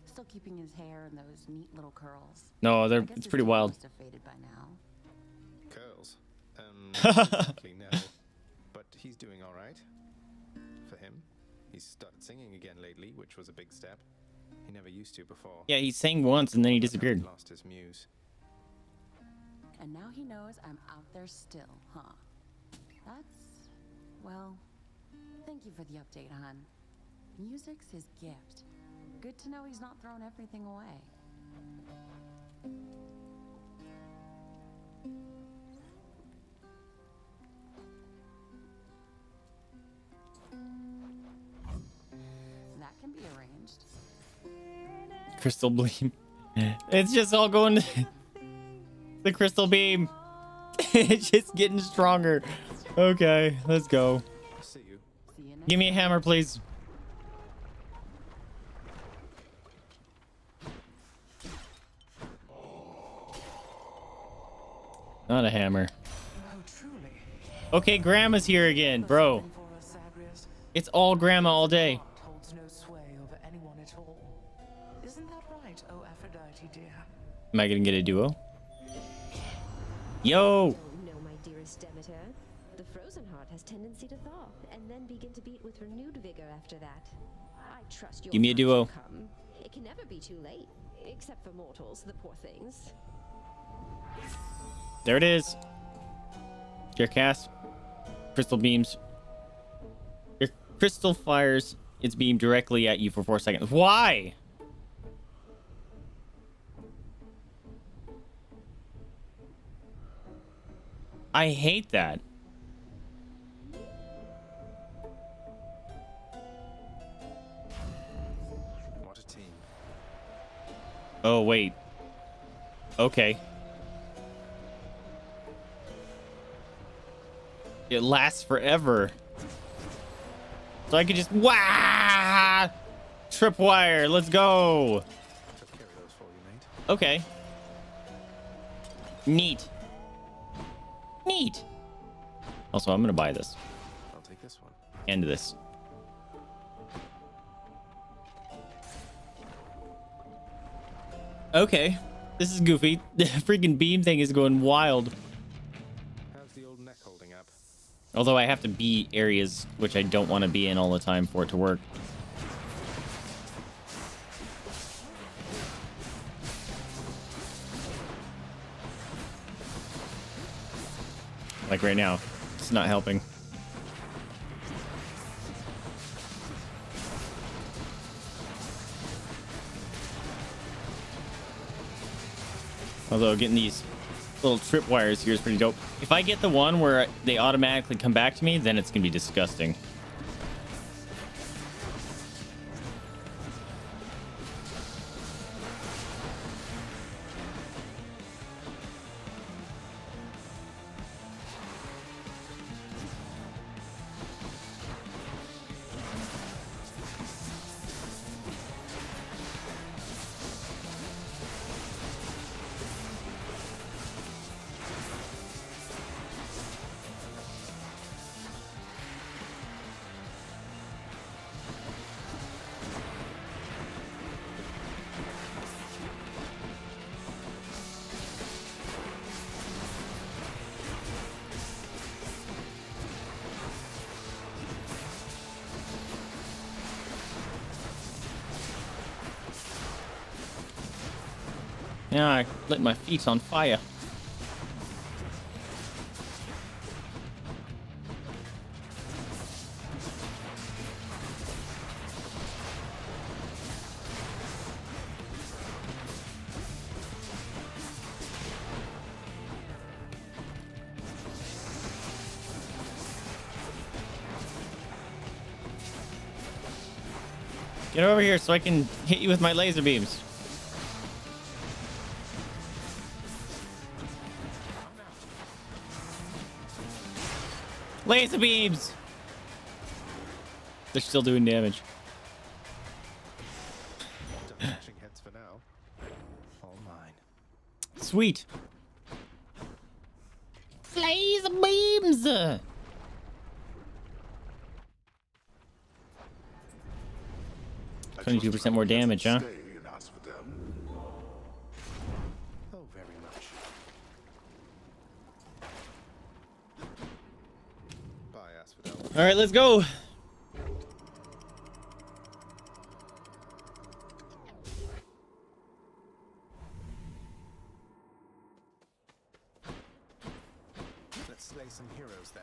Speaker 18: Still keeping his hair in those neat little curls.
Speaker 1: No, they're it's pretty wild.
Speaker 18: Faded by now.
Speaker 2: Curls. Um, not exactly, no. But he's doing all right. For him, he's started singing again lately, which was a big step. He never used to before.
Speaker 1: Yeah, he sang once and then he disappeared.
Speaker 2: he's Lost his muse.
Speaker 18: And now he knows I'm out there still, huh? That's. well. Thank you for the update, hon. Music's his gift. Good to know he's not thrown everything away. That
Speaker 1: Crystal beam. It's just all going to the crystal beam. it's just getting stronger. Okay, let's go. Give me a hammer, please. Not a hammer. Okay, Grandma's here again, bro. It's all Grandma all day. Am I gonna get a duo? Yo!
Speaker 25: No, my dearest Demeter. The frozen heart has tendency to thaw, and then begin to beat with renewed vigor after that. I trust your
Speaker 1: Give me a duo.
Speaker 25: It can never be too late, except for mortals, the poor things.
Speaker 1: There it is. Your cast. Crystal beams. Your crystal fires its beam directly at you for four seconds. Why? I hate that.
Speaker 2: What a team.
Speaker 1: Oh, wait. Okay. It lasts forever. So I could just wah tripwire. Let's go. Okay. Neat. Neat. Also, I'm gonna buy this
Speaker 2: I'll take this one.
Speaker 1: and this. Okay. This is goofy. The freaking beam thing is going wild.
Speaker 2: How's the old neck holding up?
Speaker 1: Although I have to be areas which I don't want to be in all the time for it to work. Like right now, it's not helping. Although getting these little trip wires here is pretty dope. If I get the one where they automatically come back to me, then it's gonna be disgusting. Lit my feet on fire. Get over here so I can hit you with my laser beams. Laser beams! They're still doing damage.
Speaker 2: Matching heads for now. All mine.
Speaker 1: Sweet. Laser beams! Twenty-two percent more damage, huh?
Speaker 2: Oh, very much. Bye, Asphodel.
Speaker 1: All right, let's go.
Speaker 2: Let's slay some heroes then.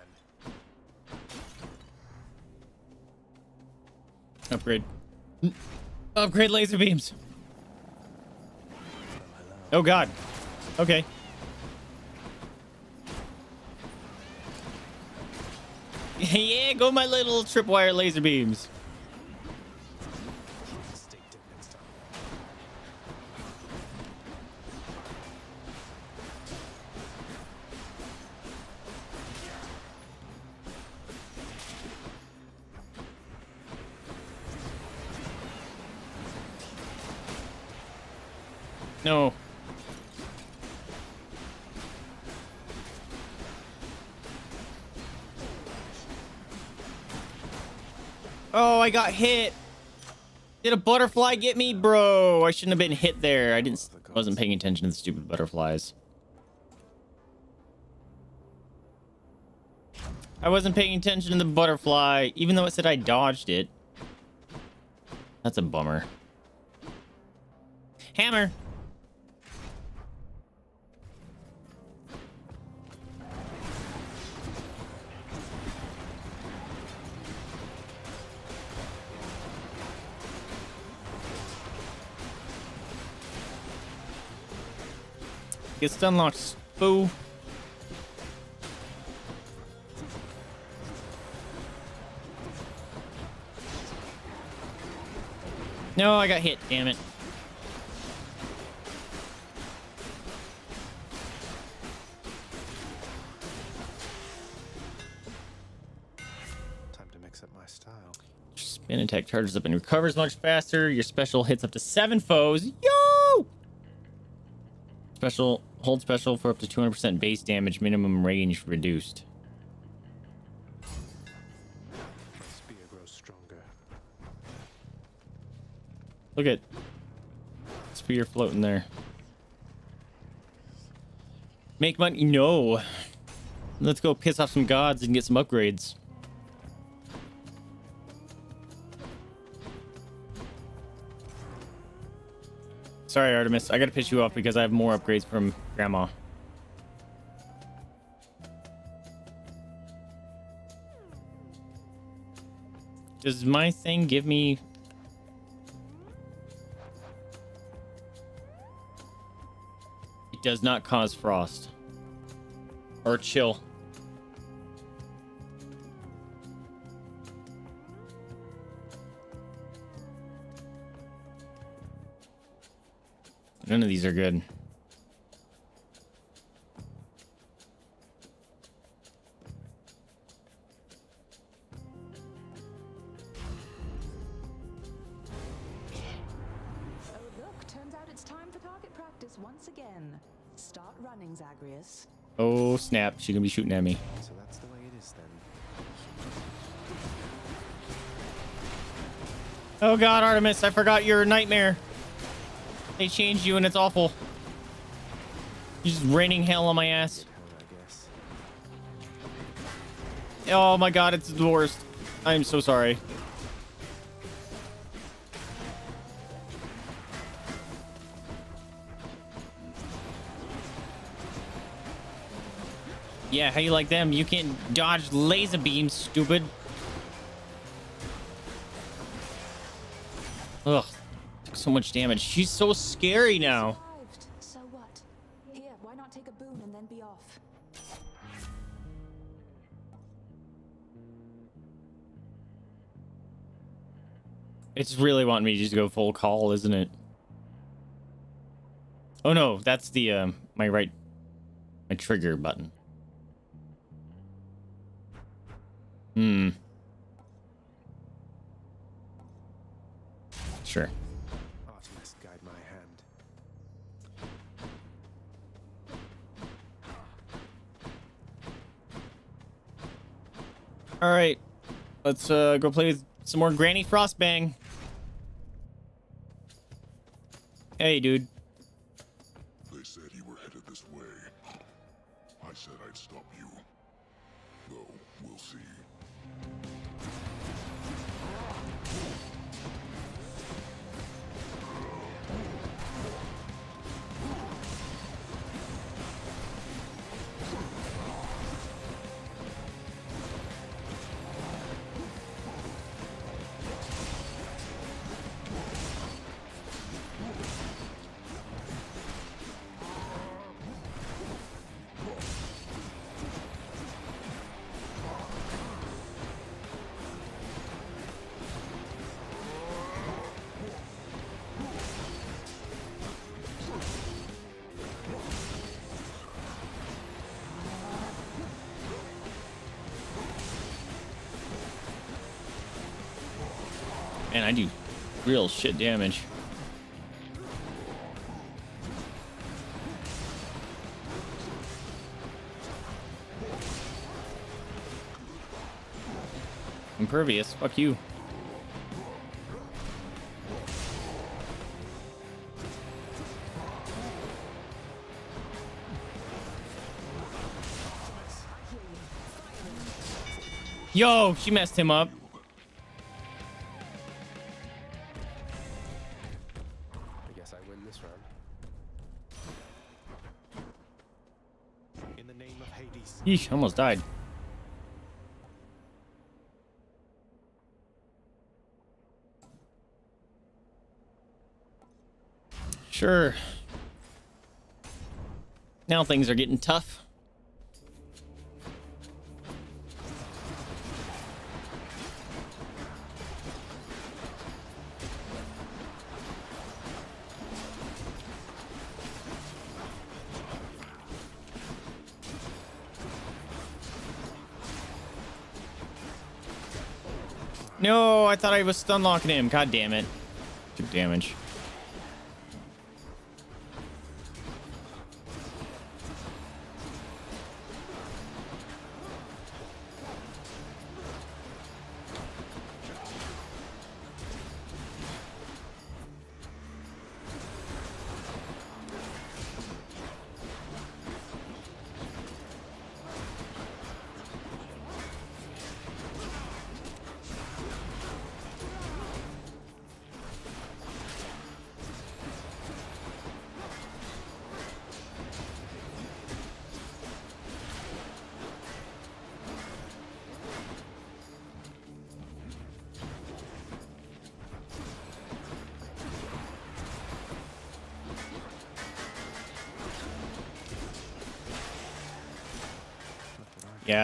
Speaker 1: Upgrade. Mm. Upgrade laser beams. Oh god. Okay. Go my little tripwire laser beams. I got hit. Did a butterfly get me, bro? I shouldn't have been hit there. I didn't. Wasn't paying attention to the stupid butterflies. I wasn't paying attention to the butterfly, even though it said I dodged it. That's a bummer. Hammer. Get stun locked, boo. No, I got hit, damn it.
Speaker 2: Time to mix up my style.
Speaker 1: Spin attack charges up and recovers much faster. Your special hits up to seven foes. Yo! Special hold special for up to 200% base damage, minimum range reduced.
Speaker 2: Spear grows stronger.
Speaker 1: Look at spear floating there. Make money? No. Let's go piss off some gods and get some upgrades. Sorry, Artemis. I gotta piss you off because I have more upgrades from Grandma. Does my thing give me... It does not cause frost. Or chill. None of these are good.
Speaker 7: Oh, look, turns out it's time for target practice once again. Start running, Zagreus.
Speaker 1: Oh, snap. she's gonna be shooting at me.
Speaker 2: So that's the way it is then.
Speaker 1: Oh god, Artemis, I forgot your nightmare. They changed you and it's awful. Just raining hell on my ass. Oh my god, it's the worst. I'm so sorry. Yeah, how you like them? You can't dodge laser beams, stupid. Ugh. So much damage. She's so scary now.
Speaker 7: So what? Here, why not take a boon and then be off?
Speaker 1: It's really wanting me to just go full call, isn't it? Oh no, that's the um my right my trigger button. Hmm. Sure. All right. Let's uh go play with some more Granny Frostbang. Hey, dude. real shit damage. Impervious, fuck you. Yo, she messed him up.
Speaker 2: Of
Speaker 1: Yeesh, almost died. Sure. Now things are getting tough. I was stun locking him. God damn it. Took damage.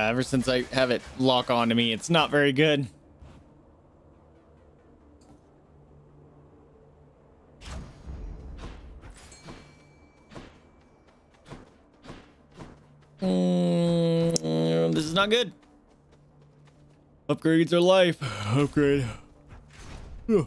Speaker 1: Ever since I have it lock on to me, it's not very good. Mm, this is not good. Upgrades are life. Upgrade. Ugh.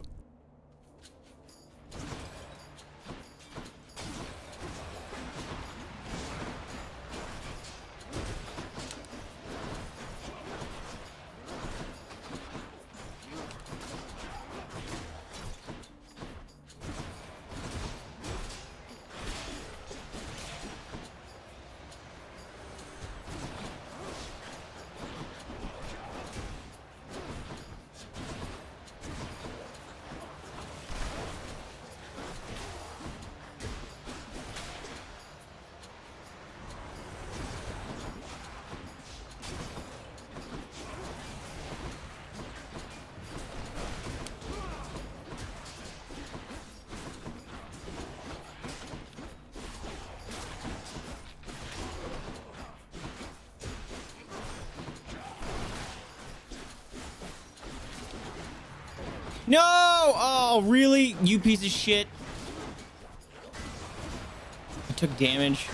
Speaker 1: You piece of shit. I took damage.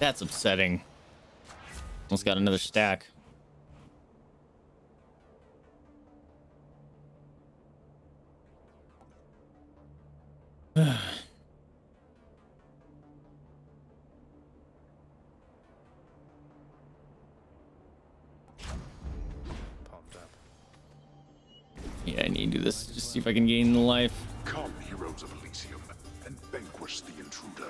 Speaker 1: That's upsetting. Almost got another stack. If I can gain the life.
Speaker 3: Come, heroes of Elysium, and vanquish the intruder.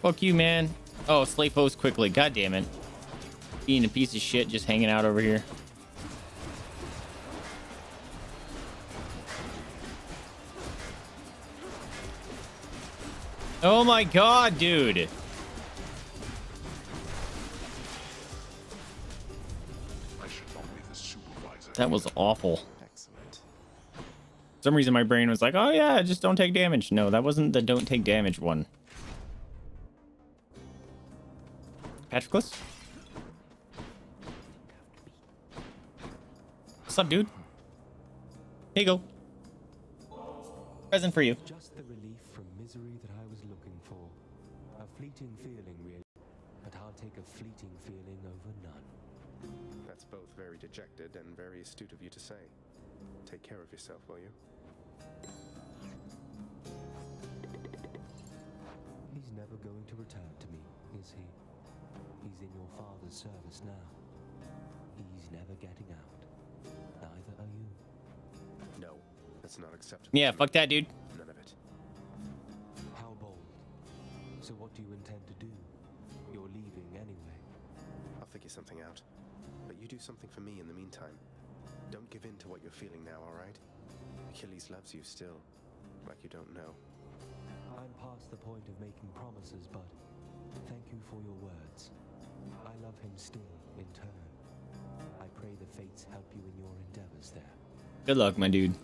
Speaker 1: Fuck you, man. Oh, slay foes quickly. God damn it. Being a piece of shit just hanging out over here. Oh my god, dude.
Speaker 3: I should not be the supervisor.
Speaker 1: That was awful.
Speaker 2: Excellent.
Speaker 1: some reason my brain was like, oh yeah, just don't take damage. No, that wasn't the don't take damage one. Patroclus? What's up, dude? Here you go. Present for you.
Speaker 20: Just the relief from misery that I was looking for. A fleeting feeling, really. But I'll take a fleeting feeling over none.
Speaker 2: That's both very dejected and very astute of you to say. Take care of yourself, will you?
Speaker 20: He's never going to return to me, is he? He's in your father's service now. He's never getting out. Neither are you.
Speaker 2: No, that's not acceptable.
Speaker 1: Yeah, fuck that, dude.
Speaker 2: None of it.
Speaker 20: How bold. So what do you intend to do? You're leaving anyway.
Speaker 2: I'll figure something out. But you do something for me in the meantime. Don't give in to what you're feeling now, alright? Achilles loves you still. Like you don't know.
Speaker 20: I'm past the point of making promises, but thank you for your words. I love him still, in turn. I pray the fates help you in your endeavors there.
Speaker 1: Good luck, my dude.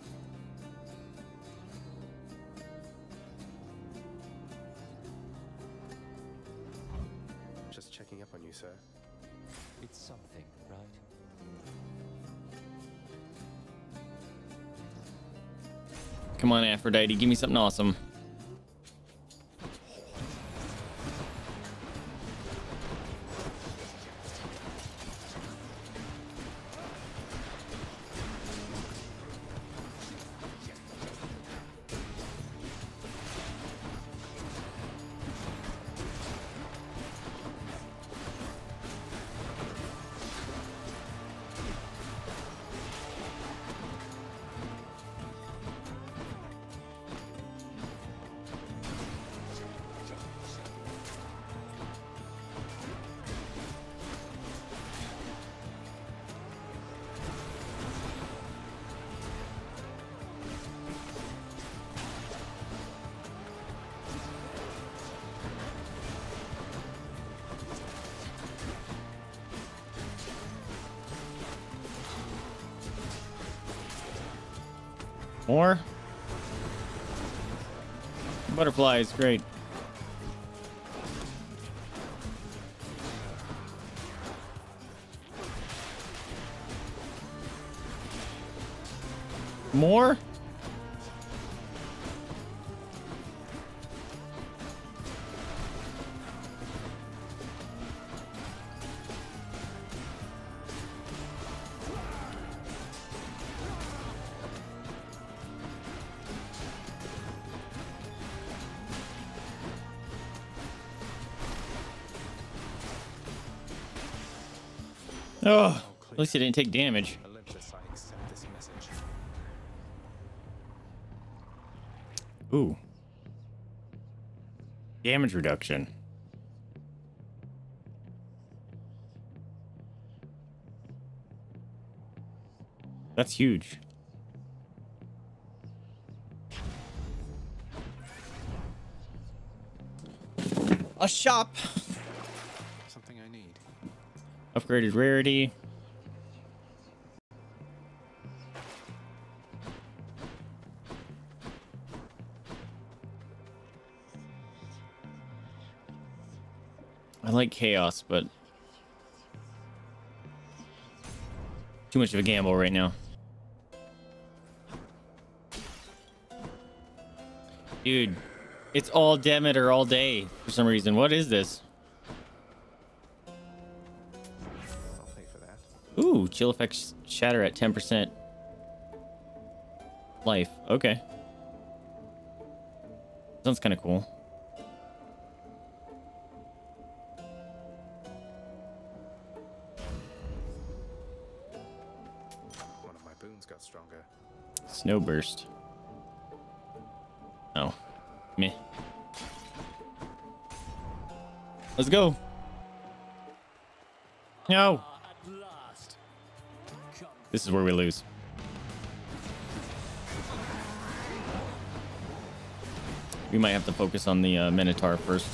Speaker 2: Just checking up on you, sir.
Speaker 20: It's something, right?
Speaker 1: Come on, Aphrodite, give me something awesome. More? Butterflies, great. Least he didn't take damage.
Speaker 2: Olympus, I accept this message.
Speaker 1: Ooh. Damage reduction. That's huge. A shop.
Speaker 2: Something I need.
Speaker 1: Upgraded rarity. Like chaos, but too much of a gamble right now. Dude, it's all Demeter all day for some reason. What is this?
Speaker 2: I'll pay for that.
Speaker 1: Ooh, chill effects shatter at 10% life. Okay. Sounds kind of cool. Snow burst. Oh. Meh. Let's go. No. This is where we lose. We might have to focus on the uh, Minotaur first.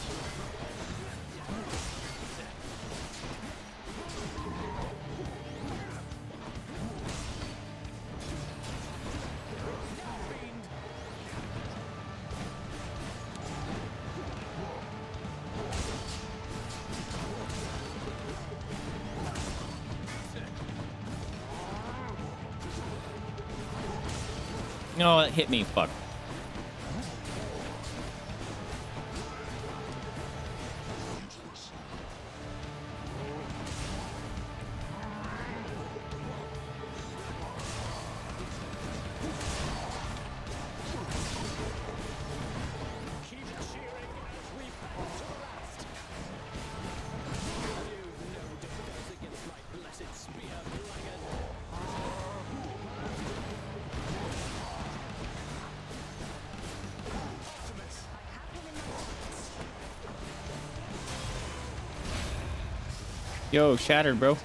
Speaker 1: Yo, shattered, bro.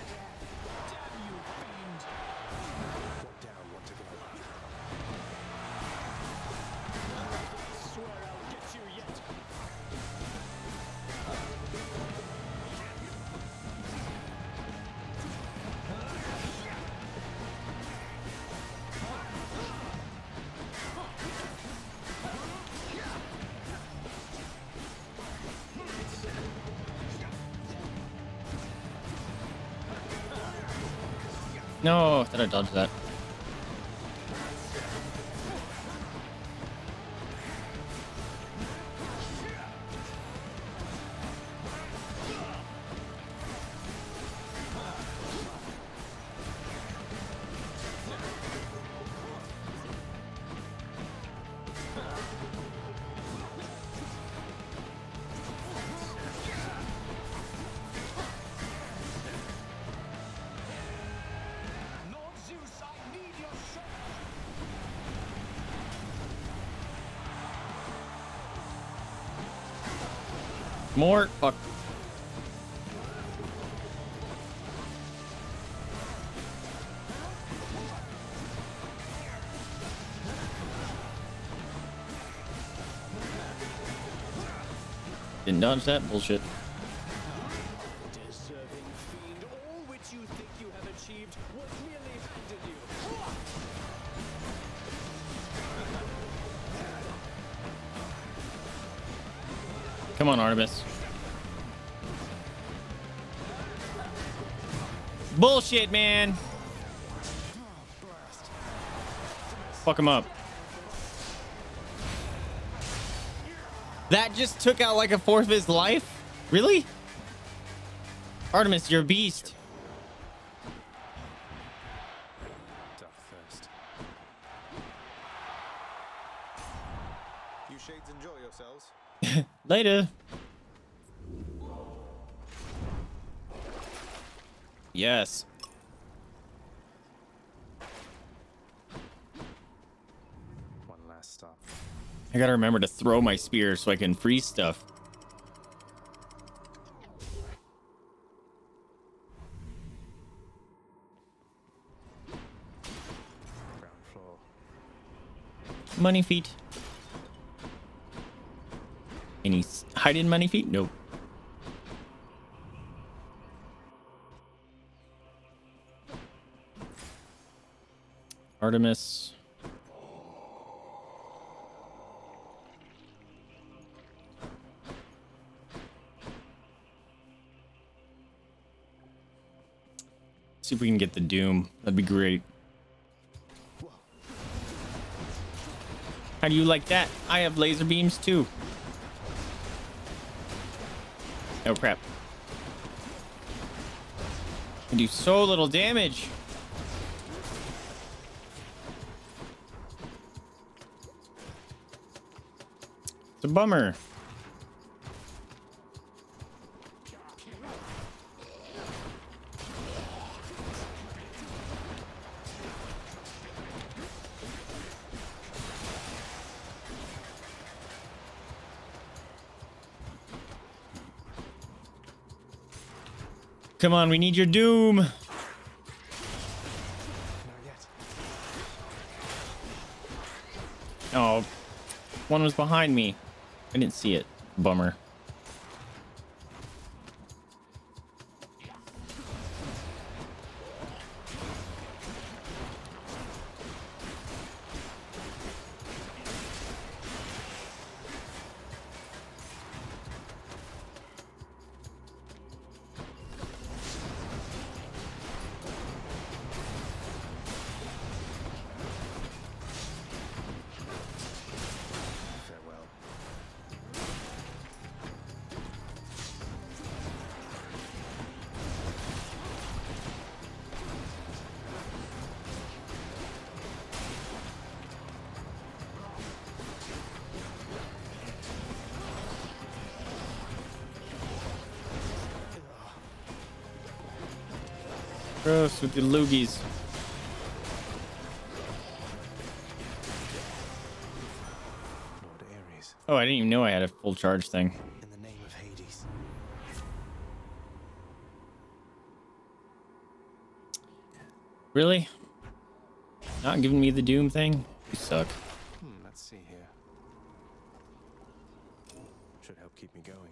Speaker 1: Thought dodged that. More. Fuck. Didn't dodge that bullshit.
Speaker 21: Deserving fiend, all
Speaker 1: Bullshit, man. Fuck him up. That just took out like a fourth of his life? Really? Artemis, you're a beast.
Speaker 2: You shades enjoy yourselves.
Speaker 1: Later. Yes.
Speaker 2: One last stop.
Speaker 1: I gotta remember to throw my spear so I can freeze stuff. Money feet. Any hidden money feet? Nope. Artemis. See if we can get the Doom. That'd be great. How do you like that? I have laser beams too. Oh crap. I do so little damage. It's a bummer. Come on, we need your doom. Oh, one was behind me. I didn't see it. Bummer. Loogies. Oh, I didn't even know I had a full charge thing.
Speaker 2: In the name of Hades.
Speaker 1: Really? Not giving me the doom thing? You suck.
Speaker 2: Hmm, let's see here. Should help keep me going.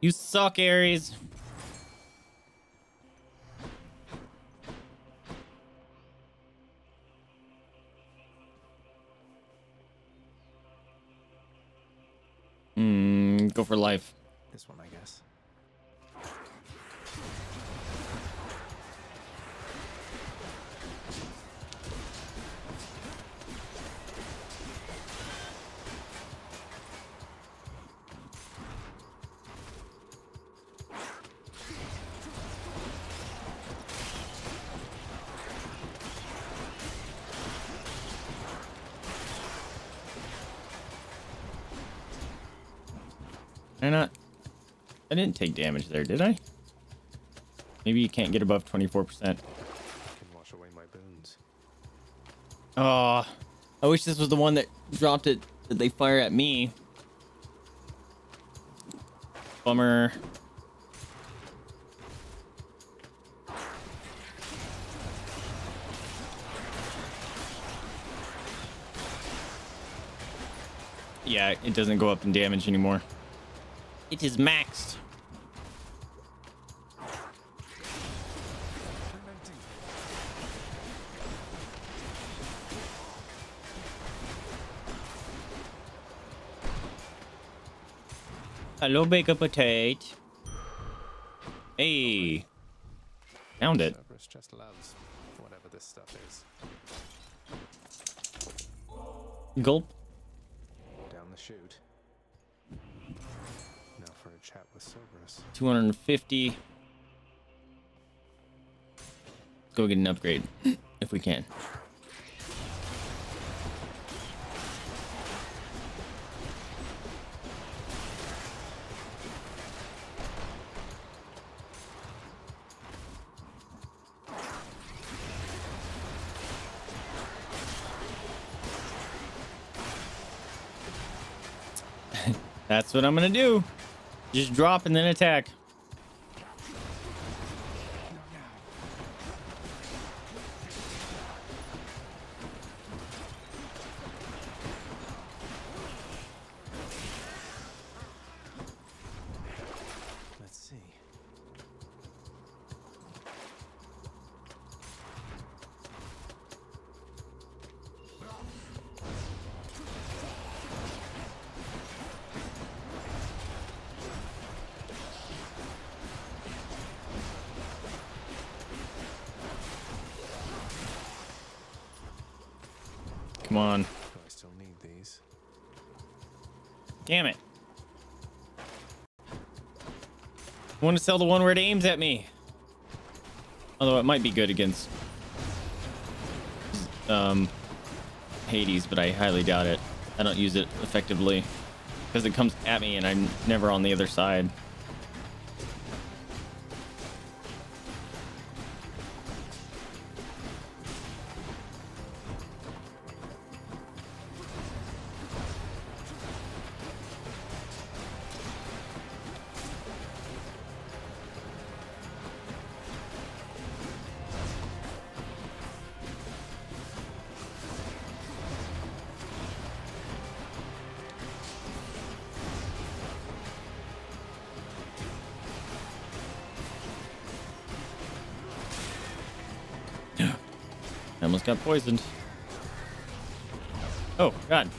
Speaker 1: You suck, Ares. Didn't take damage there, did I? Maybe you can't get above 24%.
Speaker 2: Wash away my boons.
Speaker 1: Oh, I wish this was the one that dropped it that they fire at me. Bummer. Yeah, it doesn't go up in damage anymore. It is maxed. Hello, baked potato. Hey. Found it.
Speaker 2: Cerberus just loves whatever this stuff is.
Speaker 1: Gulp.
Speaker 2: Down the chute. Now for a chat with Cerberus.
Speaker 1: 250. Let's go get an upgrade if we can. That's what I'm gonna do. Just drop and then attack.
Speaker 2: Let's see.
Speaker 1: Come on.
Speaker 2: Do I still need these?
Speaker 1: Damn it. I want to sell the one where it aims at me. Although it might be good against um, Hades, but I highly doubt it. I don't use it effectively because it comes at me and I'm never on the other side. Got poisoned. Oh, God.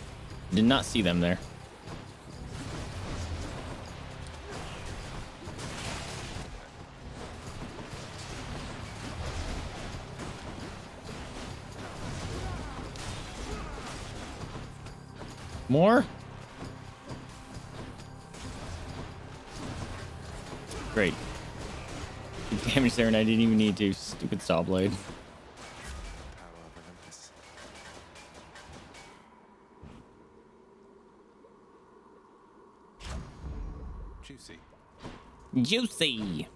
Speaker 1: Did not see them there. More? Great. Damage there and I didn't even need to. Stupid saw blade.
Speaker 2: Juicy.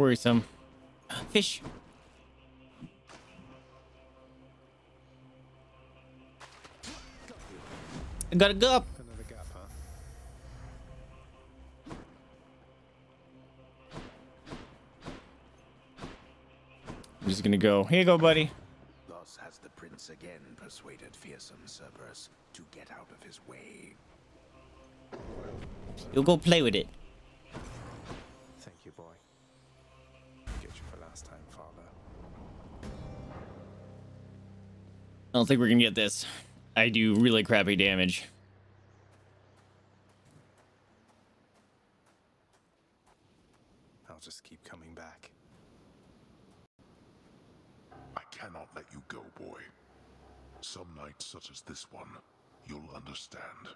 Speaker 1: Worrisome. Fish. I gotta go up.
Speaker 2: Another gap, huh?
Speaker 1: I'm just gonna go. Here you go, buddy.
Speaker 26: Thus has the prince again persuaded fearsome Cerberus to get out of his way.
Speaker 1: You'll go play with it.
Speaker 2: Thank you, boy.
Speaker 1: I don't think we're gonna get this. I do really crappy damage.
Speaker 2: I'll just keep coming back.
Speaker 3: I cannot let you go, boy. Some nights such as this one, you'll understand.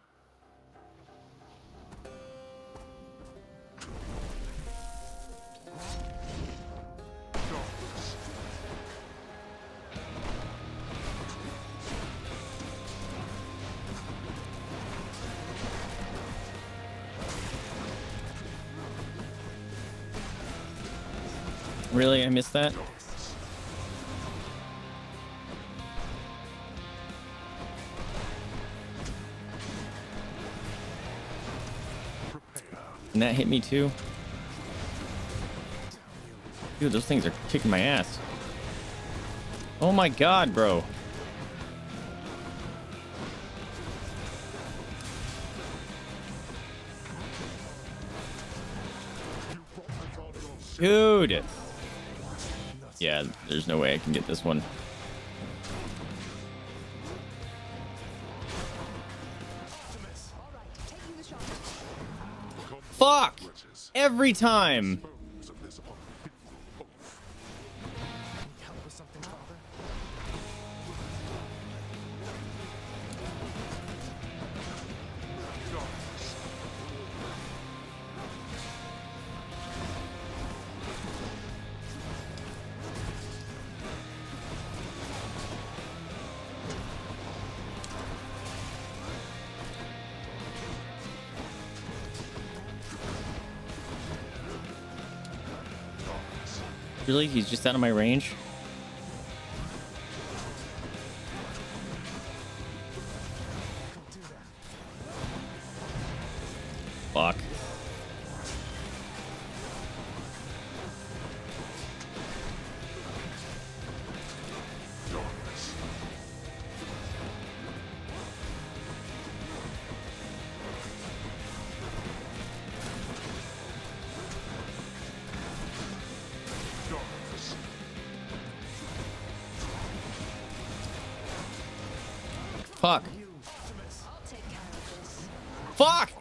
Speaker 1: Really? I missed that? And that hit me too. Dude, those things are kicking my ass. Oh my god, bro. Dude. Yeah, there's no way I can get this one. Fuck! Every time. Really? He's just out of my range?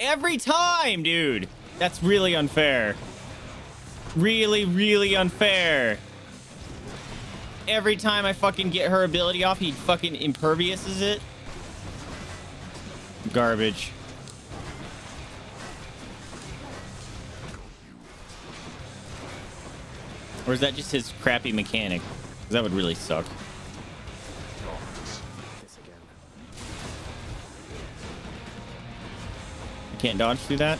Speaker 1: Every time, dude! That's really unfair. Really, really unfair. Every time I fucking get her ability off, he fucking imperviouses it. Garbage. Or is that just his crappy mechanic? that would really suck. Can't dodge through that?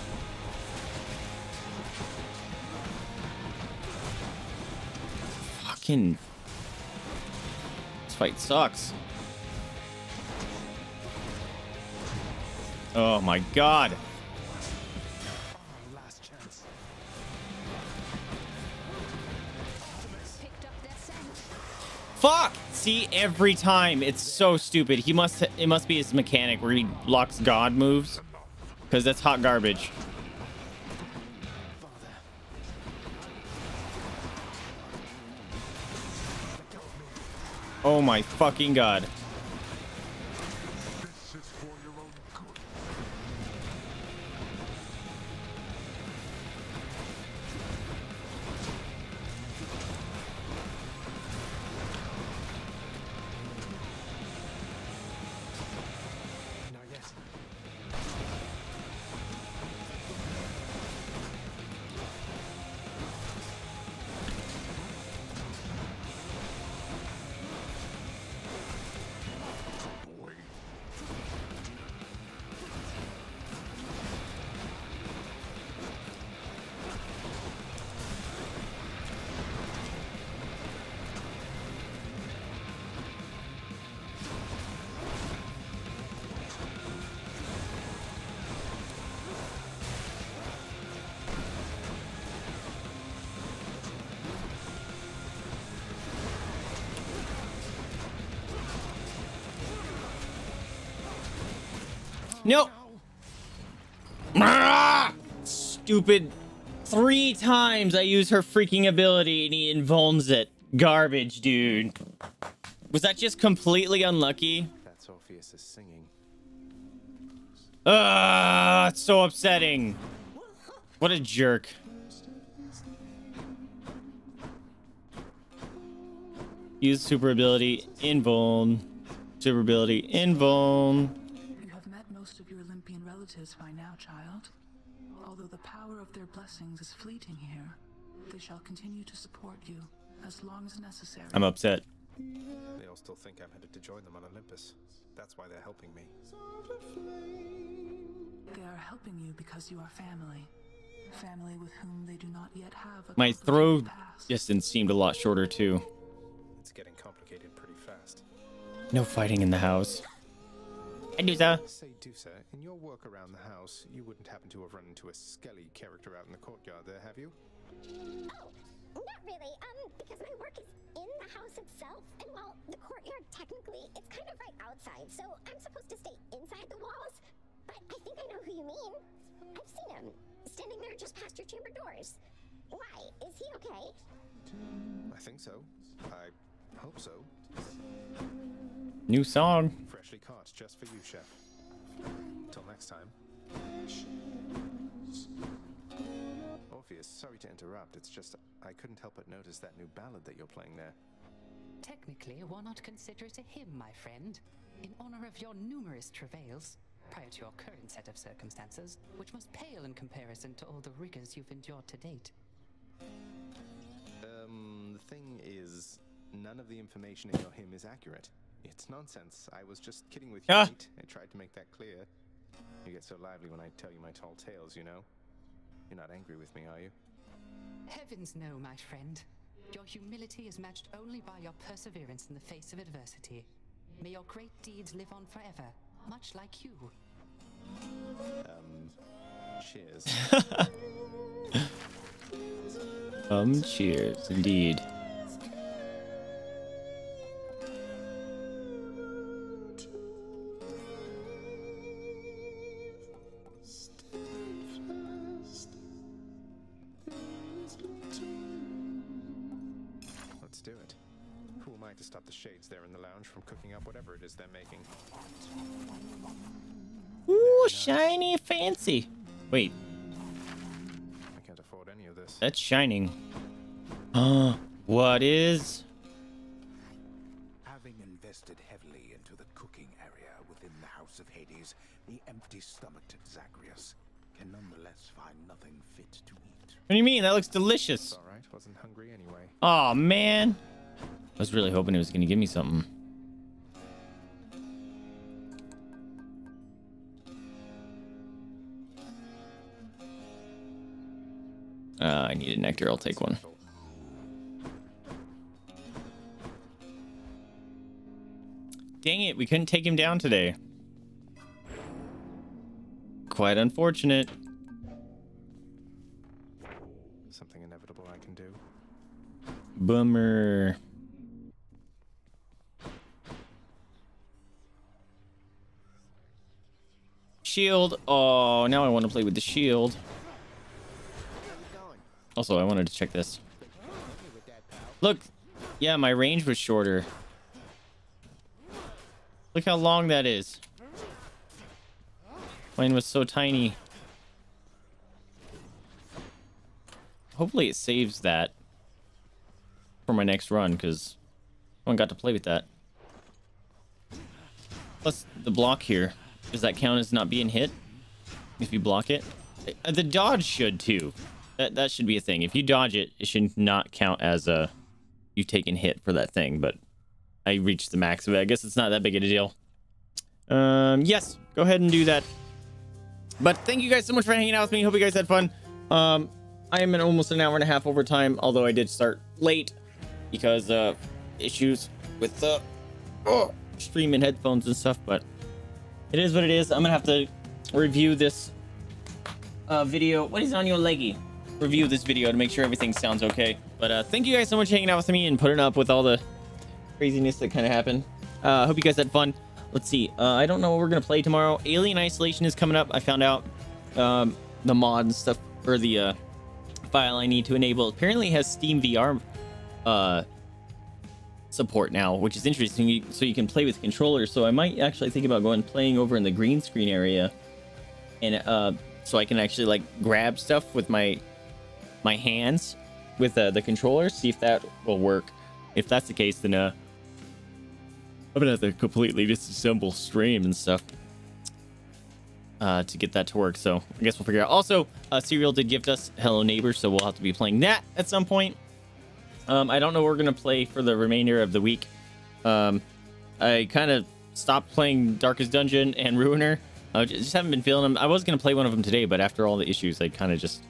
Speaker 1: Fucking... This fight sucks. Oh my god. Fuck! See, every time. It's so stupid. He must, it must be his mechanic where he blocks God moves. Because that's hot garbage. Oh my fucking god. Stupid. Three times I use her freaking ability and he invulns it. Garbage, dude. Was that just completely unlucky?
Speaker 2: That's Orpheus' is singing.
Speaker 1: Ah, it's so upsetting. What a jerk. Use super ability, invuln. Super ability, invuln.
Speaker 24: You have met most of your Olympian relatives by now, child. Although the power of their blessings is fleeting here, they shall continue to support you as long as necessary.
Speaker 1: I'm upset.
Speaker 2: They all still think I'm headed to join them on Olympus. That's why they're helping me.
Speaker 24: They are helping you because you are family. Family with whom they do not yet have a
Speaker 1: My throw distance seemed a lot shorter too.
Speaker 2: It's getting complicated pretty fast.
Speaker 1: No fighting in the house. Hi, Dusa.
Speaker 2: Say, Dusa, in your work around the house, you wouldn't happen to have run into a Skelly character out in the courtyard there, have you?
Speaker 14: Oh, not really. Um, because my work is in the house itself, and while the courtyard technically it's kind of right outside, so I'm supposed to stay inside the walls. But I think I know who you mean. I've seen him standing there just past your chamber doors. Why? Is he okay?
Speaker 2: I think so. I hope so.
Speaker 1: New song.
Speaker 2: Freshly caught just for you, chef. Till next time. Orpheus, sorry to interrupt. It's just I couldn't help but notice that new ballad that you're playing there.
Speaker 15: Technically, why not consider it a hymn, my friend? In honor of your numerous travails, prior to your current set of circumstances, which must pale in comparison to all the rigors you've endured to date.
Speaker 2: Um, the thing is, none of the information in your hymn is accurate. It's nonsense. I was just kidding with you,
Speaker 1: Ah.
Speaker 2: mate. I tried to make that clear. You get so lively when I tell you my tall tales, you know? You're not angry with me, are you?
Speaker 15: Heavens no, my friend. Your humility is matched only by your perseverance in the face of adversity. May your great deeds live on forever, much like you.
Speaker 2: Um, cheers.
Speaker 1: Um, cheers, indeed. Shiny fancy. Wait,
Speaker 2: I can't afford any of this.
Speaker 1: that's shining. Uh, what is?
Speaker 26: Having invested heavily into the cooking area within the House of Hades, the empty-stomached Zagreus can nonetheless find nothing fit to eat.
Speaker 1: What do you mean? That looks delicious.
Speaker 2: All right, wasn't hungry anyway.
Speaker 1: Oh man. I was really hoping it was gonna give me something. Uh, I need a nectar. I'll take one. Dang it, we couldn't take him down today. Quite unfortunate.
Speaker 2: Something inevitable I can do.
Speaker 1: Bummer. Shield. Oh, now I want to play with the shield. Also, I wanted to check this. Look. Yeah, my range was shorter. Look how long that is. Mine was so tiny. Hopefully it saves that for my next run, because I haven't got to play with that. Plus, the block here. Does that count as not being hit? If you block it? Uh, The dodge should, too. That, that should be a thing. If you dodge it, it should not count as a... You've taken hit for that thing, but... I reached the max of it. I guess it's not that big of a deal. Um, yes, go ahead and do that. But thank you guys so much for hanging out with me. Hope you guys had fun. Um, I am in almost an hour and a half over time, although I did start late because of issues with the oh, streaming headphones and stuff. But it is what it is. I'm gonna have to review this uh, video. What is on your leggy? Review this video to make sure everything sounds okay. But uh, thank you guys so much hanging out with me and putting up with all the craziness that kind of happened. Uh, hope you guys had fun. Let's see. Uh, I don't know what we're gonna play tomorrow. Alien Isolation is coming up. I found out um, the mod and stuff for the uh, file I need to enable. Apparently, has Steam VR uh, support now, which is interesting. So you can play with controllers. So I might actually think about going playing over in the green screen area, and uh, so I can actually like grab stuff with my my hands with uh, the controller. See if that will work. If that's the case, then uh, I'm gonna have to completely disassemble stream and stuff uh, to get that to work. So I guess we'll figure out. Also, uh, Serial did gift us Hello Neighbor, so we'll have to be playing that at some point. Um, I don't know what we're gonna play for the remainder of the week. Um, I kind of stopped playing Darkest Dungeon and Ruiner. I just haven't been feeling them. I was gonna play one of them today, but after all the issues, I kind of just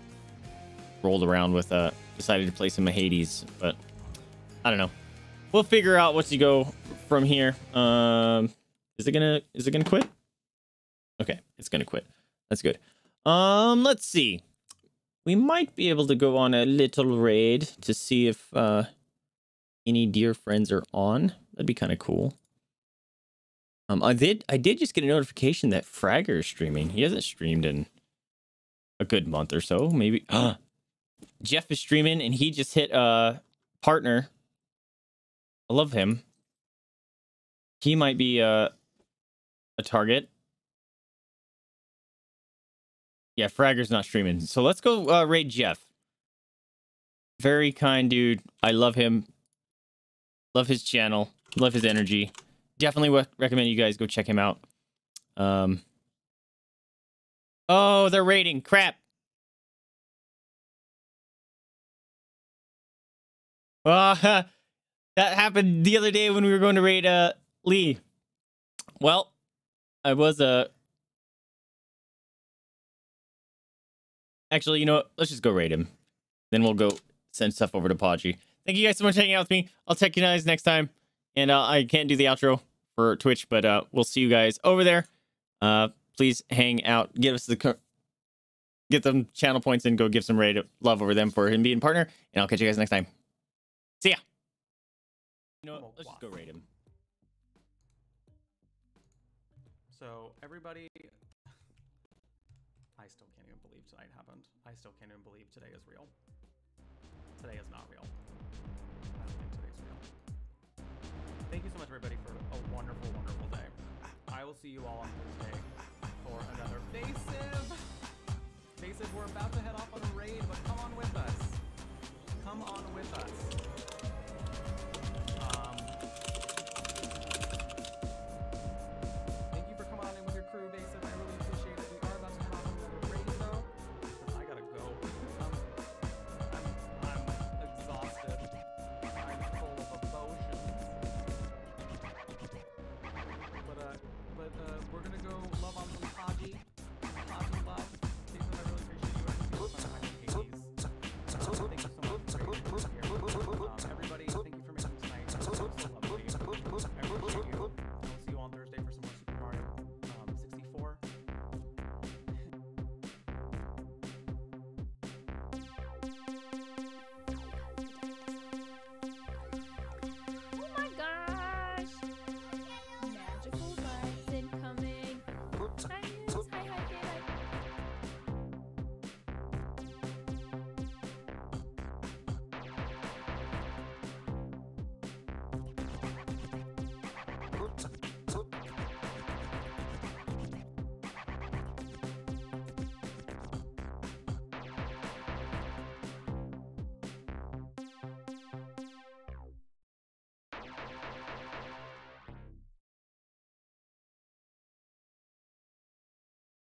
Speaker 1: rolled around with uh decided to play some Hades, but I don't know. We'll figure out what to go from here. Um, is it gonna is it gonna quit? Okay, it's gonna quit. That's good. Um, let's see. We might be able to go on a little raid to see if uh any dear friends are on. That'd be kind of cool. Um, I did I did just get a notification that Fragger is streaming. He hasn't streamed in a good month or so, maybe. Jeff is streaming and he just hit uh partner. I love him. He might be uh, a target. Yeah, Fragger's not streaming. So let's go uh, raid Jeff. Very kind dude. I love him. Love his channel. Love his energy. Definitely recommend you guys go check him out. Um. Oh, they're raiding. Crap. Uh, that happened the other day when we were going to raid uh, Lee. Well, I was Uh... Actually, you know what? Let's just go raid him. Then we'll go send stuff over to Podgy. Thank you guys so much for hanging out with me. I'll check you guys next time. And uh, I can't do the outro for Twitch, but uh, we'll see you guys over there. Uh, please hang out. Give us the get them channel points and go give some raid love over them for him being partner. And I'll catch you guys next time. See ya. You know what? Let's just go raid him.
Speaker 27: So everybody, I still can't even believe tonight happened. I still can't even believe today is real. Today is not real. I don't think today's real. Thank you so much, everybody, for a wonderful, wonderful day. I will see you all on Thursday for another Faces. Faces, we're about to head off on a raid, but come on with us. Come on with us.